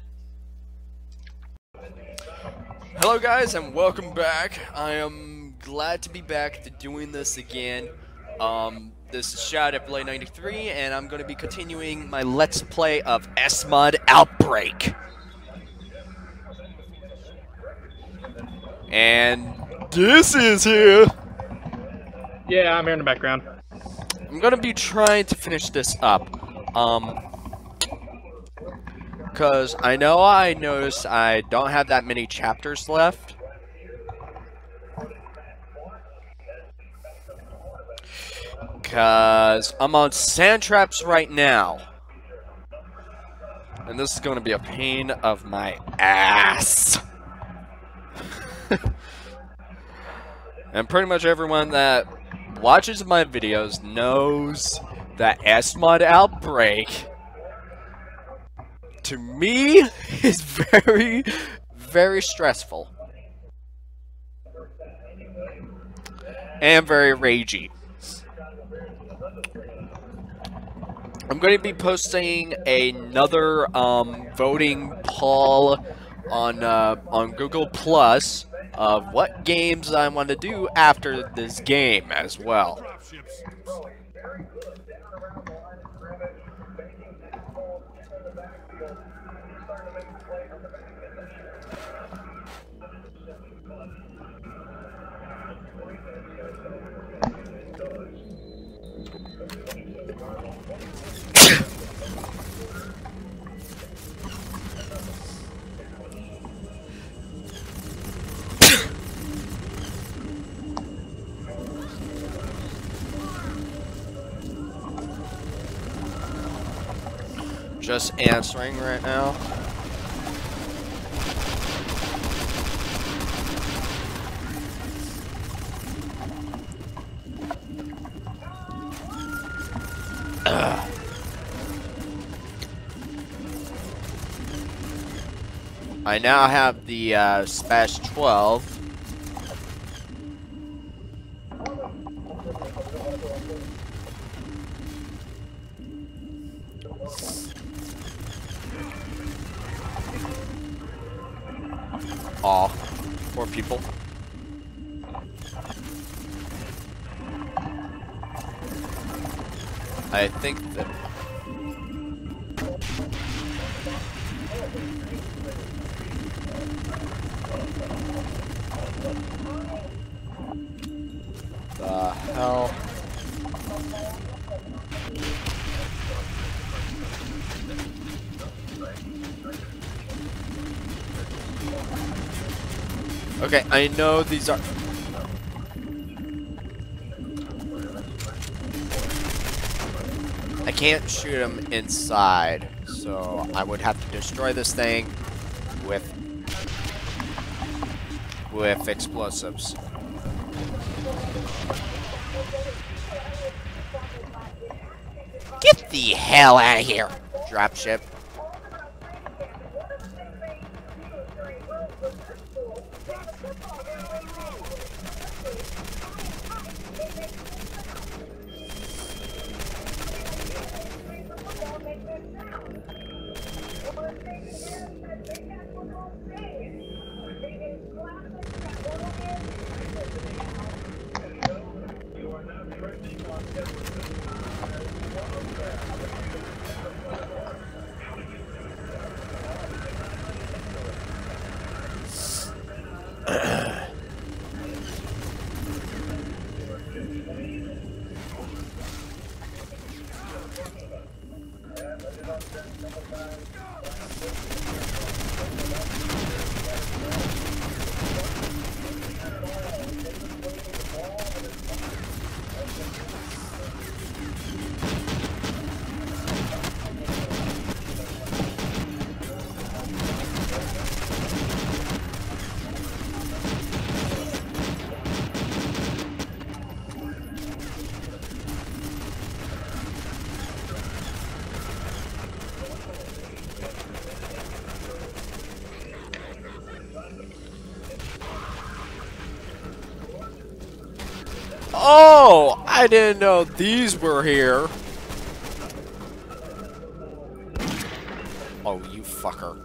Hello guys and welcome back. I am glad to be back to doing this again. Um, this is ShadowDeathBlade93 and I'm going to be continuing my Let's Play of SMOD Outbreak. And this is here. Yeah, I'm here in the background. I'm going to be trying to finish this up. Um, because I know I noticed I don't have that many chapters left. Because I'm on sand traps right now. And this is going to be a pain of my ass. and pretty much everyone that watches my videos knows that SMOD Outbreak to me is very, very stressful. And very ragey. I'm going to be posting another um, voting poll on uh, on Google Plus of what games I want to do after this game as well. Just answering right now. I now have the uh, Smash 12. I know these are... I can't shoot them inside, so I would have to destroy this thing with... with explosives. Get the hell out of here, dropship. Didn't know these were here. Oh, you fucker.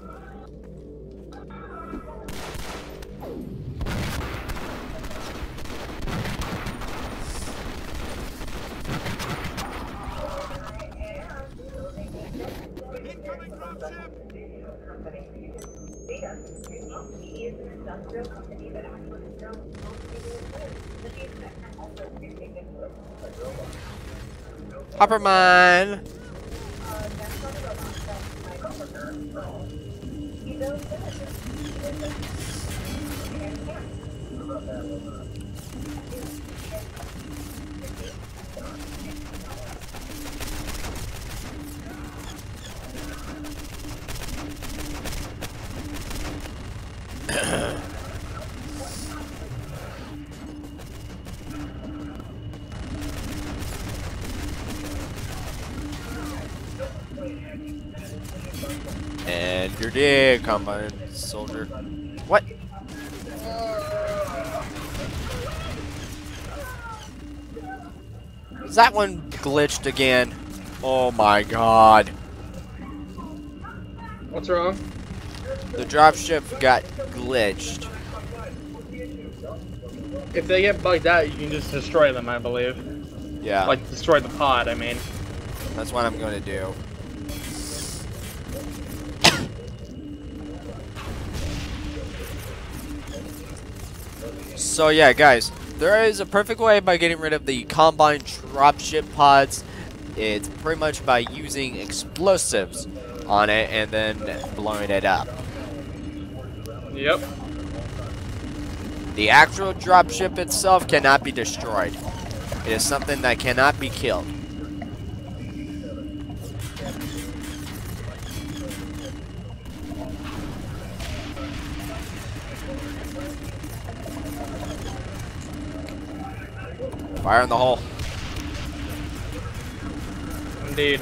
Hopper mine. You're combine soldier. What? Is that one glitched again? Oh my god. What's wrong? The dropship got glitched. If they get bugged out, you can just destroy them, I believe. Yeah. Like, destroy the pod, I mean. That's what I'm going to do. So yeah, guys, there is a perfect way by getting rid of the Combine dropship pods. It's pretty much by using explosives on it and then blowing it up. Yep. The actual dropship itself cannot be destroyed. It is something that cannot be killed. Fire in the hole. Indeed.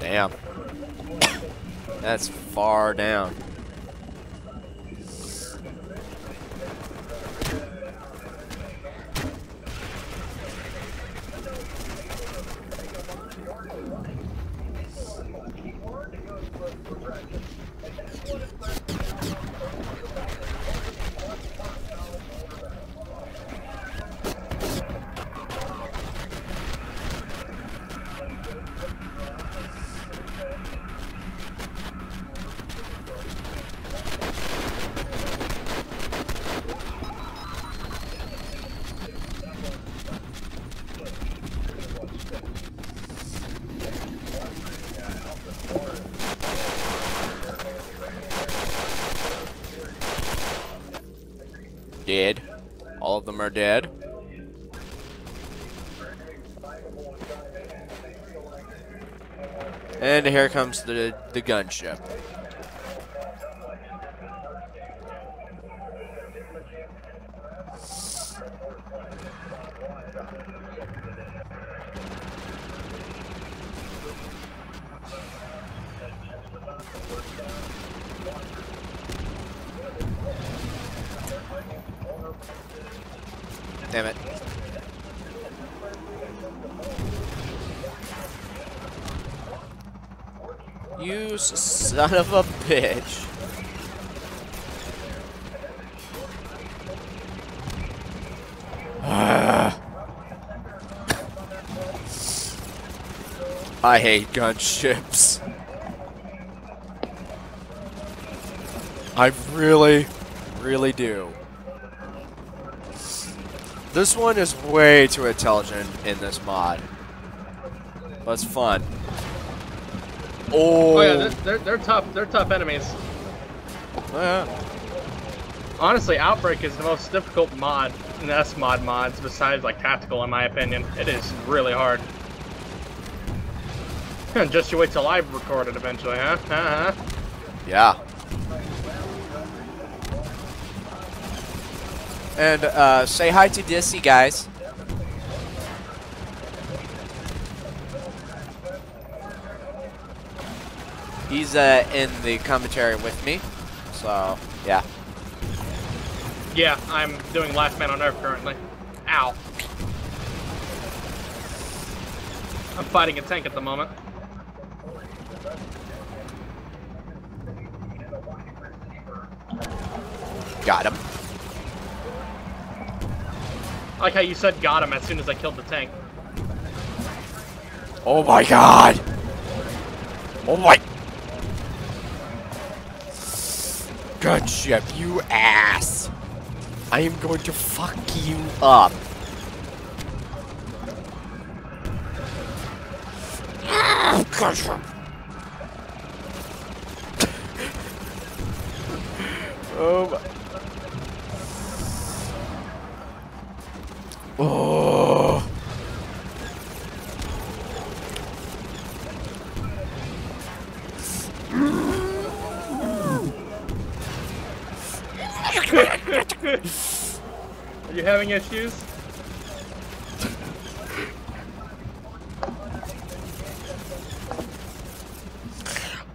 Damn. That's far down. Dead. All of them are dead. And here comes the the gunship. Damn it. You s- son of a bitch. Ah. I hate gunships. I really, really do. This one is way too intelligent in this mod. But it's fun. Oh, Oh yeah, they're, they're, they're tough. They're tough enemies. yeah. Honestly, Outbreak is the most difficult mod in the S mod mods, besides like tactical, in my opinion. It is really hard. Just you wait till I record it eventually, huh? Uh-huh. Yeah. And uh, say hi to Dissy, guys. He's uh, in the commentary with me. So, yeah. Yeah, I'm doing Last Man on Earth currently. Ow. I'm fighting a tank at the moment. Got him. I like how you said got him as soon as I killed the tank. Oh my god! Oh my... Gunship, you ass! I am going to fuck you up. Gunship! oh my... Oh... Are you issues?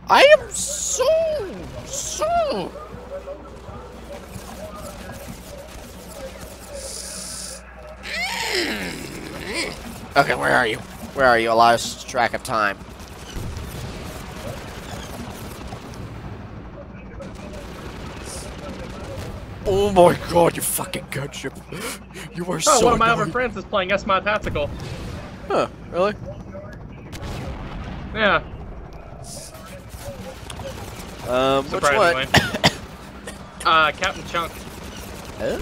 I am so, so... Okay, where are you? Where are you? I lost track of time. Oh my god, you fucking gunship. You are Oh, so one of my annoying. other friends is playing S-Mod Tactical. Huh, really? Yeah. Um, which one? Uh, Captain Chunk. Oh.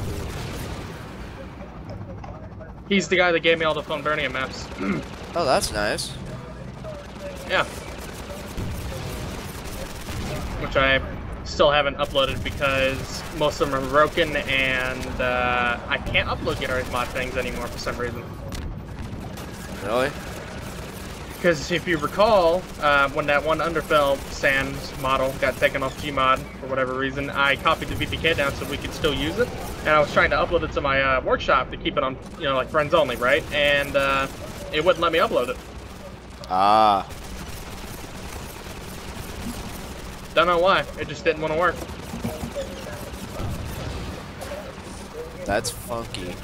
He's the guy that gave me all the Funvernia maps. Oh, that's nice. yeah. Which I still haven't uploaded because most of them are broken and uh, I can't upload Garry's mod things anymore for some reason. Really? Because if you recall, uh, when that one Underfell Sans model got taken off Gmod for whatever reason, I copied the VPK down so we could still use it. And I was trying to upload it to my uh, workshop to keep it on, you know, like friends only, right? And uh, it wouldn't let me upload it. Ah. Don't know why. It just didn't want to work. That's funky.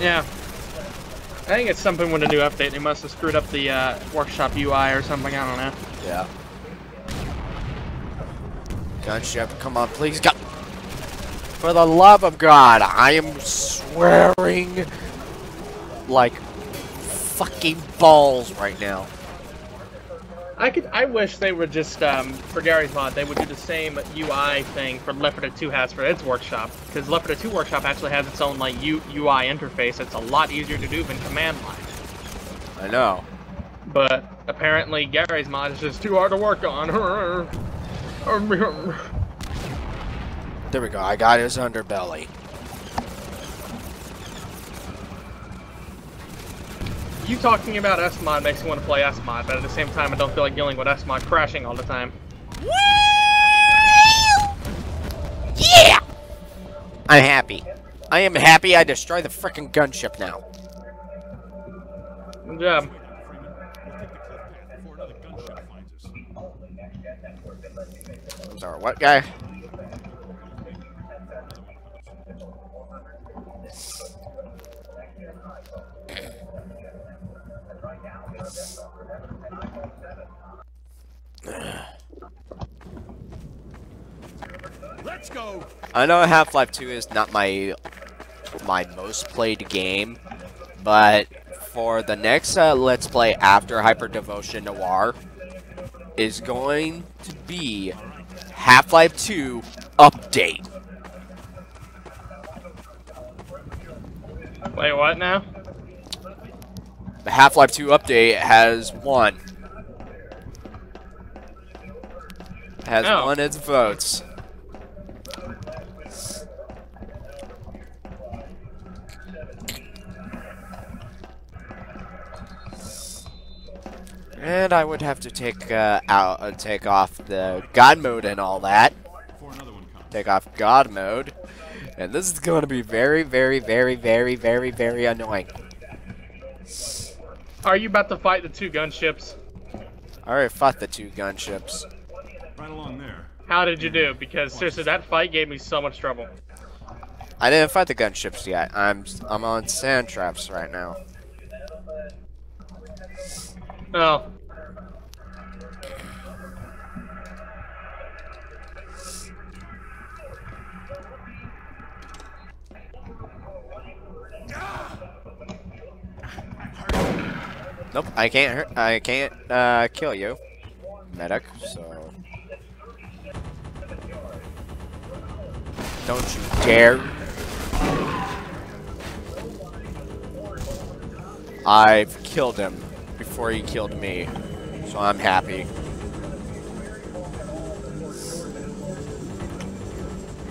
Yeah. I think it's something with a new update. They must have screwed up the uh, workshop UI or something. I don't know. Yeah. Gunship, come on, please, God. For the love of God, I am swearing like fucking balls right now. I could. I wish they would just um, for Garry's mod. They would do the same UI thing for 4 2 has for its workshop. Because 4 2 workshop actually has its own like U, UI interface. It's a lot easier to do than command line. I know. But apparently Garry's mod is just too hard to work on. There we go, I got his underbelly. You talking about S-Mod makes me want to play S-Mod, but at the same time I don't feel like dealing with S-Mod crashing all the time. Yeah! I'm happy. I am happy I destroy the frickin' gunship now. Good job. I'm sorry, what guy? Let's go. I know Half-Life 2 is not my my most played game, but for the next uh, Let's Play after Hyperdevotion Noire is going to be Half-Life 2 update. Wait, what now? The Half-Life 2 update has won. Has won its votes. And I would have to take uh, out, uh, take off the God mode and all that. Take off God mode, and this is going to be very, very, very, very, very, very annoying. Are you about to fight the two gunships? I already fought the two gunships. Right along there. How did you do? Because seriously, that fight gave me so much trouble. I didn't fight the gunships yet. I'm I'm on sand traps right now. Oh. Nope, I can't hurt. I can't uh, kill you, medic. So don't you dare! I've killed him before he killed me, so I'm happy.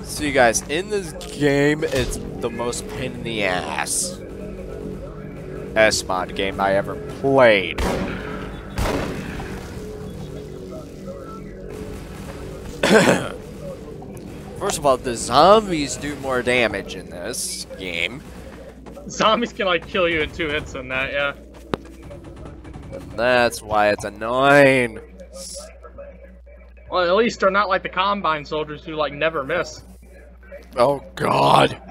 So you guys, in this game, it's the most pain in the ass. S-mod game I ever played. First of all, the zombies do more damage in this game. Zombies can like kill you in two hits in that, yeah. And That's why it's annoying. Well, at least they're not like the Combine soldiers who like never miss. Oh god.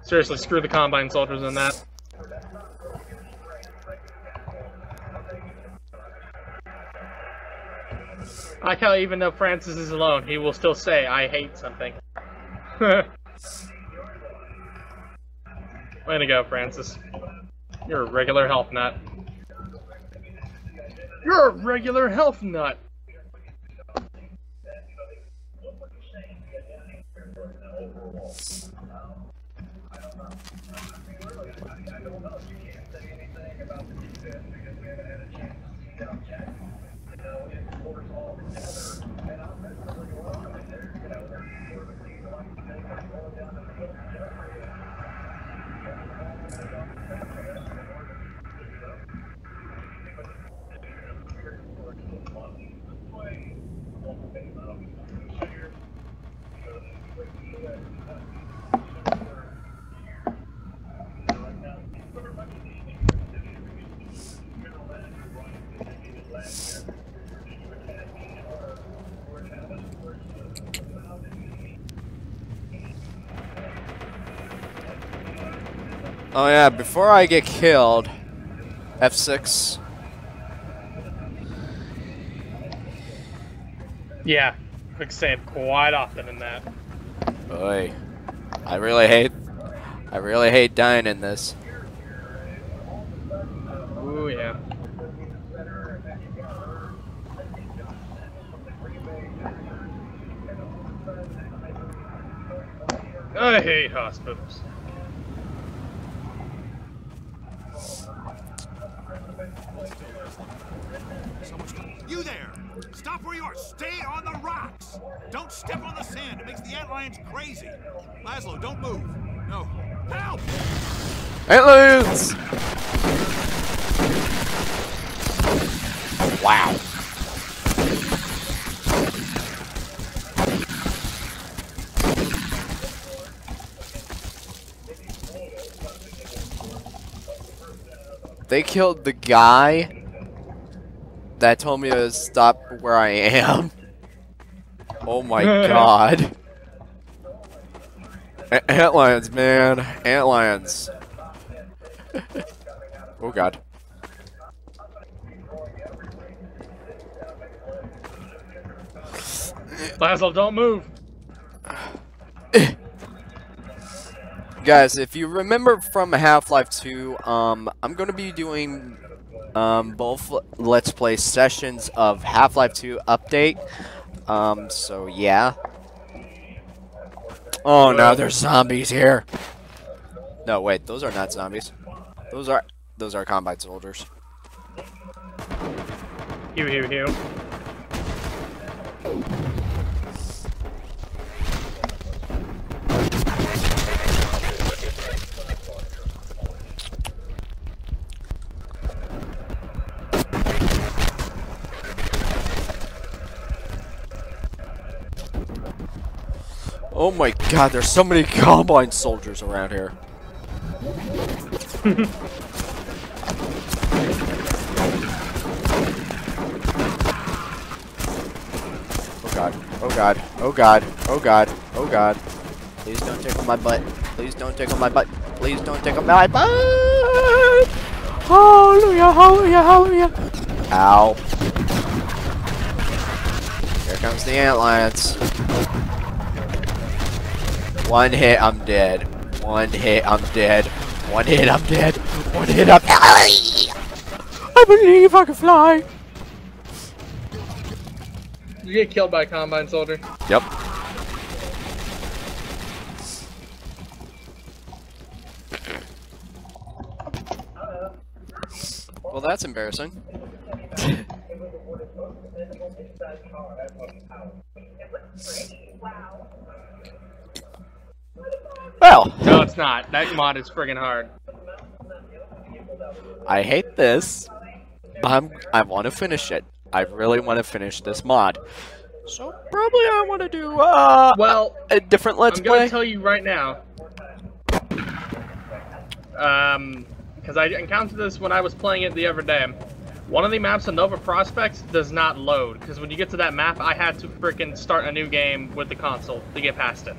Seriously, screw the Combine soldiers in that. I like how even though Francis is alone, he will still say, I hate something. Way to go, Francis. You're a regular health nut. You're a regular health nut! Oh yeah, before I get killed, F6. Yeah, quick save quite often in that. Boy, I really hate, I really hate dying in this. Ooh, yeah. I hate hospitals. Stop where you are! Stay on the rocks! Don't step on the sand! It makes the antlions crazy! Laszlo, don't move! No. Help! Aliens! Wow. They killed the guy that told me to stop where I am. Oh my god. A- Antlions, man. Antlions. oh god. Laszlo, don't move. Guys, if you remember from Half-Life 2, um, I'm going to be doing um, both Let's Play sessions of Half-Life 2 update. Um, so yeah. Oh no, there's zombies here. No, wait, those are not zombies. Those are those are Combine soldiers. Hew, hew, hew. Oh my god, there's so many Combine soldiers around here. oh god, oh god, oh god, oh god, oh god. Please don't tickle my butt. Please don't tickle my butt. Please don't tickle my butt! Hallelujah, hallelujah, hallelujah! Ow. Here comes the antlions. One hit, I'm dead. One hit, I'm dead. One hit, I'm dead. One hit, I'm I believe I can fly. You get killed by a combine soldier. Yep. Well, that's embarrassing. well, No, it's not. That mod is friggin' hard. I hate this, but I'm, I want to finish it. I really want to finish this mod. So probably I want to do uh, Well, a different Let's I'm gonna Play. tell you right now. Um, because I encountered this when I was playing it the other day. One of the maps in Nova Prospekts does not load, because when you get to that map, I had to frickin' start a new game with the console to get past it.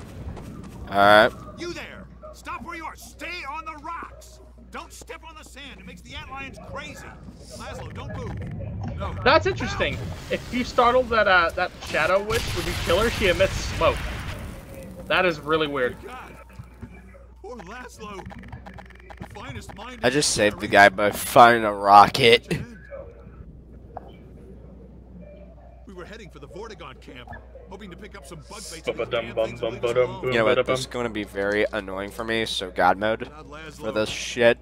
Alright. You there! Stop where you are! Stay on the rocks! Don't step on the sand! It makes the antlions crazy! Laszlo, don't move! No. That's interesting. If you startle that uh, that Shadow Witch, when you kill her, she emits smoke. That is really weird. God. Poor Laszlo. Finest mind I just saved the guy by firing a rocket. We were heading for the Vortigaunt camp, hoping to pick up some bug baits. You know what? This is going to be very annoying for me, so God mode for this shit.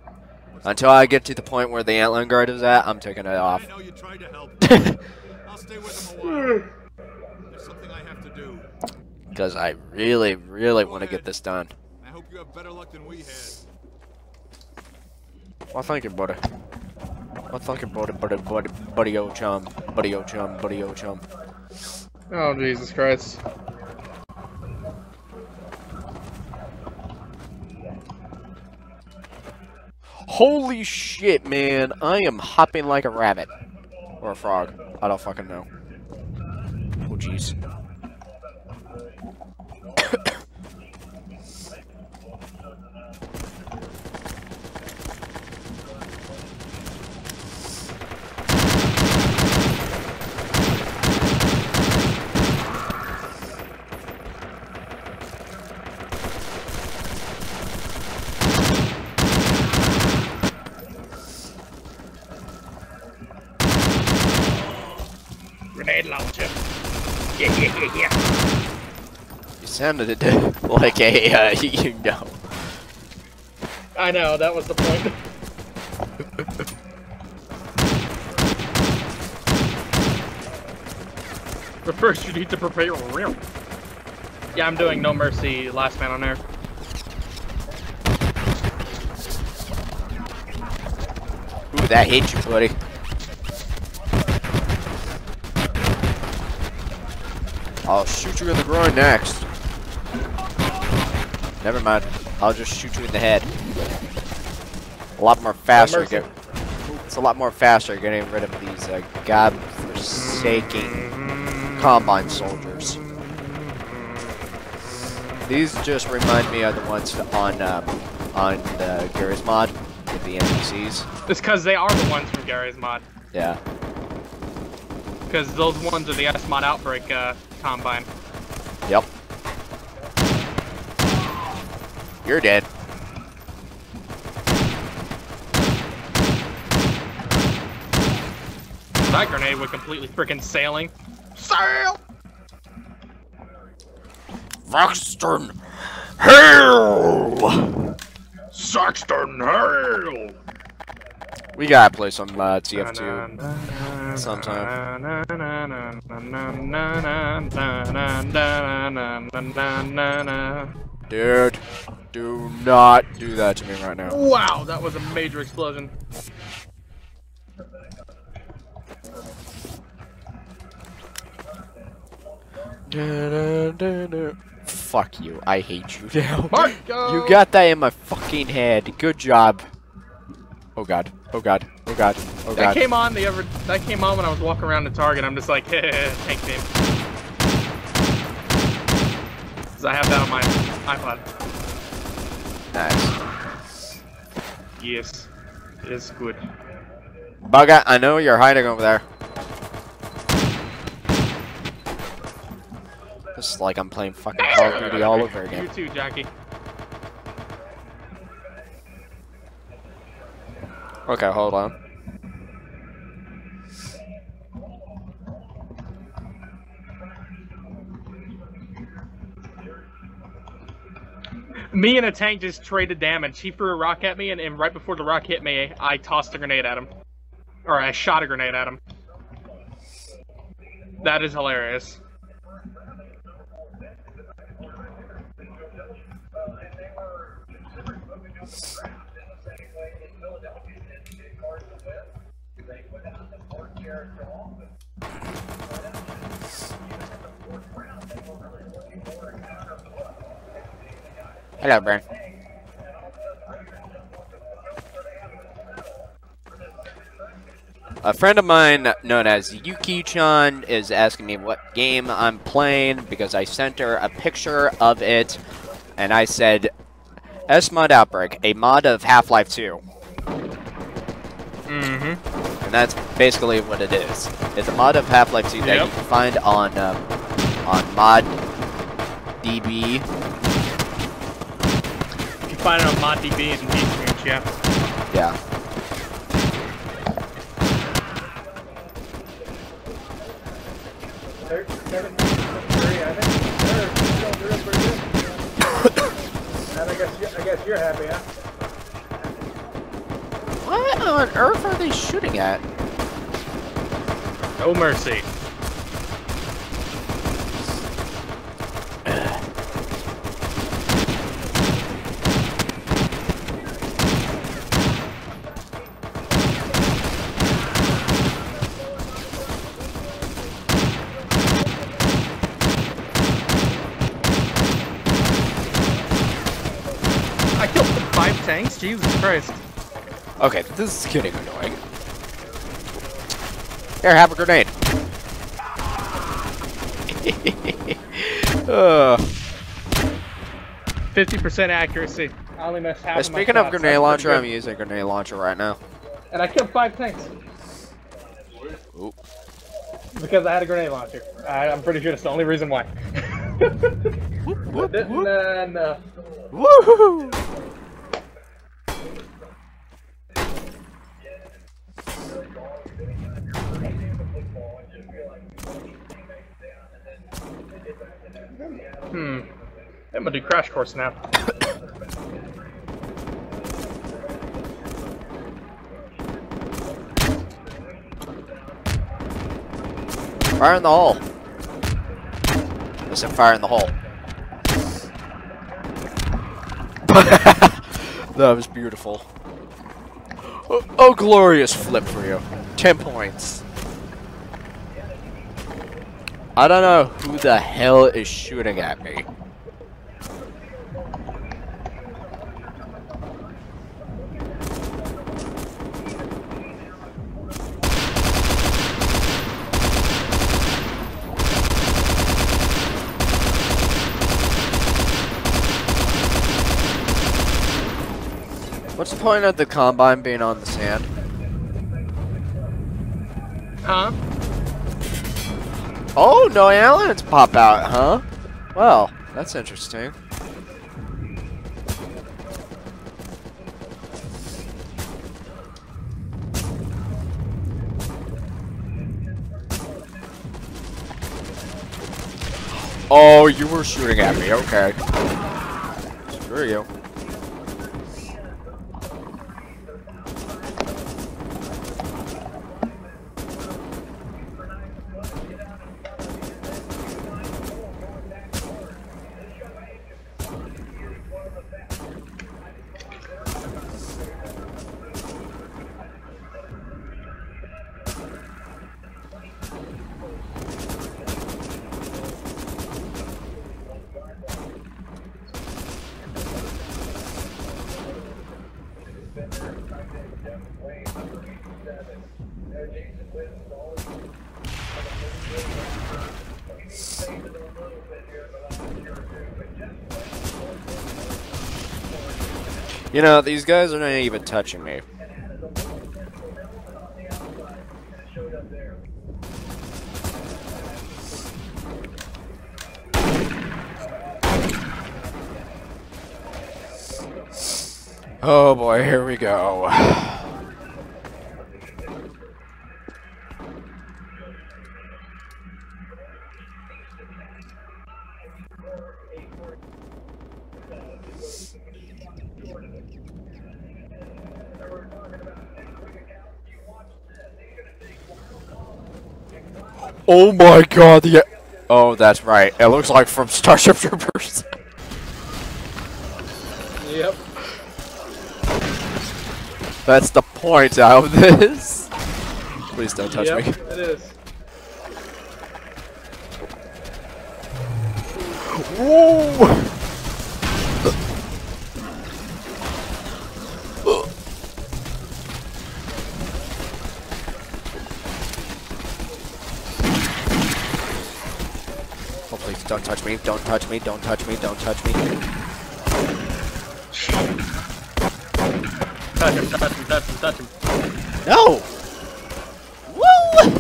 Until I get to the point where the antlion guard is at, I'm taking it off. I know you tried to help. I'll stay with him a while. There's something I have to do. Because I really, really want to get this done. I hope you have better luck than we had. Well, thank you, buddy. Well, thank you, buddy, buddy, buddy, buddy, old chum, buddy, old chum, buddy, old chum. Oh, Jesus Christ. Holy shit, man! I am hopping like a rabbit. Or a frog. I don't fucking know. Oh, jeez. Grenade launcher. Yeah, yeah, yeah, yeah. You sounded like a, uh, you know. I know, that was the point. but first, you need to prepare your real. Yeah, I'm doing No Mercy, Last Man on Earth. Ooh, that hit you, buddy. I'll shoot you in the groin next. Never mind. I'll just shoot you in the head. A lot more faster. Get, it's a lot more faster getting rid of these uh, god-forsaking combine soldiers. These just remind me of the ones on um, on the Garry's mod with the NPCs. It's because they are the ones from Garry's mod. Yeah. Because those ones are the S mod Outbreak uh, Combine. Yep. You're dead. That grenade went completely freaking sailing. Sail! Roxton Hail! Saxton Hale! We gotta play some uh, TF2 sometime. Dude, do not do that to me right now. Wow, that was a major explosion. Fuck you. I hate you now. Marco! You got that in my fucking head. Good job. Oh god. Oh god. Oh god. Oh That came on the other. That came on when I was walking around the target. I'm just like, hey, tank team. because I have that on my iPod. Nice. Yes, it is good. Bug out, I know you're hiding over there. Just like I'm playing fucking Call of Duty all over again. You too, Jackie. Okay, hold on. Me and a tank just traded damage. He threw a rock at me, and, and right before the rock hit me, I tossed a grenade at him. Or I shot a grenade at him. That is hilarious. Hello, Brian. A friend of mine known as Yuki-chan is asking me what game I'm playing because I sent her a picture of it and I said S-Mod Outbreak, a mod of Half-Life 2. Mm-hmm. And that's basically what it is. It's a mod of Half-Life 2 that Yep. you can find on um, on mod DB. You find it on ModDB and DStreams, yeah. Yeah. And I guess, you're happy, huh? What on earth are they shooting at? No mercy. I killed five tanks? Jesus Christ. Okay, this is getting annoying. Here, have a grenade. Ugh. 50% accuracy. I only missed half of speaking of shots, grenade launcher, I'm using grenade launcher right now. And I killed five tanks. Oop. Because I had a grenade launcher. I, I'm pretty sure that's the only reason why. But didn't, uh, no. Woohoo! Hmm. I'm gonna do crash course now. Fire in the hole. Listen, fire in the hole. that was beautiful. Oh, oh, glorious flip for you. 10 points. I don't know who the hell is shooting at me. What's the point of the combine being on the sand? Huh? Oh, no aliens pop out, huh? Well, that's interesting. Oh, you were shooting at me, okay. Screw you. You know, these guys are not even touching me. Oh boy, here we go. Oh my god, yeah. Oh, that's right. It looks like from Starship Troopers. Yep. That's the point of this. Please don't touch yep, me. It is. Whoa! Me, don't touch me, don't touch me, don't touch me. Touch him, touch him, touch him, touch him. No! Woo!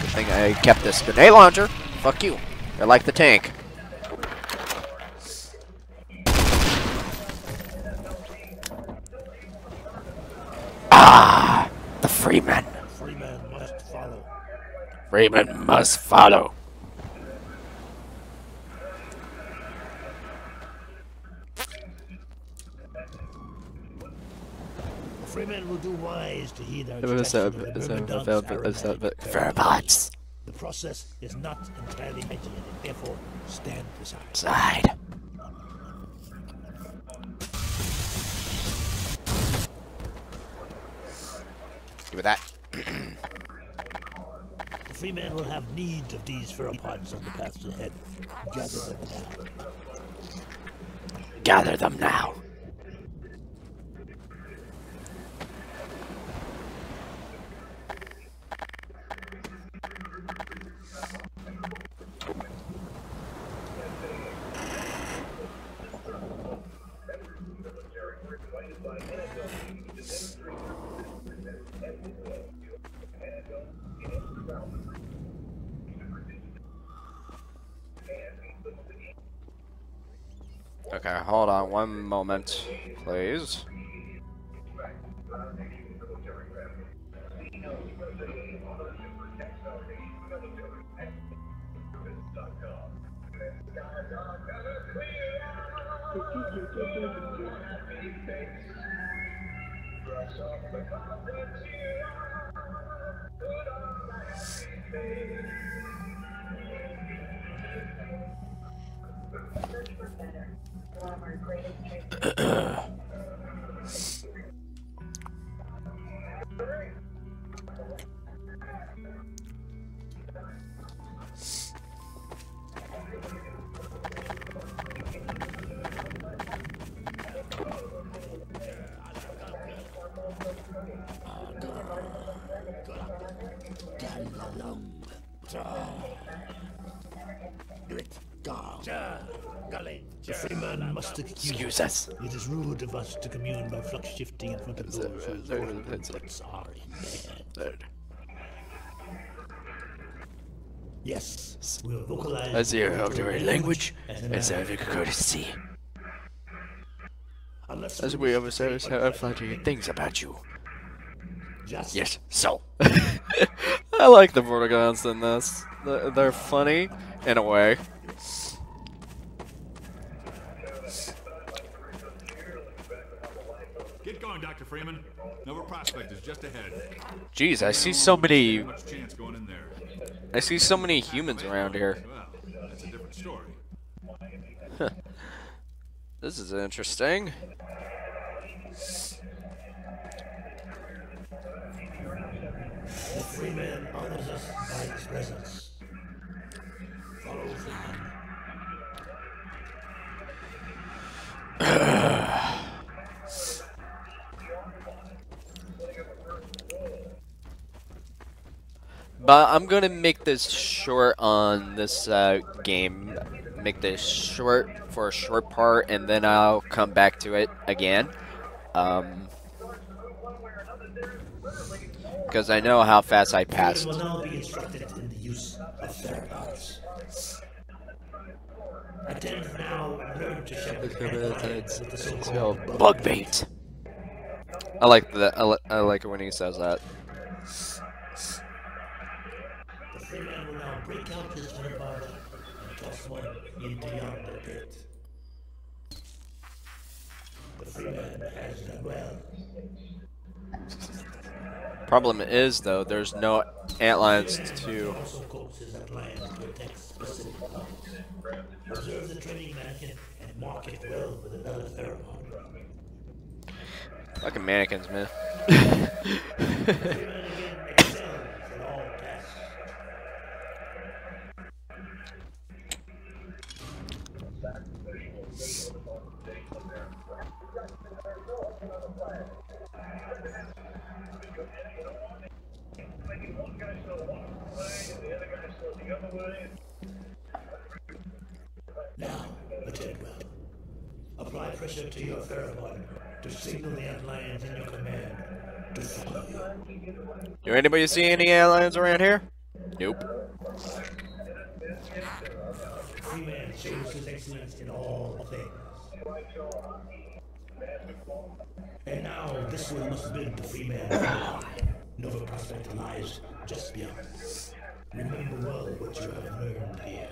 Good thing I kept this grenade launcher. Fuck you. They're like the tank. Ah! The Freeman. Freeman must follow. Freeman must follow. Freeman will do wise to heed our It was instructions a- of the it's a- Myrmidons, it's a- it's a- Aramaic, it's a- Verbots. The process is not entirely hygienic, therefore stand aside. Side. Give me that. The Freeman will have need of these pheropods on the paths ahead. Gather them now. Gather them now. Okay, hold on one moment, please. Excuse. It is rude of us to commune by flux shifting in front of those whose there- mortal there's a- inputs are in bed. Yes, we'll vocalize. As your the ordinary language, as every courtesy. Unless As we ever say, have flattering things about you. Just Yes, so. I like the Vortigaunts in this. They're they're funny, in a way. Get going, Dr. Freeman. Nova Prospekt is just ahead. Jeez, I see so many. Much chance going in there. I see so many humans around here. Well, that's a different story. This is interesting. The Freeman honors us by his presence. Follow Freeman. But I'm gonna make this short on this uh, game. Make this short for a short part, and then I'll come back to it again. Um, because I know how fast I passed. will now be instructed in the use of pheropods. Attend now and learn to shepherd antlions with the so-called Bug bait. I like that. I, li I like it when he says that. Freeman will now break out his pheropod and toss one into yonder pit. The Freeman has done well. Problem is, though, there's no antlions to. Also mannequins, that lion to attack specific pods. Observe the training mannequin and mark it well with another pheropod. Fucking mannequins, man. Now, attend well. Apply pressure to your pheropod to signal the antlions in your command to follow you. Do anybody see any antlions around here? Nope. Freeman shows his excellence in all things. And now this one must bid to Freeman. Nova Prospekt lies just beyond. Remember well what you have learned here.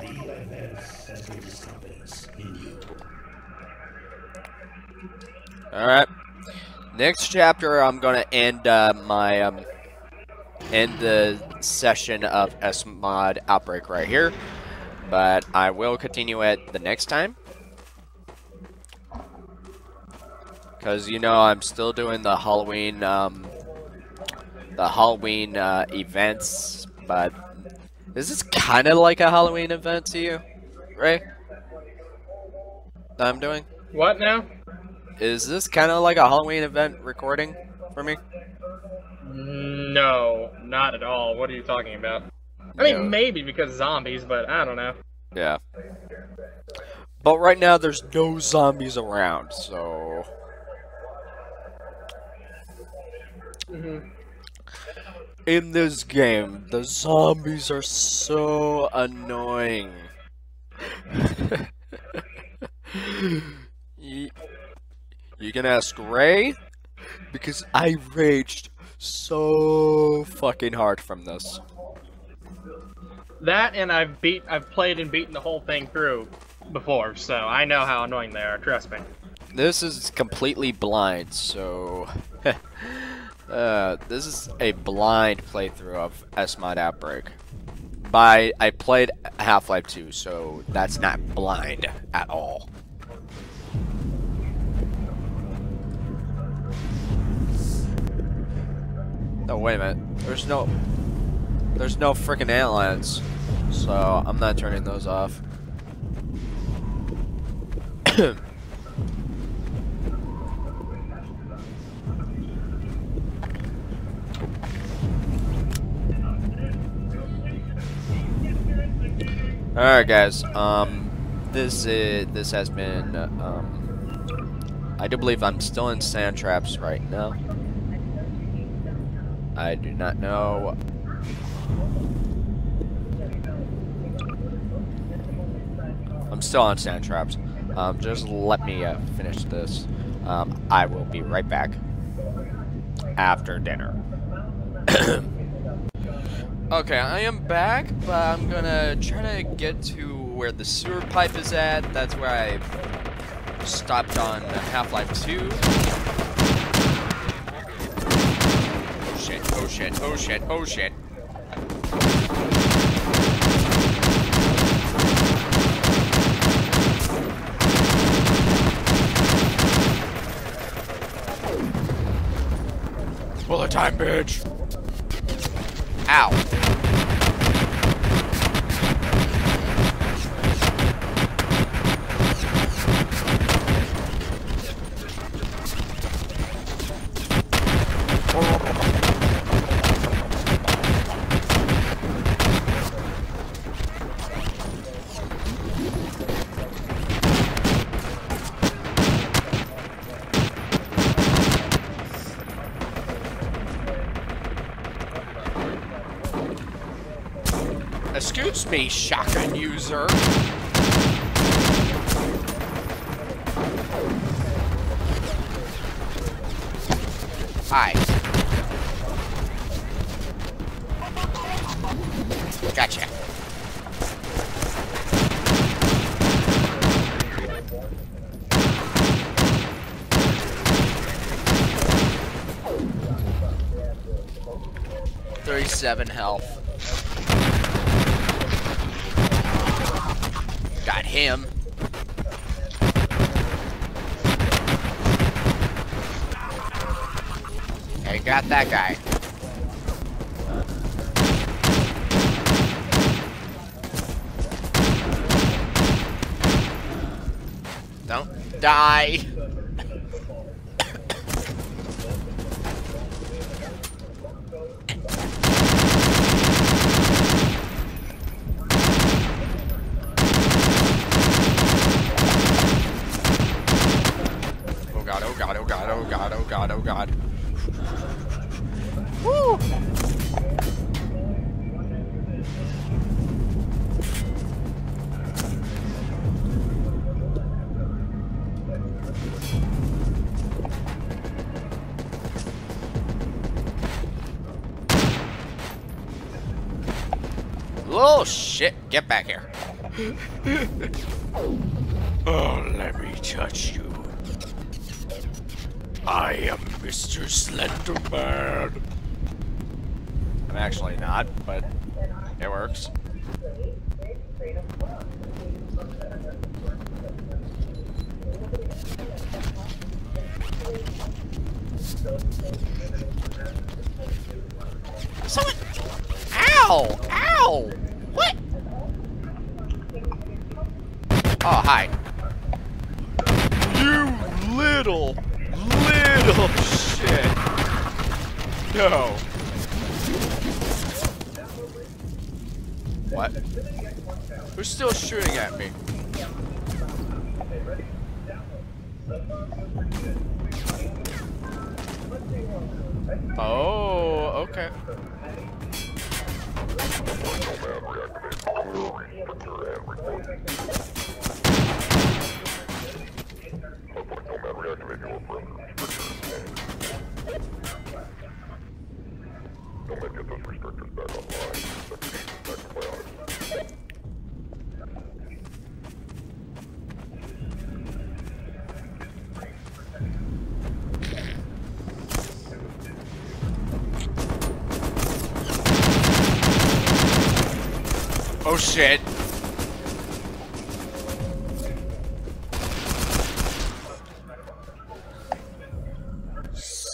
The Vance has greatest confidence in you. Alright. Next chapter, I'm gonna end uh, my um, end the session of SMOD Outbreak right here, but I will continue it the next time. Cause you know I'm still doing the Halloween um, the Halloween uh, events, but this is kind of like a Halloween event to you, Ray? That I'm doing. What now? Is this kind of like a Halloween event recording for me? No, not at all. What are you talking about? I mean, maybe because zombies, but I don't know. Yeah. But right now, there's no zombies around, so. Mhm. In this game, the zombies are so annoying. you, can ask Ray? Because I raged so fucking hard from this. That and I've beat, I've played and beaten the whole thing through before, so I know how annoying they are. Trust me. This is completely blind, so uh, this is a blind playthrough of SMOD Outbreak. By I played Half-Life 2, so that's not blind at all. No, wait a minute. There's no, there's no freaking antlions, so I'm not turning those off. Alright guys, um, this is, this has been, um, I do believe I'm still in sand traps right now. I do not know. I'm still on sand traps. Um, just let me uh, finish this. Um, I will be right back after dinner. Okay, I am back, but I'm gonna try to get to where the sewer pipe is at. That's where I stopped on Half-Life 2. Oh shit, oh shit, oh shit, oh shit. Bullet time, bitch! Ow. Me, shotgun user. Hi. Gotcha. Thirty-seven health. But Who's still shooting at me? Oh, okay.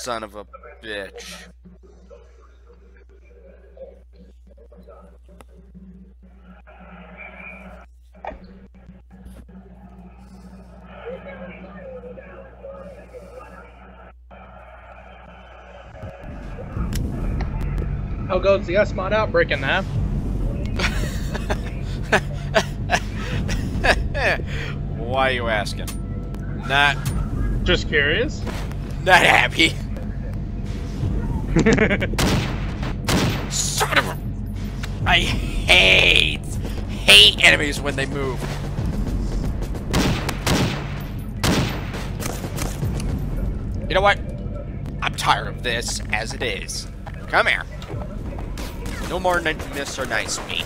Son of a bitch. Oh, How goes the SMOD Outbreak in that? Why are you asking? Not. Just curious. Not happy. Son of a. I hate, hate enemies when they move. You know what? I'm tired of this as it is. Come here. No more Mr. Nice Me.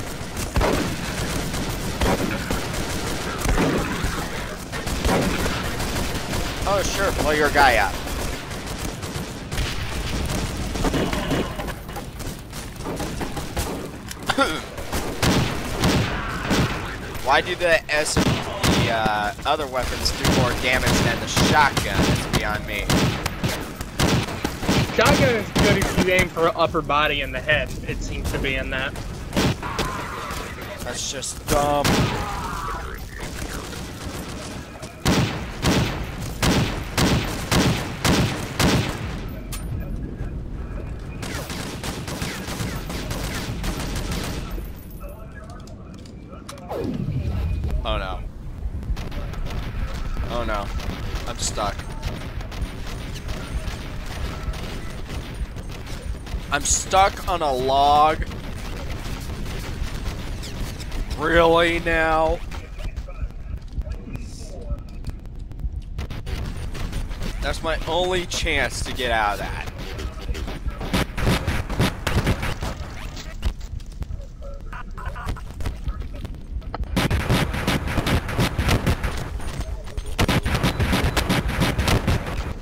Oh, sure, blow your guy up. Why do the S the uh, other weapons do more damage than the shotgun? It's beyond me. Shotgun is good if you aim for upper body and the head. It seems to be in that. That's just dumb. Oh no. Oh no. I'm stuck. I'm stuck on a log. Really now? That's my only chance to get out of that.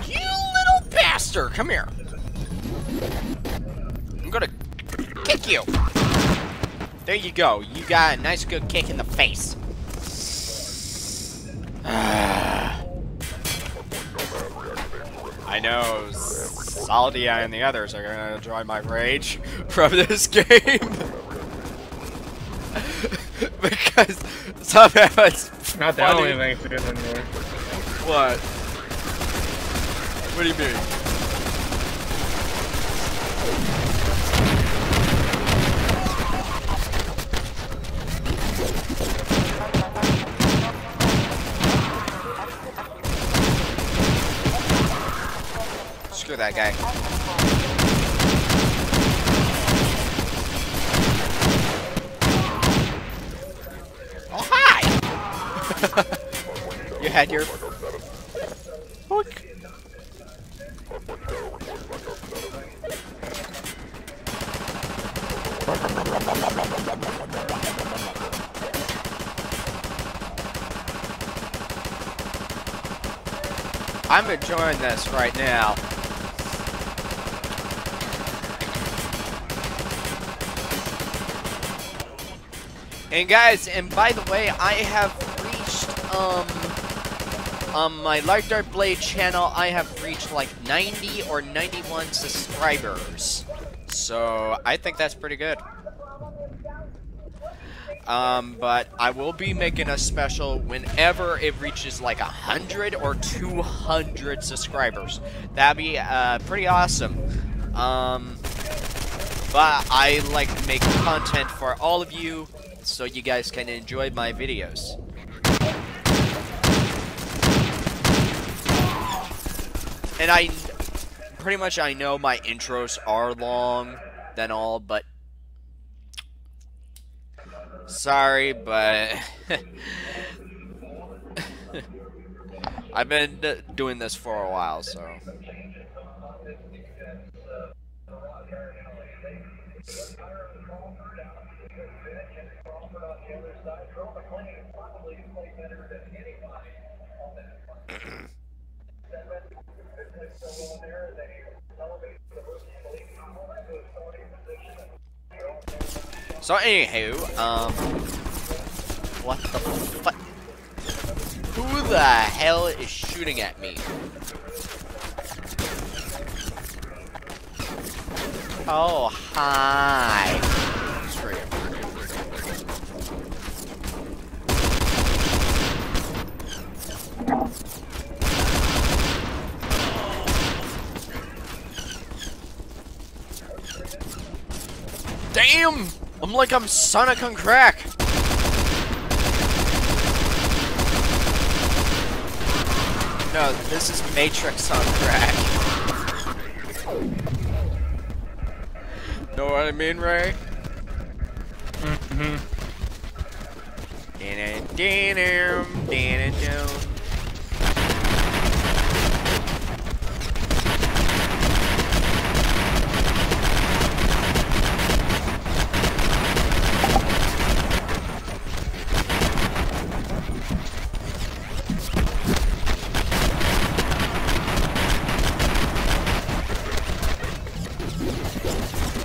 You little bastard! Come here. I'm gonna kick you. There you go. You got a nice good kick in the face. I know Saldia and the others are gonna enjoy my rage from this game. because somehow it's Not the funny. only thing anymore. What? What do you mean? That guy. Oh, hi! you had your Look. I'm enjoying this right now. And guys, and by the way, I have reached um on my Lark Dart Blade channel, I have reached like 90 or 91 subscribers. So I think that's pretty good. Um, but I will be making a special whenever it reaches like 100 or 200 subscribers. That'd be uh, pretty awesome. Um, but I like to make content for all of you so you guys can enjoy my videos. And I pretty much I know my intros are long than all, but sorry, but I've been doing this for a while, so So anywho, um, what the fuck? Who the hell is shooting at me? Oh, hi. Damn! I'm like I'm Sonic on crack. No, this is Matrix on crack. Know what I mean, Ray? Mm-hmm.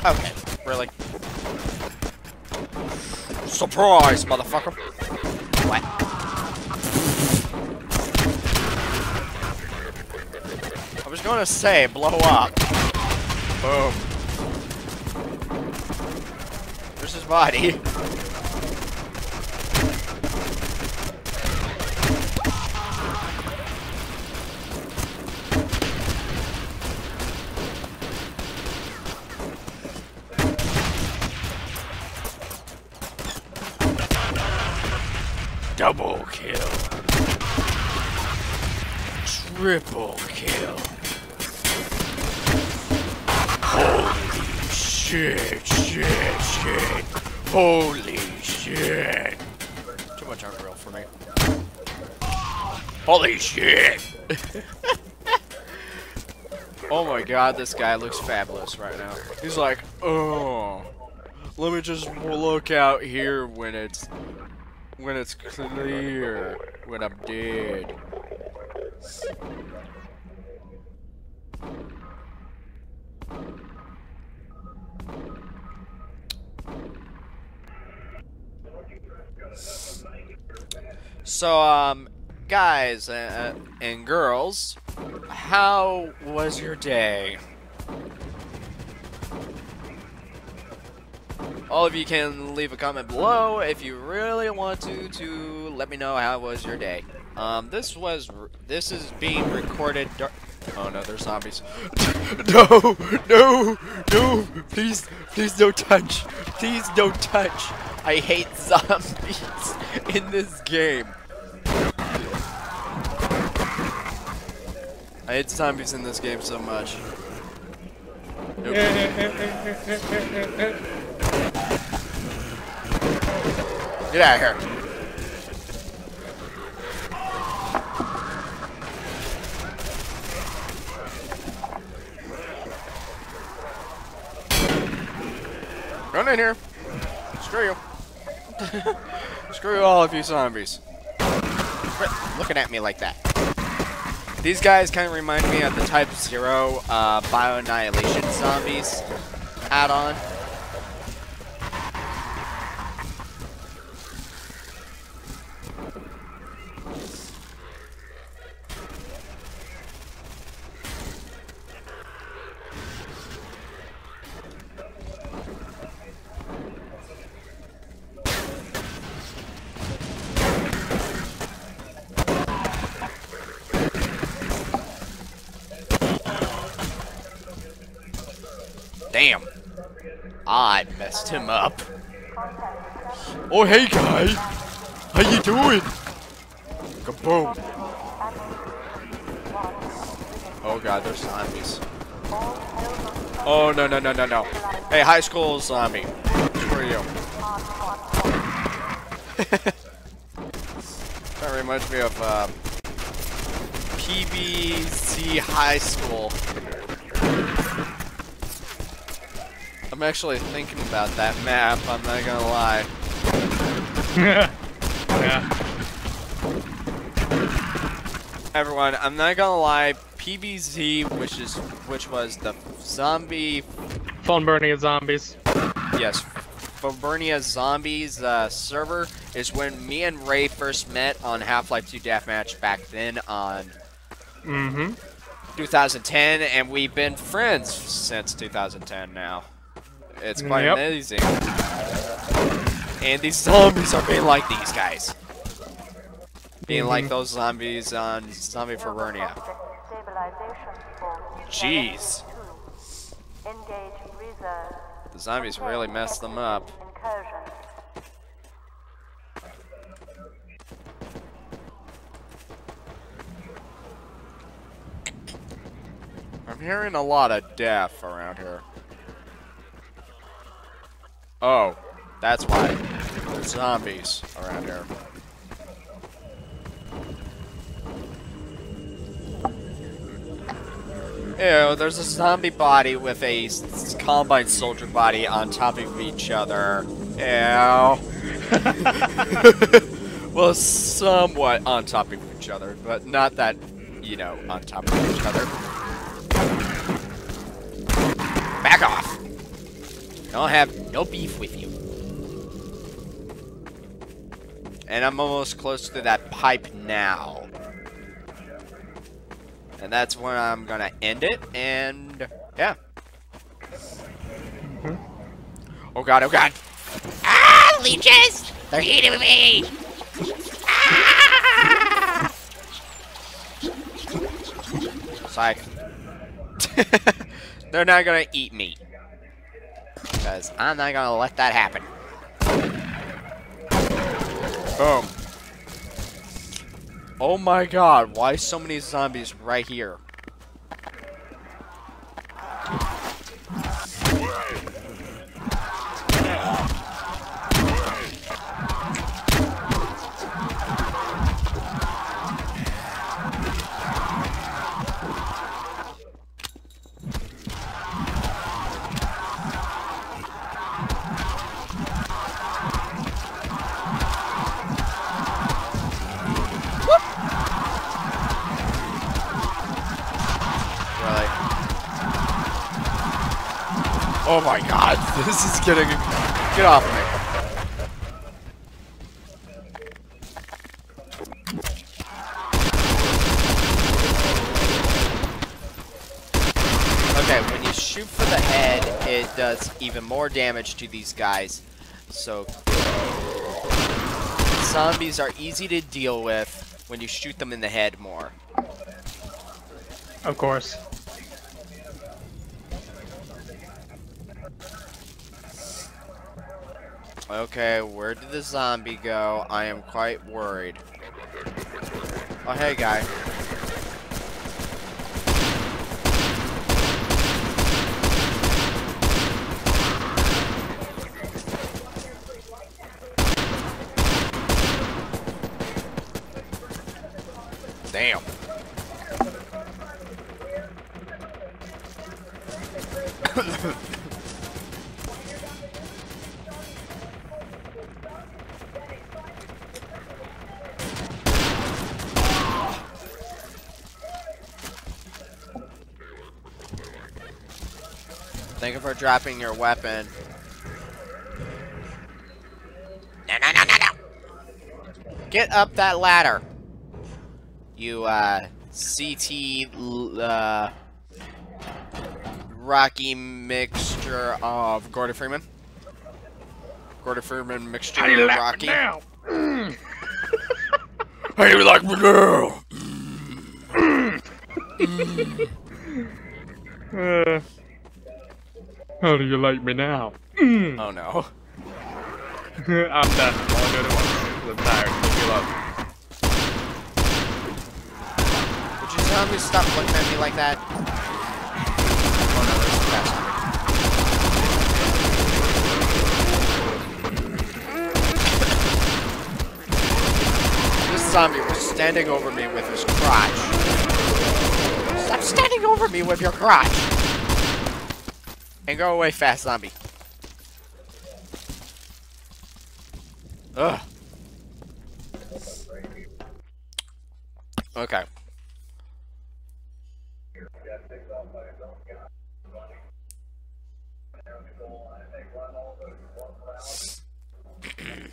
Okay, really? Surprise, motherfucker! What? I was gonna say, blow up. Boom. There's his body. God, this guy looks fabulous right now. He's like, oh, let me just look out here when it's when it's clear when I'm dead. So, um, guys uh, and girls, how was your day? All of you can leave a comment below if you really want to to let me know how was your day. Um, this was this is being recorded. Oh no, there's zombies. no, no, no! Please, please don't touch. Please don't touch. I hate zombies in this game. I hate zombies in this game so much. Nope. Get out of here. Run in here. Screw you. Screw all of you zombies. Looking at me like that. These guys kind of remind me of the Type Zero uh, Bio-Annihilation Zombies add-on. Damn. I messed him up. Oh, hey, guy. How you doing? Kaboom. Oh, God, there's zombies. Oh, no, no, no, no, no. Hey, high school zombie. Where you? that reminds me of, uh, PBC High School. I'm actually thinking about that map, I'm not gonna lie. yeah. Everyone, I'm not gonna lie, PBZ, which is which was the zombie Phonburnia zombies. Yes, Fabernia Zombies uh, server is when me and Ray first met on Half-Life 2 Deathmatch back then on Mm-hmm. 2010, and we've been friends since 2010 now. It's quite Yep. amazing. And these zombies are being like these guys. Being like Mhm. those zombies on Zombie Fabernia. Jeez. The zombies really messed them up. I'm hearing a lot of death around here. Oh, that's why. There's zombies around here. Ew, there's a zombie body with a combine soldier body on top of each other. Ew. well, somewhat on top of each other, but not that, you know, on top of each other. Back off! I'll have no beef with you. And I'm almost close to that pipe now. And that's when I'm gonna end it, and yeah. Oh god, oh god! Ah, leeches! They're eating me! Ah! Psych. They're not gonna eat me. Because I'm not gonna let that happen. Boom. Oh my god, why so many zombies right here? Oh my god, this is getting... Get off me. Okay, when you shoot for the head, it does even more damage to these guys. So, zombies are easy to deal with when you shoot them in the head more. Of course. Okay, where did the zombie go? I am quite worried. Oh, hey, guy. Damn. for dropping your weapon. No, no, no, no, no. Get up that ladder. You, uh, CT, uh, Rocky mixture of Gordon Freeman. Gordon Freeman mixture How do you of like me Rocky. now? Mm. How do you like me now? Uh, how do you like me now? Mm. Oh no. I'm done. I'll do it at once. I'm tired. Alone. Would you tell me to stop looking at me like that? Oh no, there's a fast This zombie was standing over me with his crotch. Stop standing over me with your crotch! And go away fast, zombie. Ugh. Okay.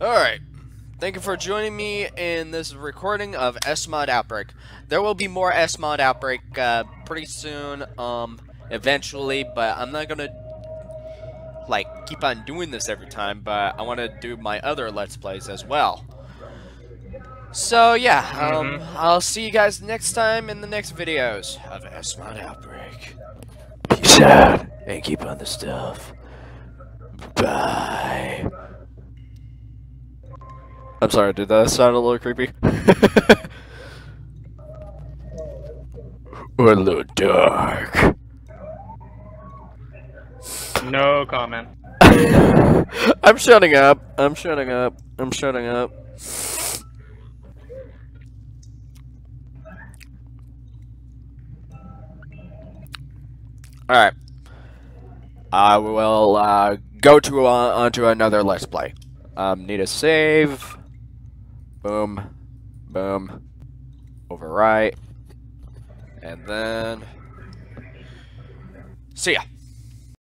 Alright. Thank you for joining me in this recording of SMOD Outbreak. There will be more SMOD Outbreak uh, pretty soon, um, eventually, but I'm not gonna, like, keep on doing this every time, but I want to do my other Let's Plays as well. So, yeah, um, I'll see you guys next time in the next videos of SMOD Outbreak. Peace out, and keep on the stuff. Bye. I'm sorry, did that sound a little creepy? or a little dark? No comment. I'm shutting up. I'm shutting up. I'm shutting up. Alright. I will uh, go to uh, onto another Let's Play. Um, need a save. Boom. Boom. Overwrite. And then... See ya.